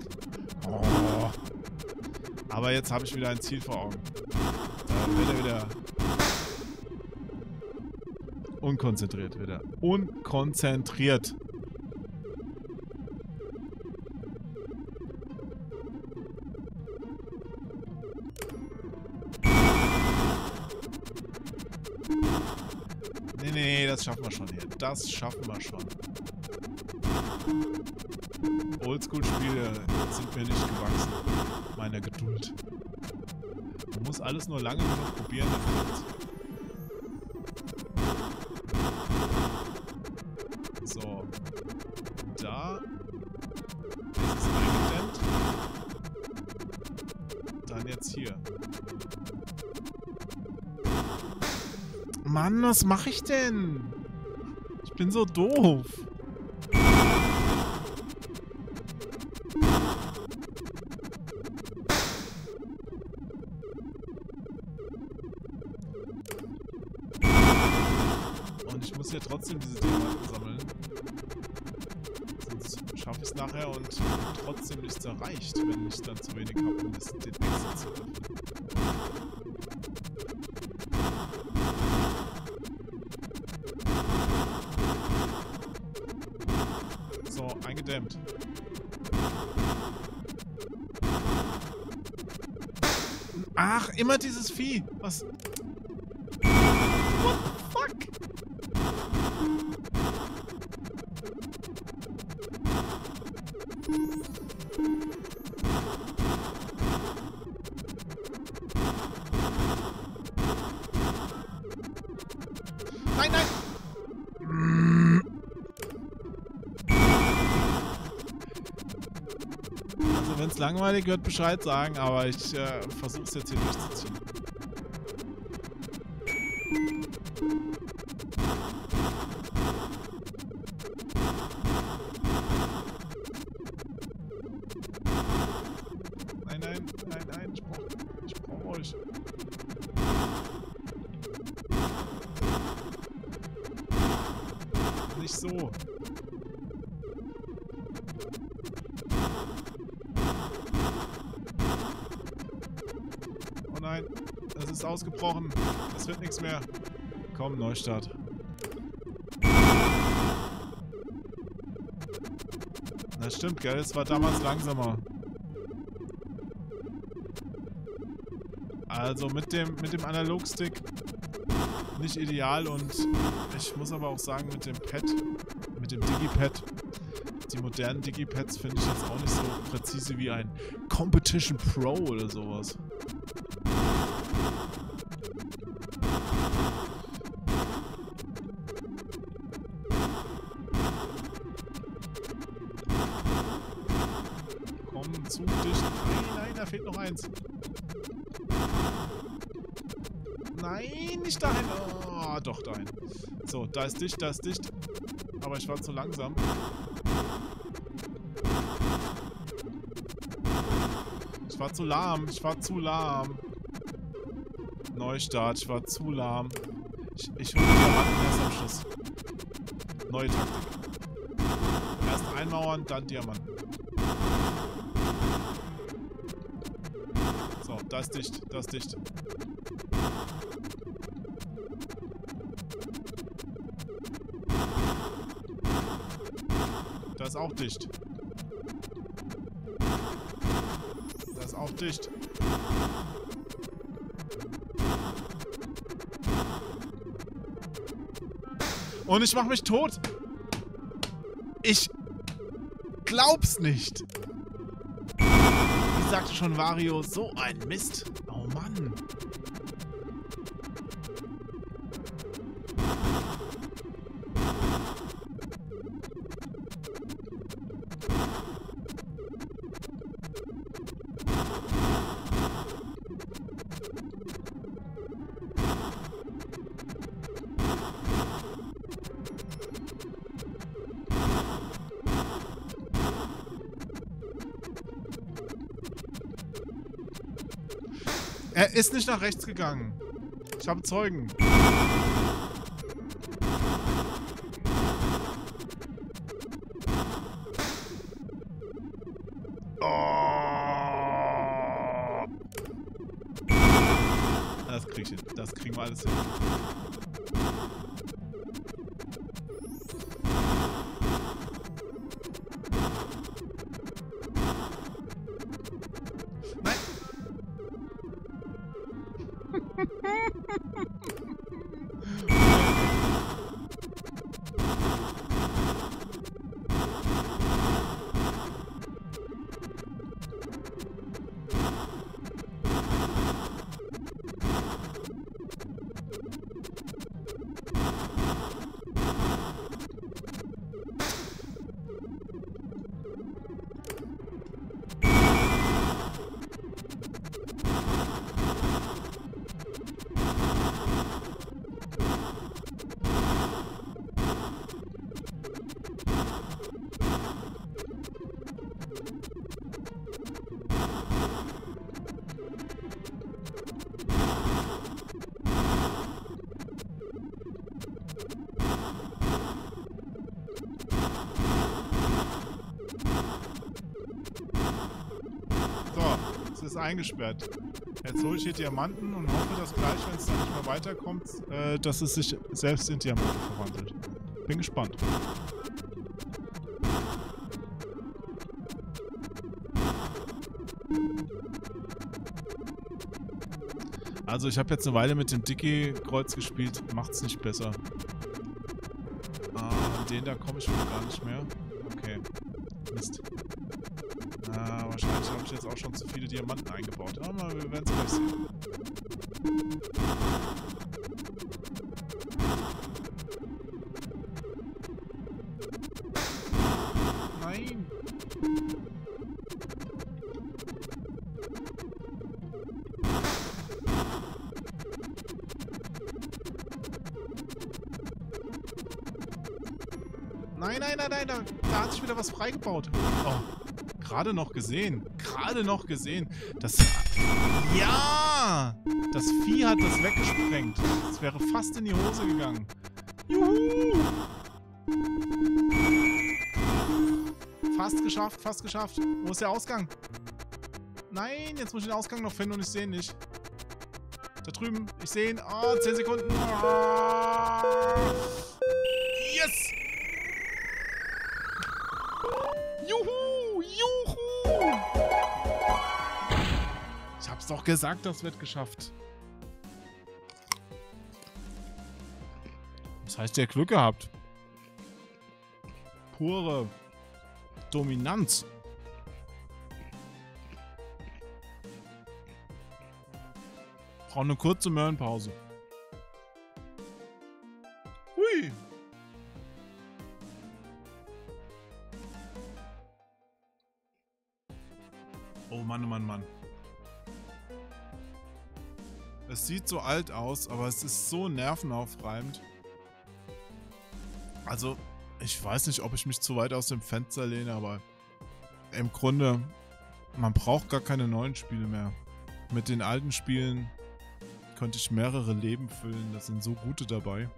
S3: Oh. Aber jetzt habe ich wieder ein Ziel vor Augen. Da wird er wieder unkonzentriert wieder. Unkonzentriert. Nee, nee, das schaffen wir schon hier. Das schaffen wir schon. Oldschool-Spiele sind mir nicht gewachsen. Meiner Geduld. Man muss alles nur lange genug probieren, damit So. Da ist es eingedämmt. Dann jetzt hier. Mann, was mache ich denn? Ich bin so doof. Nichts erreicht, wenn ich dann zu wenig habe, um das, Wechsel zu öffnen. So, eingedämmt. Ach, immer dieses Vieh. Was? Langweilig wird, Bescheid sagen, aber ich äh, versuche es jetzt hier durchzuziehen. Neustart. Das stimmt, gell? Es war damals langsamer. Also mit dem, mit dem Analogstick nicht ideal und ich muss aber auch sagen, mit dem Pad, mit dem Digipad, die modernen Digipads finde ich jetzt auch nicht so präzise wie ein Competition Pro oder sowas. Da ist dicht, da ist dicht. Aber ich war zu langsam. Ich war zu lahm. Ich war zu lahm. Neustart. Ich war zu lahm. Ich, ich hole die Diamanten erst am Schluss. Neue Taktik. Erst einmauern, dann Diamanten. So, da ist dicht. Da ist dicht. Ist auch dicht. Da ist auch dicht. Und ich mach mich tot. Ich glaub's nicht. Wie sagte schon Wario, so ein Mist. Ist nicht nach rechts gegangen. Ich habe Zeugen. Eingesperrt. Jetzt hole ich hier Diamanten und hoffe, dass gleich, wenn es dann nicht mehr weiterkommt, äh, dass es sich selbst in Diamanten verwandelt. Bin gespannt. Also ich habe jetzt eine Weile mit dem Dicky-Kreuz gespielt, macht's nicht besser. Ah, den da komme ich wohl gar nicht mehr. Gerade noch gesehen. Gerade noch gesehen. Das... Ja! Das Vieh hat das weggesprengt. Das wäre fast in die Hose gegangen. Juhu! Fast geschafft, fast geschafft. Wo ist der Ausgang? Nein, jetzt muss ich den Ausgang noch finden und ich sehe ihn nicht. Da drüben, ich sehe ihn. Oh, 10 Sekunden. Ah. Gesagt, das wird geschafft. Das heißt, der Glück gehabt. Pure Dominanz. Brauche eine kurze Möhrenpause. Hui. Oh Mann, oh Mann, Mann. Es sieht so alt aus, aber es ist so nervenaufreibend. Also, ich weiß nicht, ob ich mich zu weit aus dem Fenster lehne, aber im Grunde, man braucht gar keine neuen Spiele mehr. Mit den alten Spielen könnte ich mehrere Leben füllen. Da sind so gute dabei.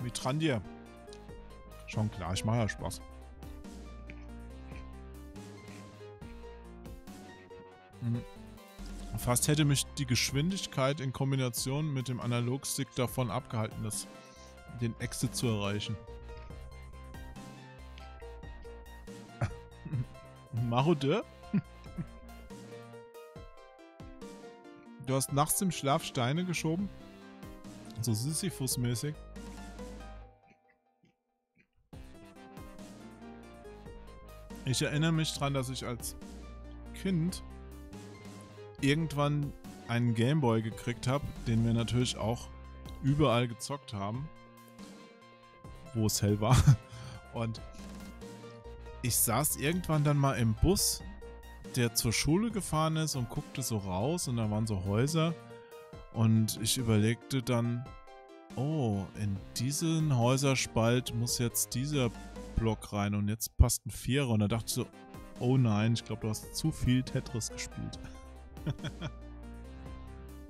S3: Wie dir? Schon klar, ich mache ja Spaß. Hm. Fast hätte mich die Geschwindigkeit in Kombination mit dem Analogstick davon abgehalten, das, den Exit zu erreichen. (laughs) Marode? Du hast nachts im Schlaf Steine geschoben? So Sisyphus-mäßig. Ich erinnere mich daran, dass ich als Kind irgendwann einen Gameboy gekriegt habe, den wir natürlich auch überall gezockt haben, wo es hell war. (laughs) Und ich saß irgendwann dann mal im Bus, der zur Schule gefahren ist und guckte so raus und da waren so Häuser und ich überlegte dann, oh, in diesen Häuserspalt muss jetzt dieser Block rein und jetzt passt ein Vierer. Und da dachte ich so, oh nein, ich glaube, du hast zu viel Tetris gespielt. (laughs)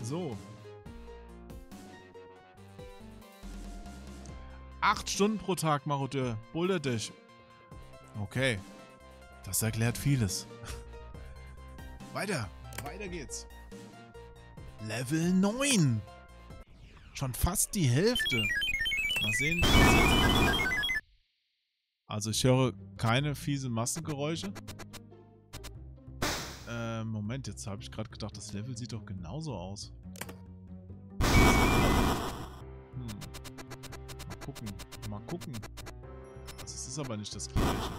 S3: so. Acht Stunden pro Tag, Marodeur. Boulder dich. Okay. Das erklärt vieles. (laughs) Weiter. Weiter geht's. Level 9. Schon fast die Hälfte. Mal sehen. Also ich höre keine fiese Massengeräusche. Äh, Moment, jetzt habe ich gerade gedacht, das Level sieht doch genauso aus. Hm. Mal gucken, mal gucken. Also es ist aber nicht das gleiche.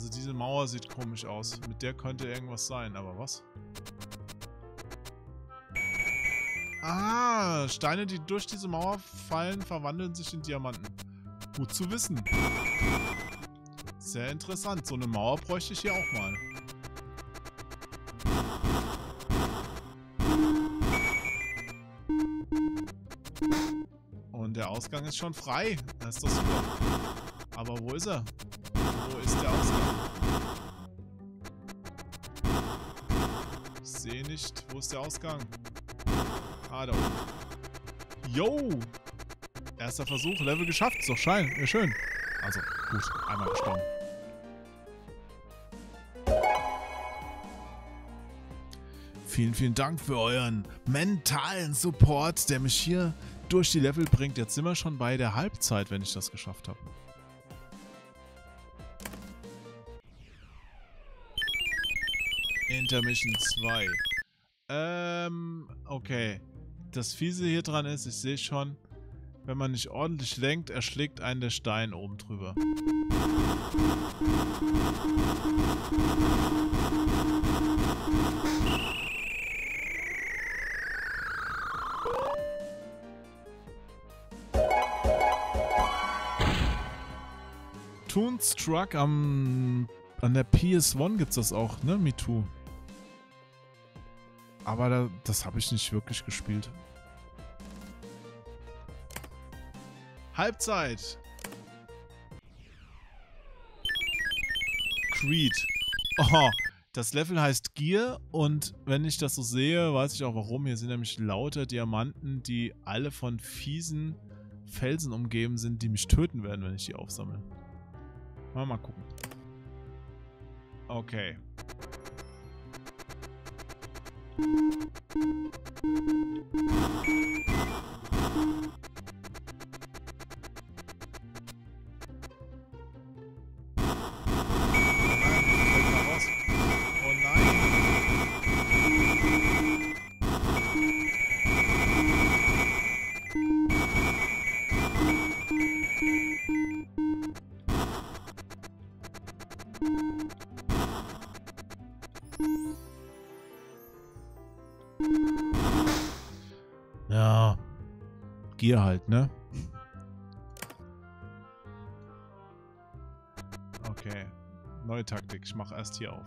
S3: Also diese Mauer sieht komisch aus. Mit der könnte irgendwas sein, aber was? Ah, Steine, die durch diese Mauer fallen, verwandeln sich in Diamanten. Gut zu wissen. Sehr interessant. So eine Mauer bräuchte ich hier auch mal. Und der Ausgang ist schon frei. Das ist doch super. Aber wo ist er? Wo ist der Ausgang? Ich sehe nicht. Wo ist der Ausgang? Ah, da oben. Yo! Erster Versuch, Level geschafft. Ist doch schein. Ja, schön. Also, gut. Einmal gestorben. Vielen, vielen Dank für euren mentalen Support, der mich hier durch die Level bringt. Jetzt sind wir schon bei der Halbzeit, wenn ich das geschafft habe. Intermission 2. Ähm, okay. Das Fiese hier dran ist, ich sehe schon, wenn man nicht ordentlich lenkt, erschlägt einen der Stein oben drüber. Toonstruck am an der PS1 gibt's das auch, ne? Me Too. Aber da, das habe ich nicht wirklich gespielt. Halbzeit. Creed. Oh, das Level heißt Gear und wenn ich das so sehe, weiß ich auch warum. Hier sind nämlich lauter Diamanten, die alle von fiesen Felsen umgeben sind, die mich töten werden, wenn ich die aufsammle. Mal, mal gucken. Okay. you Gier halt, ne? Okay. Neue Taktik. Ich mache erst hier auf.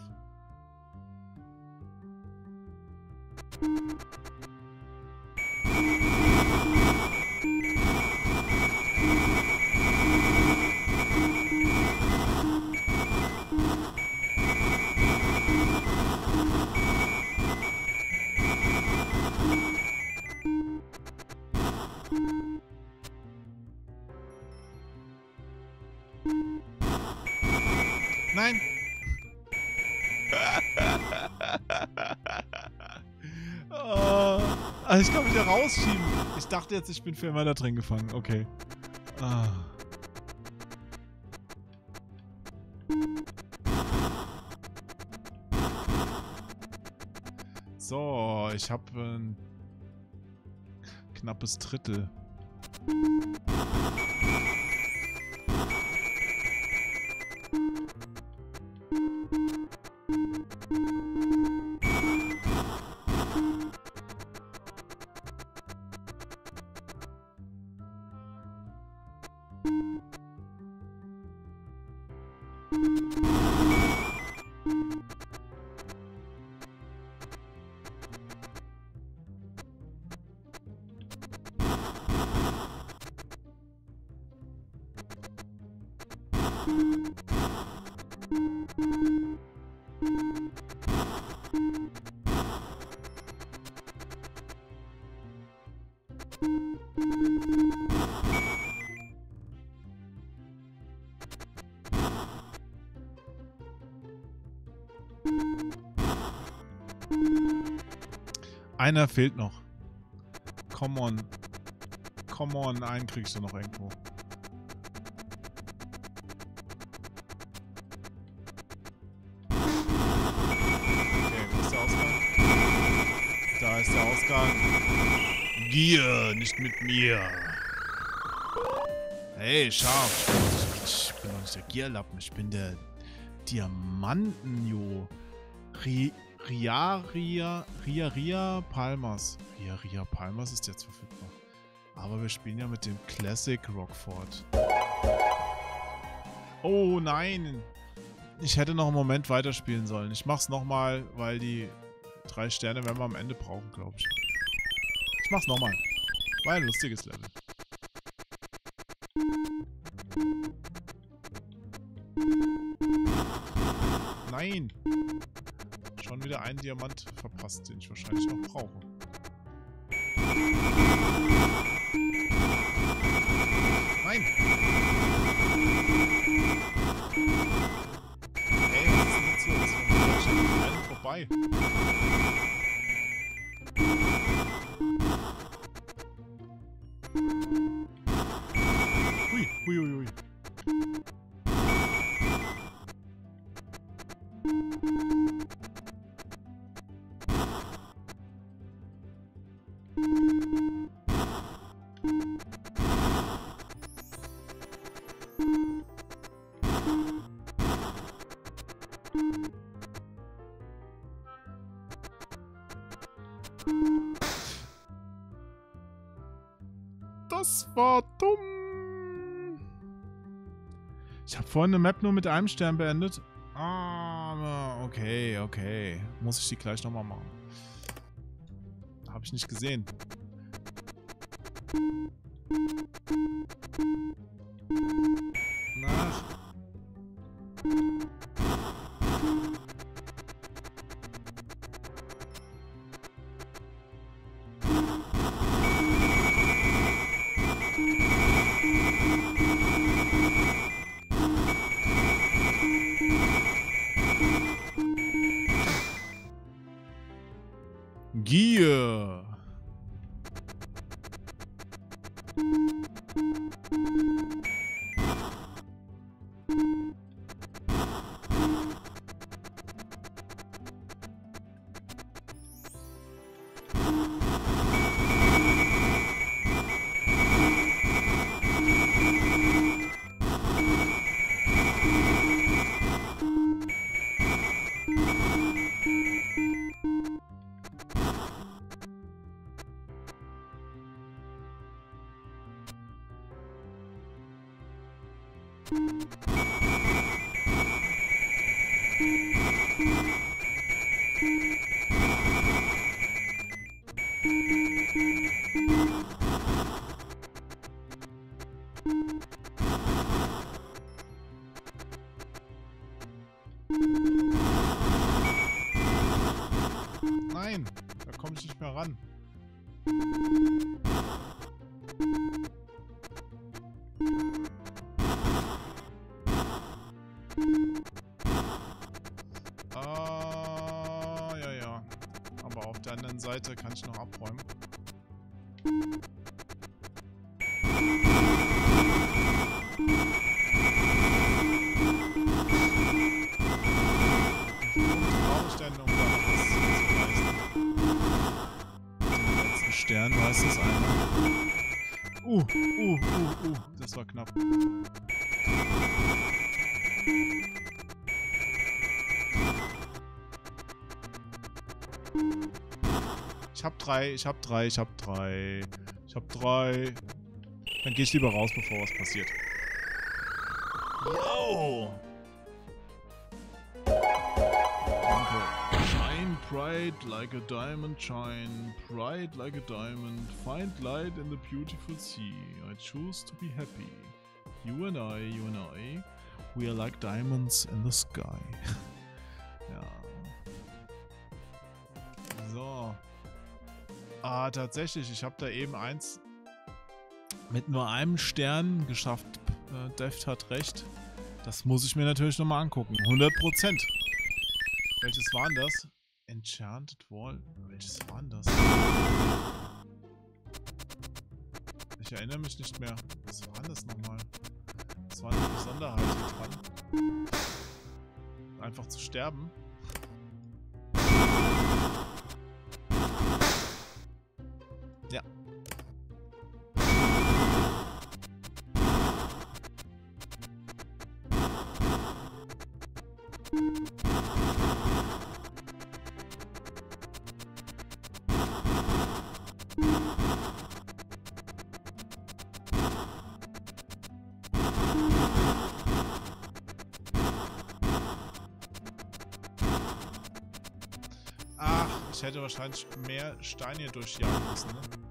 S3: Dachte jetzt, ich bin für immer da drin gefangen. Okay. Ah. So, ich habe ein knappes Drittel. Einer fehlt noch. Come on. Come on, einen kriegst du noch irgendwo. Okay, wo ist der Ausgang? Da ist der Ausgang. Gier, nicht mit mir. Hey, scharf. Ich bin doch nicht der Gierlappen, ich bin der Diamantenjo. Ri Ria, Ria, Ria, Ria Palmas. Ria, Ria Palmas ist jetzt verfügbar. Aber wir spielen ja mit dem Classic Rockford. Oh nein! Ich hätte noch einen Moment weiterspielen sollen. Ich mach's nochmal, weil die drei Sterne werden wir am Ende brauchen, glaube ich. Ich mach's nochmal. War ein lustiges Level. Nein! Einen Diamant verpasst, den ich wahrscheinlich noch brauche. Nein! Ey, was ist denn jetzt los? Ich bin vorbei. War dumm. Ich habe vorhin eine Map nur mit einem Stern beendet. Ah, okay, okay. Muss ich die gleich nochmal machen. Habe ich nicht gesehen. Drei, ich hab drei, ich hab drei. Ich hab drei. Dann geh ich lieber raus, bevor was passiert. Yo! Danke. Shine bright like a diamond, shine bright like a diamond. Find light in the beautiful sea. I choose to be happy. You and I, you and I, we are like diamonds in the sky. (laughs) Ah, tatsächlich, ich habe da eben eins mit nur einem Stern geschafft. Äh, Deft hat recht. Das muss ich mir natürlich nochmal angucken. 100%. Welches war denn das? Enchanted Wall. Welches war denn das? Ich erinnere mich nicht mehr. Was war denn das nochmal? Was war die Besonderheit dran? Einfach zu sterben? Hätte wahrscheinlich mehr Steine durchjagen müssen, ne?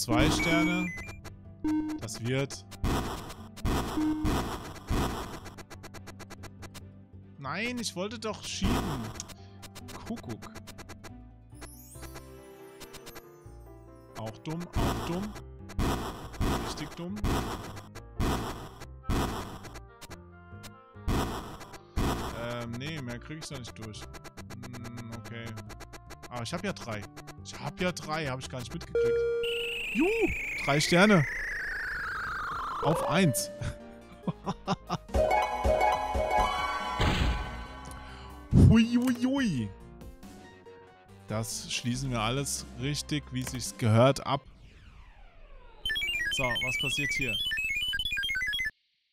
S3: Zwei Sterne. Das wird Nein, ich wollte doch schieben. Kuckuck. Auch dumm, auch dumm. Richtig dumm. Ähm, nee, mehr kriege ich da nicht durch. Hm, okay. Aber ich habe ja drei. Ich habe ja drei, habe ich gar nicht mitgekriegt. Juhu, drei Sterne. Auf eins. (laughs) Huiuiui. Das schließen wir alles richtig, wie es sich gehört, ab. So, was passiert hier?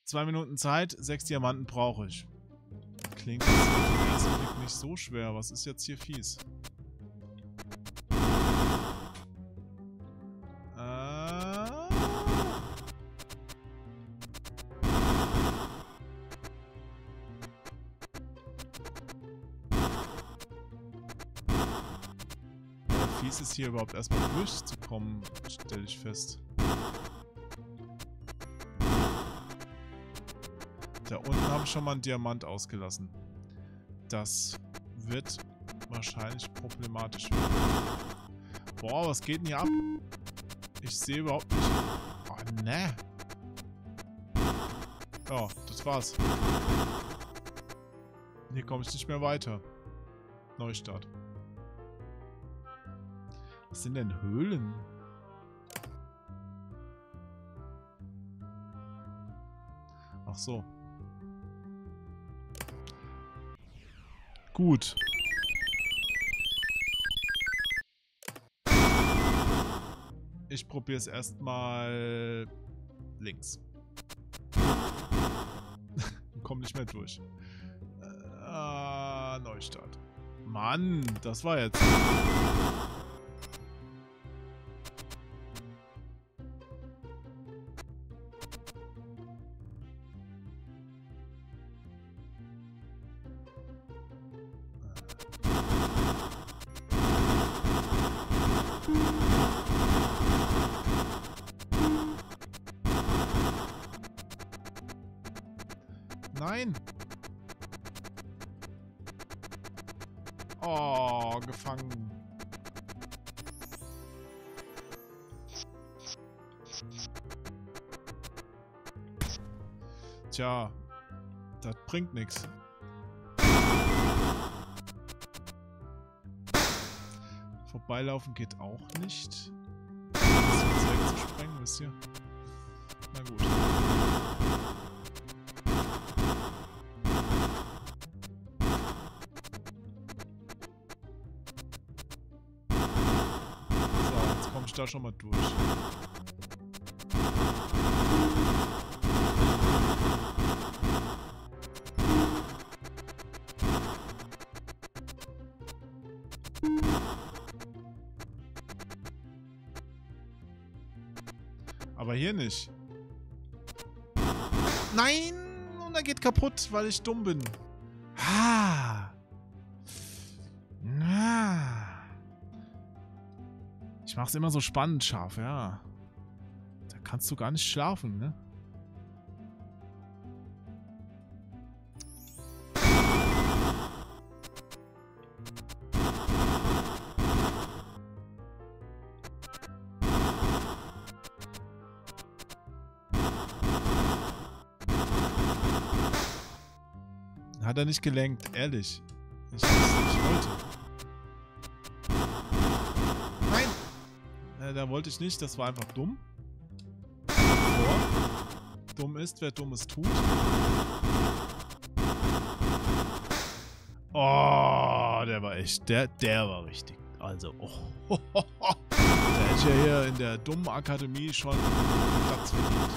S3: Zwei Minuten Zeit, sechs Diamanten brauche ich. Klingt jetzt nicht so schwer. Was ist jetzt hier fies? Hier überhaupt erstmal durchzukommen, stelle ich fest. Da unten habe ich schon mal einen Diamant ausgelassen. Das wird wahrscheinlich problematisch. Boah, was geht denn hier ab? Ich sehe überhaupt nicht... Oh, ne. Ja, das war's. Hier komme ich nicht mehr weiter. Neustart. Was sind denn Höhlen? Ach so. Gut. Ich probiere es erstmal links. (laughs) Komm nicht mehr durch. Äh, Neustart. Mann, das war jetzt... bringt nichts. Vorbeilaufen geht auch nicht. Das jetzt wegzusprengen, wisst ihr? Na gut. So, jetzt komme ich da schon mal durch. Hier nicht. Nein! Und er geht kaputt, weil ich dumm bin. Ah. Ah. Ich mach's immer so spannend scharf, ja. Da kannst du gar nicht schlafen, ne? Nicht gelenkt, ehrlich. Ich, ich wollte. Nein! Äh, da wollte ich nicht, das war einfach dumm. Vor. Dumm ist, wer Dummes tut. Oh, der war echt, der, der war richtig. Also, oh. (laughs) Da hätte ich ja hier in der dummen Akademie schon Platz verdient.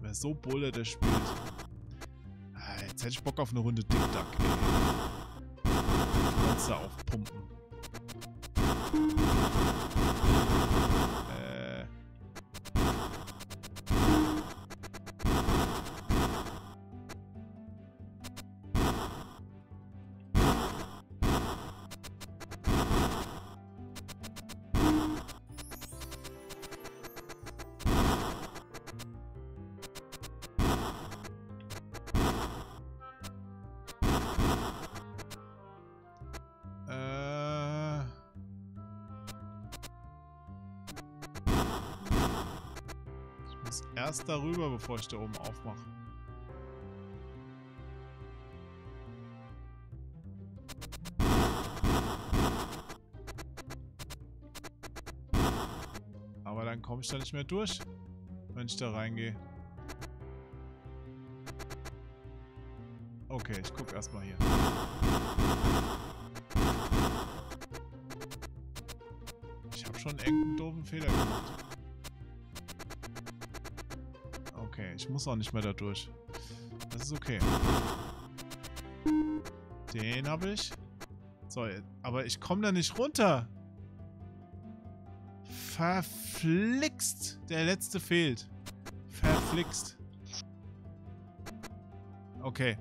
S3: Wer so Bulle, der spielt. Hätte ich Bock auf eine Runde Dick Duck. Monster aufpumpen. Erst darüber, bevor ich da oben aufmache. Aber dann komme ich da nicht mehr durch, wenn ich da reingehe. Okay, ich gucke erstmal hier. Ich habe schon irgendeinen doofen Fehler gemacht. Ich muss auch nicht mehr da durch. Das ist okay. Den habe ich. So, aber ich komme da nicht runter. Verflixt. Der letzte fehlt. Verflixt. Okay.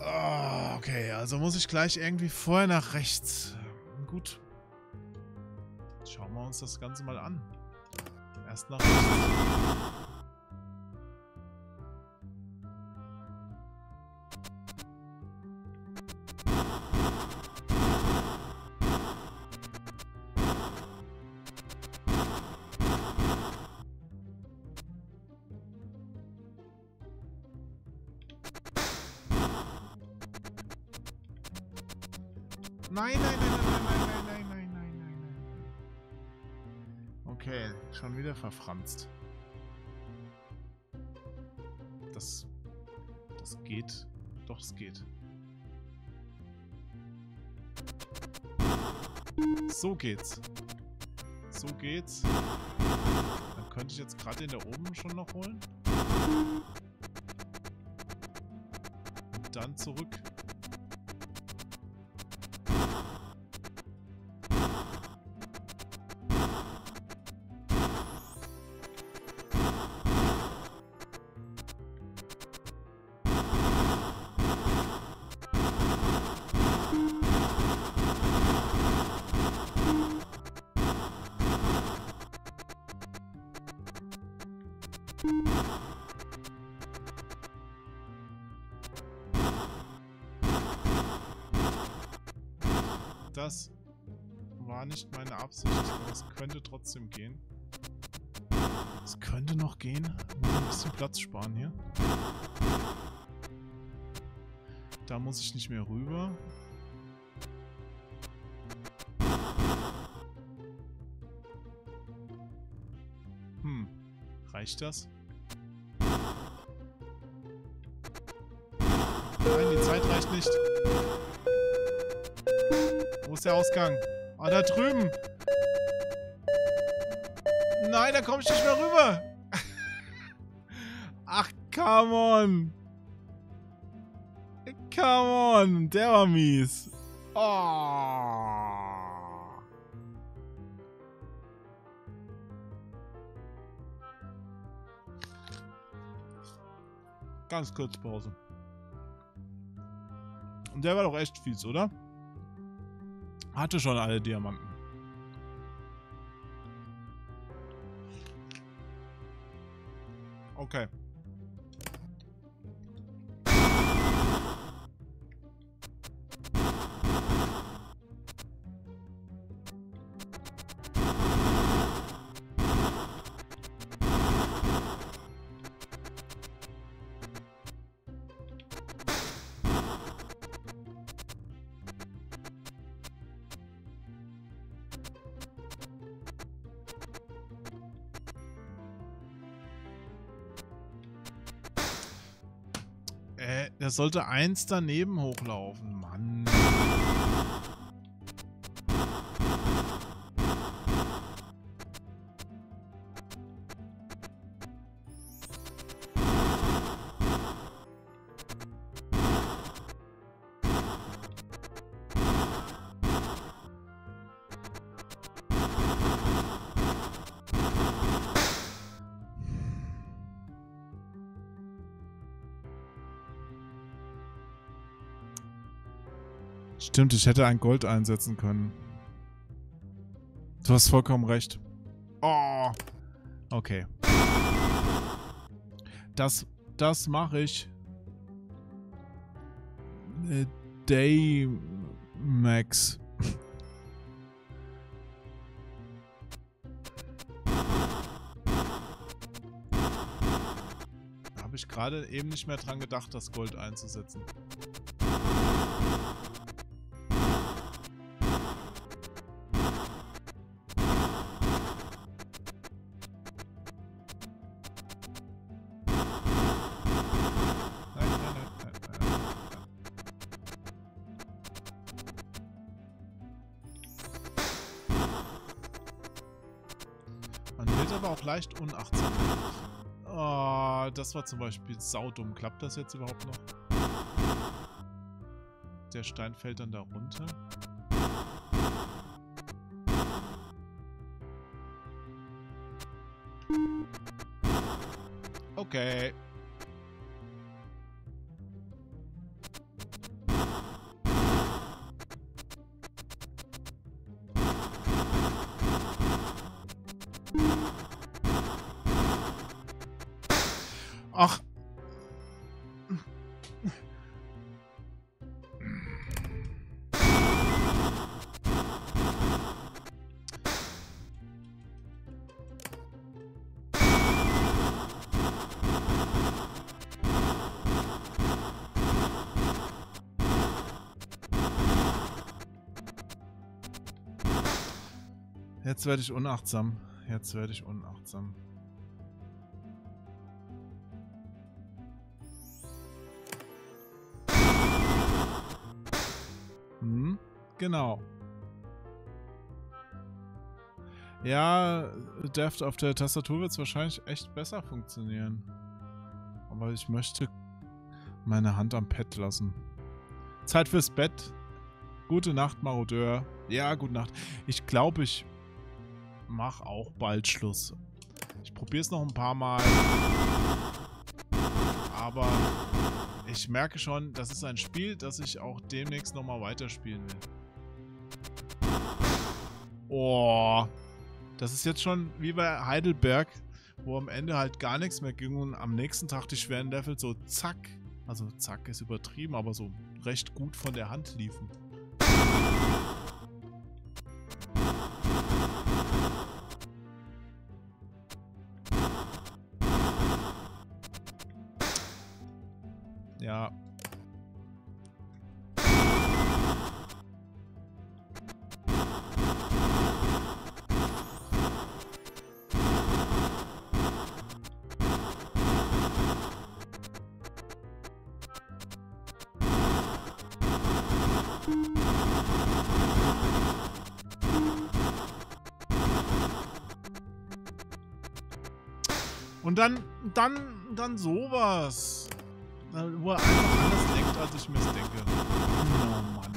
S3: Ah, Okay, also muss ich gleich irgendwie vorher nach rechts. Gut. Schauen wir uns das Ganze mal an. Erst nach rechts. Wieder verfranst. Das. Das geht. Doch, es geht. So geht's. So geht's. Dann könnte ich jetzt gerade den da oben schon noch holen. Und dann zurück. Könnte trotzdem gehen. Es könnte noch gehen. Ein bisschen Platz sparen hier. Da muss ich nicht mehr rüber. Hm. Reicht das? Nein, die Zeit reicht nicht. Wo ist der Ausgang? Ah, da drüben. Nein, da komme ich nicht mehr rüber. Ach, come on. Come on. Der war mies. Oh. Ganz kurz Pause. Und der war doch echt fies, oder? Hatte schon alle Diamanten. Okay. Der sollte eins daneben hochlaufen, Stimmt, ich hätte ein Gold einsetzen können. Du hast vollkommen recht. Oh. Okay. Das, das mache ich. Äh, Day Max. Habe ich gerade eben nicht mehr dran gedacht, das Gold einzusetzen. Das war zum Beispiel saudumm. Klappt das jetzt überhaupt noch? Der Stein fällt dann da runter. Okay. Jetzt werde ich unachtsam. Jetzt werde ich unachtsam. Hm, genau. Ja, Deft auf der Tastatur wird es wahrscheinlich echt besser funktionieren. Aber ich möchte meine Hand am Pad lassen. Zeit fürs Bett. Gute Nacht, Marodeur. Ja, gute Nacht. Ich glaube, ich mache auch bald Schluss. Ich probiere es noch ein paar Mal. Aber ich merke schon, das ist ein Spiel, das ich auch demnächst nochmal weiterspielen will. Oh, das ist jetzt schon wie bei Heidelberg, wo am Ende halt gar nichts mehr ging und am nächsten Tag die schweren Level so zack, also zack ist übertrieben, aber so recht gut von der Hand liefen. Und dann, dann, dann sowas. Wo er einfach anders denkt, als ich mir denke. Oh Mann,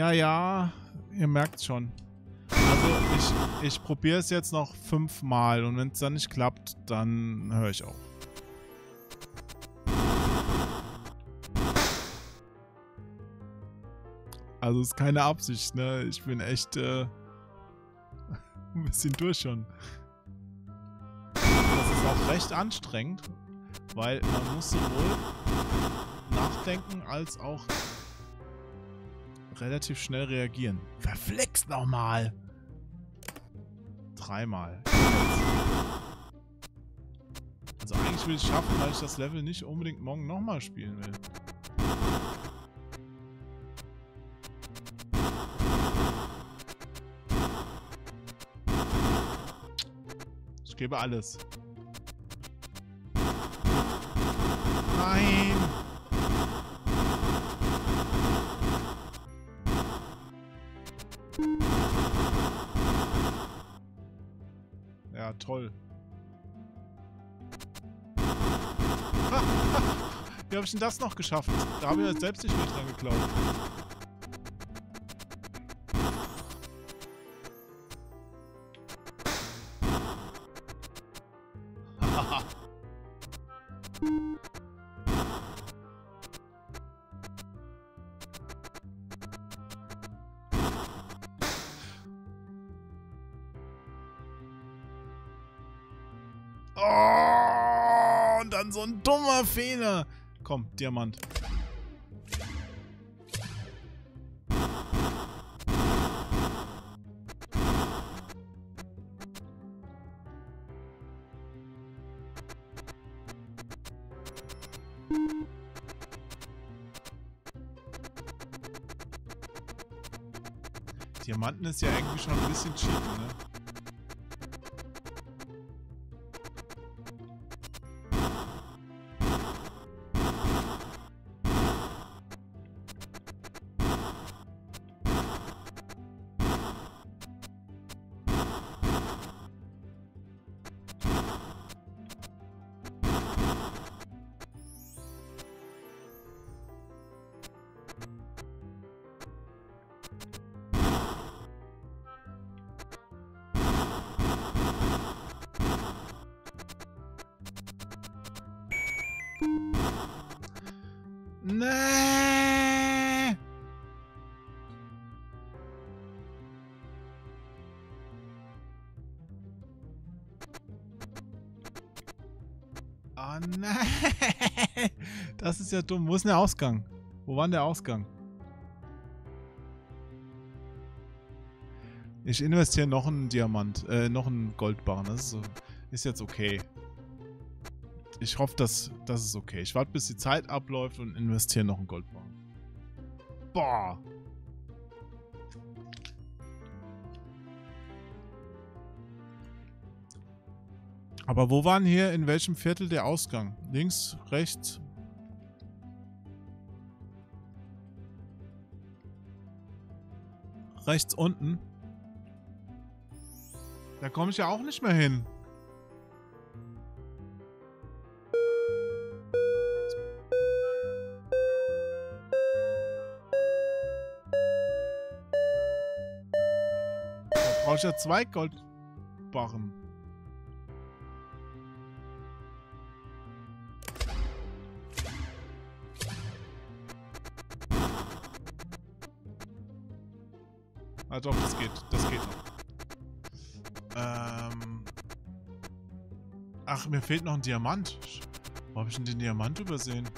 S3: Ja, ja, ihr merkt schon. Also ich, ich probiere es jetzt noch fünfmal und wenn es dann nicht klappt, dann höre ich auf. Also ist keine Absicht, ne? Ich bin echt äh, (laughs) ein bisschen durch schon. Das ist auch recht anstrengend, weil man muss sowohl nachdenken als auch relativ schnell reagieren. Verflixt nochmal! Dreimal. Also eigentlich will ich es schaffen, weil ich das Level nicht unbedingt morgen nochmal spielen will. Ich gebe alles. Nein! Toll. (laughs) Wie habe ich denn das noch geschafft? Da habe ich selbst nicht mehr dran geglaubt. Komm, Diamant. Diamanten ist ja eigentlich schon ein bisschen cheap, ne? Nein. (laughs) Das ist ja dumm. Wo ist denn der Ausgang? Wo war denn der Ausgang? Ich investiere noch einen Diamant, äh, noch einen Goldbarren. Das ist, ist jetzt okay. Ich hoffe, dass das ist okay. Ich warte, bis die Zeit abläuft und investiere noch einen Goldbarren. Boah. Aber wo waren hier in welchem Viertel der Ausgang? Links, rechts? Rechts unten? Da komme ich ja auch nicht mehr hin. Da brauche ich ja zwei Goldbarren. Ach, mir fehlt noch ein Diamant. Wo habe ich denn den Diamant übersehen?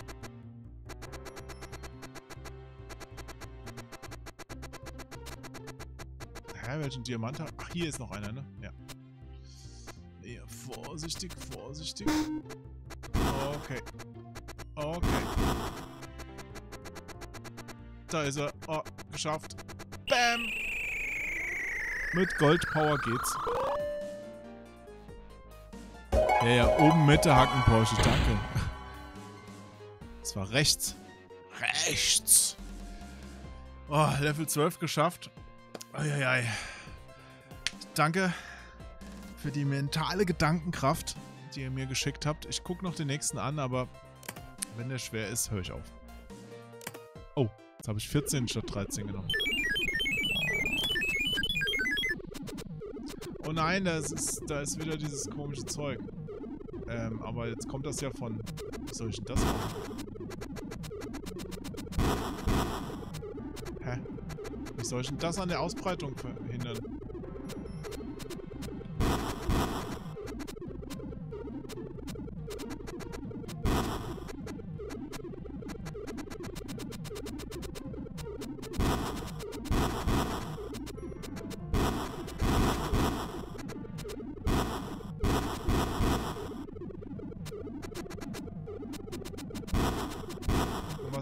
S3: Hä, welchen Diamant Ach, hier ist noch einer, ne? Ja. Ja, vorsichtig, vorsichtig. Okay. Okay. Da ist er. Oh, geschafft. Bam! Mit Goldpower geht's. Ja, ja, oben Mitte Hacken Porsche, danke. Das war rechts. Rechts. Oh, Level 12 geschafft. Eieiei. Danke für die mentale Gedankenkraft, die ihr mir geschickt habt. Ich gucke noch den nächsten an, aber wenn der schwer ist, höre ich auf. Oh, jetzt habe ich 14 statt 13 genommen. Oh nein, das ist, da ist wieder dieses komische Zeug. Ähm, aber jetzt kommt das ja von... Wie soll ich denn das machen? Hä? Wie soll ich denn das an der Ausbreitung verhindern?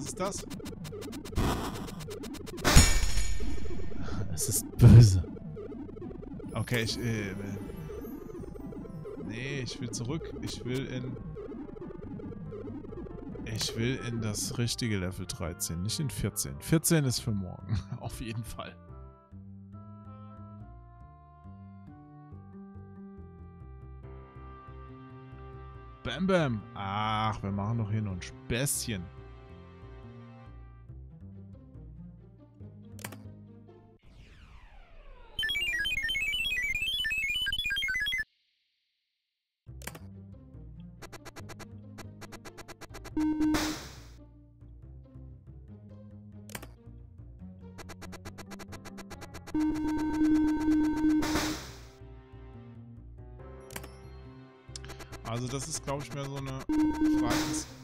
S3: Was ist das? Es ist böse. Okay, ich, äh, Nee, ich will zurück. Ich will in... Ich will in das richtige Level 13, nicht in 14. 14 ist für morgen. (laughs) Auf jeden Fall. Bam Bam. Ach, wir machen doch hier noch ein Späßchen.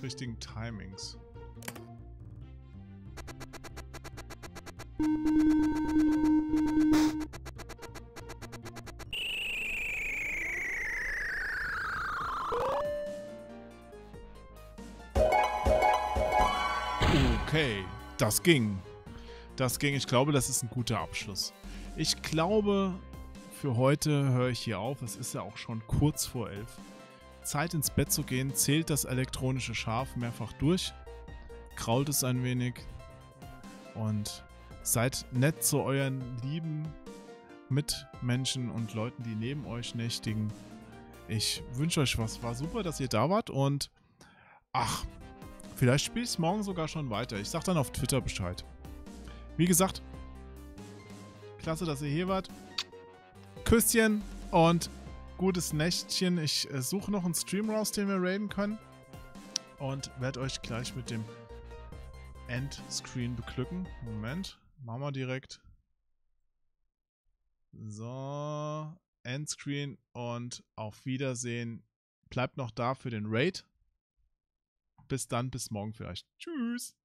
S3: Richtigen Timings. Okay, das ging. Das ging. Ich glaube, das ist ein guter Abschluss. Ich glaube, für heute höre ich hier auf. Es ist ja auch schon kurz vor elf. Zeit ins Bett zu gehen, zählt das elektronische Schaf mehrfach durch, krault es ein wenig und seid nett zu euren lieben Mitmenschen und Leuten, die neben euch nächtigen. Ich wünsche euch was. War super, dass ihr da wart und ach, vielleicht spiele ich es morgen sogar schon weiter. Ich sag dann auf Twitter Bescheid. Wie gesagt, klasse, dass ihr hier wart. Küsschen und gutes Nächtchen. Ich äh, suche noch einen Stream raus, den wir raiden können. Und werde euch gleich mit dem Endscreen beglücken. Moment, machen wir direkt. So, Endscreen und auf Wiedersehen. Bleibt noch da für den Raid. Bis dann, bis morgen vielleicht. Tschüss.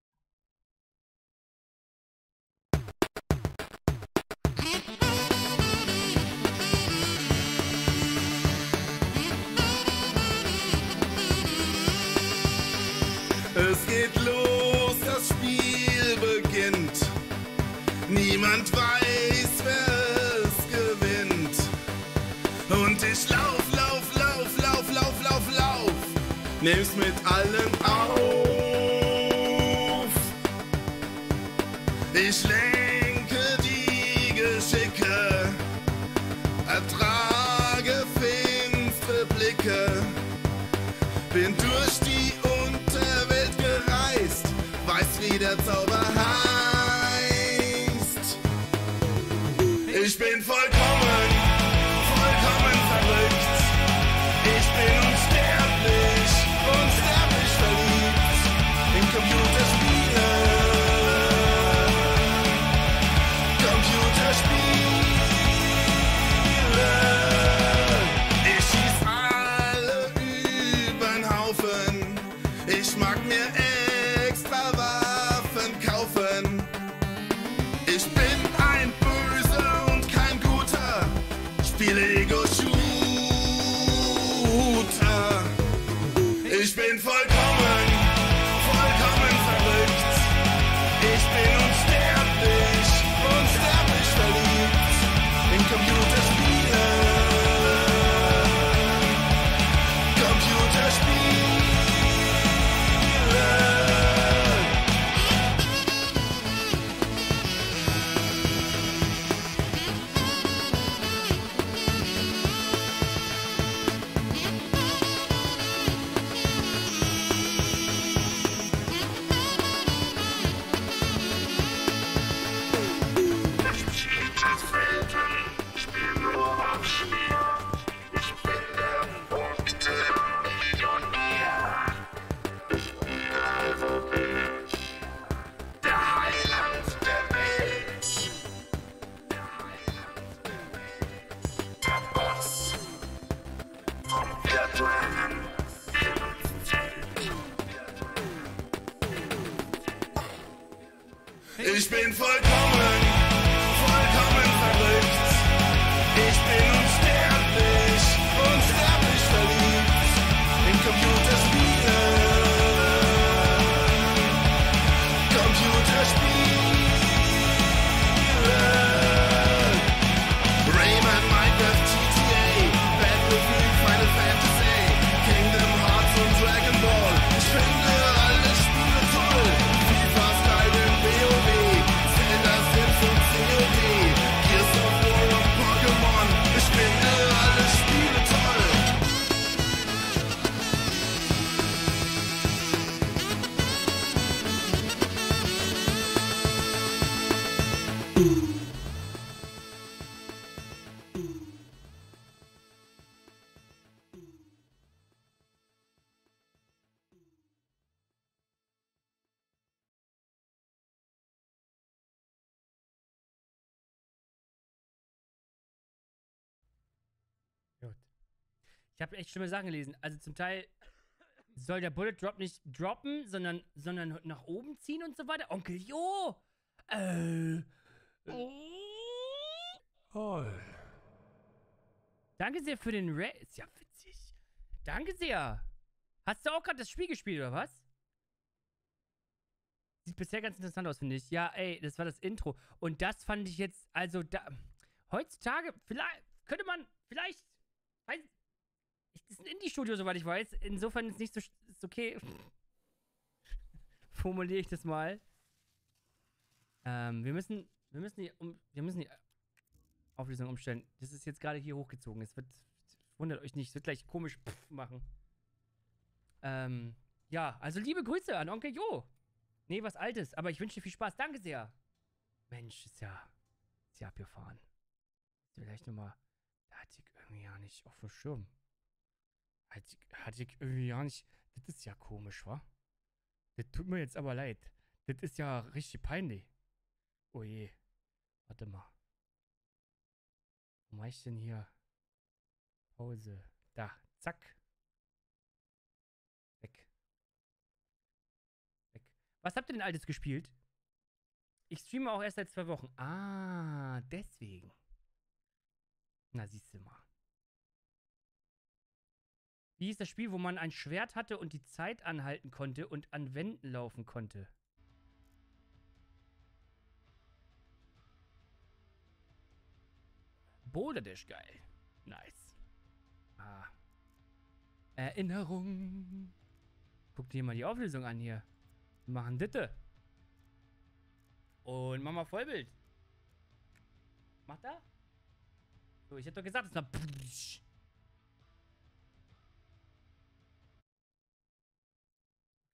S1: Niemand weiß, wer es gewinnt. Und ich lauf, lauf, lauf, lauf, lauf, lauf, lauf. Nimm's mit allen auf. Ich lenke Ich
S5: habe echt schlimme Sachen gelesen. Also zum Teil soll der Bullet Drop nicht droppen, sondern, sondern nach oben ziehen und so weiter. Onkel Jo! Äh. Danke sehr für den Ra Ist ja witzig. Danke sehr. Hast du auch gerade das Spiel gespielt, oder was? Sieht bisher ganz interessant aus, finde ich. Ja, ey, das war das Intro. Und das fand ich jetzt, also da. Heutzutage, vielleicht, könnte man, vielleicht, weiß, ich, das ist ein Indie-Studio, soweit ich weiß. Insofern ist nicht so, ist okay. (laughs) Formuliere ich das mal. Ähm, wir müssen, wir müssen die, um, wir müssen die Auflösung umstellen. Das ist jetzt gerade hier hochgezogen. Es wird, wundert euch nicht, es wird gleich komisch machen. Ähm, ja, also liebe Grüße an Onkel Jo. Nee, was Altes, aber ich wünsche dir viel Spaß. Danke sehr. Mensch, ist ja, ist ja abgefahren. Vielleicht nochmal, da hatte ich irgendwie ja nicht auf dem Schirm. Hatte ich, hatte ich irgendwie ja nicht, das ist ja komisch, wa? Das tut mir jetzt aber leid. Das ist ja richtig peinlich. Oh je. Warte mal. Wo mach ich denn hier? Pause. Da. Zack. Weg. Was habt ihr denn altes gespielt? Ich streame auch erst seit zwei Wochen. Ah, deswegen. Na, siehst du mal. Wie hieß das Spiel, wo man ein Schwert hatte und die Zeit anhalten konnte und an Wänden laufen konnte? Boulder Dash, geil. Nice. Ah. Erinnerung. Guck dir mal die Auflösung an hier. Wir machen Ditte. Und mach mal Vollbild. Macht er? So, ich hätte doch gesagt, es war.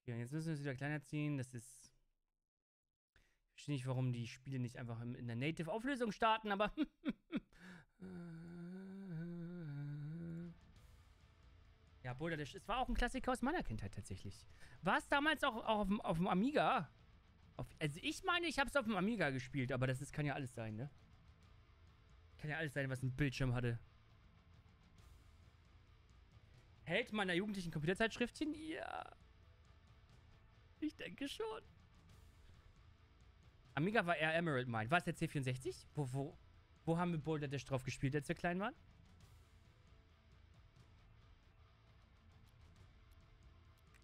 S5: Okay, und jetzt müssen wir es wieder kleiner ziehen. Das ist. Ich verstehe nicht, warum die Spiele nicht einfach in der Native-Auflösung starten, aber. (laughs) ja, Boulder Dash. Es war auch ein Klassiker aus meiner Kindheit tatsächlich. War es damals auch, auch auf, dem, auf dem Amiga? Auf, also ich meine, ich habe es auf dem Amiga gespielt, aber das ist, kann ja alles sein, ne? Kann ja alles sein, was ein Bildschirm hatte. Hält meiner jugendlichen Computerzeitschriftchen? Ja. Ich denke schon. Amiga war eher Emerald Mine. War es der C64? Wo, wo, wo haben wir Boulder Dash drauf gespielt, als wir klein waren?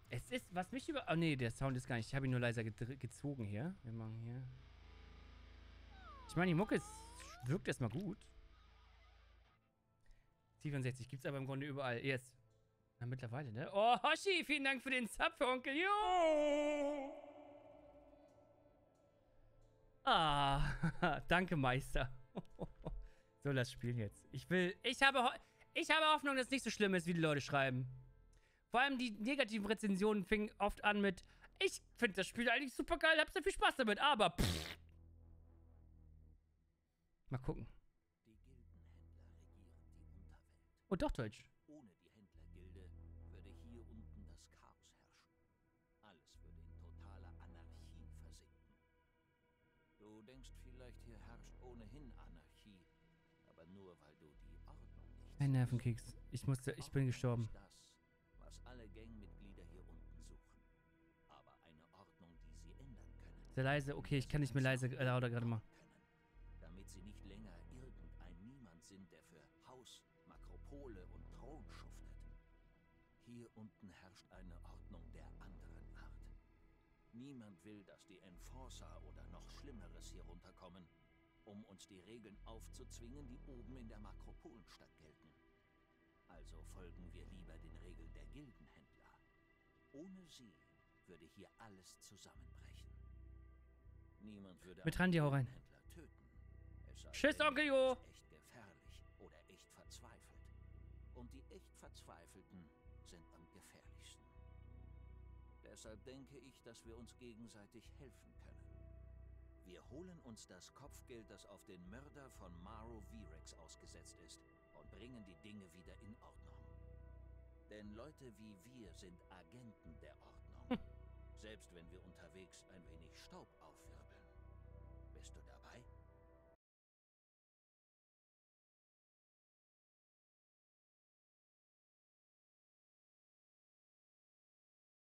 S5: Es ist, was mich über... Oh nee, der Sound ist gar nicht. Ich habe ihn nur leiser gezogen hier. Wir machen hier... Ich meine, die Mucke ist, wirkt erstmal gut. C64 gibt's aber im Grunde überall. Jetzt. Na, mittlerweile, ne? Oh, Hoshi, vielen Dank für den Sub für Onkel Jo. Ah, (laughs) danke, Meister. (laughs) so, lass spielen jetzt. Ich will, ich habe, ich habe Hoffnung, dass es nicht so schlimm ist, wie die Leute schreiben. Vor allem die negativen Rezensionen fingen oft an mit, ich finde das Spiel eigentlich super geil, hab sehr viel Spaß damit, aber pff. Mal gucken. Oh, doch Deutsch.
S6: Ordnung nicht
S5: Ein
S6: siehst.
S5: Nervenkeks. Ich musste, ich bin gestorben.
S6: Das, was alle Gangmitglieder hier unten suchen. Aber eine Ordnung, die sie ändern können.
S5: Sehr leise. Okay, ich kann nicht mehr leise, äh, lauter gerade mal.
S6: damit sie nicht länger irgendein Niemand sind, der für Haus, Makropole und Thron schuftet. Hier unten herrscht eine Ordnung der anderen Art. Niemand will, dass die Enforcer oder noch Schlimmeres hier runterkommen, um uns die Regeln aufzuzwingen, die oben in der Makropolenstadt gelten. Also folgen wir lieber den Regeln der Gildenhändler. Ohne sie würde hier alles zusammenbrechen. Niemand würde
S5: Mit
S6: einen
S5: Randi, hau rein.
S6: Gildenhändler töten. Es sei
S5: Tschüss,
S6: denn,
S5: Onkel Jo.
S6: Echt gefährlich oder echt verzweifelt. Und die echt Verzweifelten sind am gefährlichsten. Deshalb denke ich, dass wir uns gegenseitig helfen können. Wir holen uns das Kopfgeld, das auf den Mörder von Maro Virex ausgesetzt ist, bringen die Dinge wieder in Ordnung. Denn Leute wie wir sind Agenten der Ordnung. (laughs) Selbst wenn wir unterwegs ein wenig Staub dabei?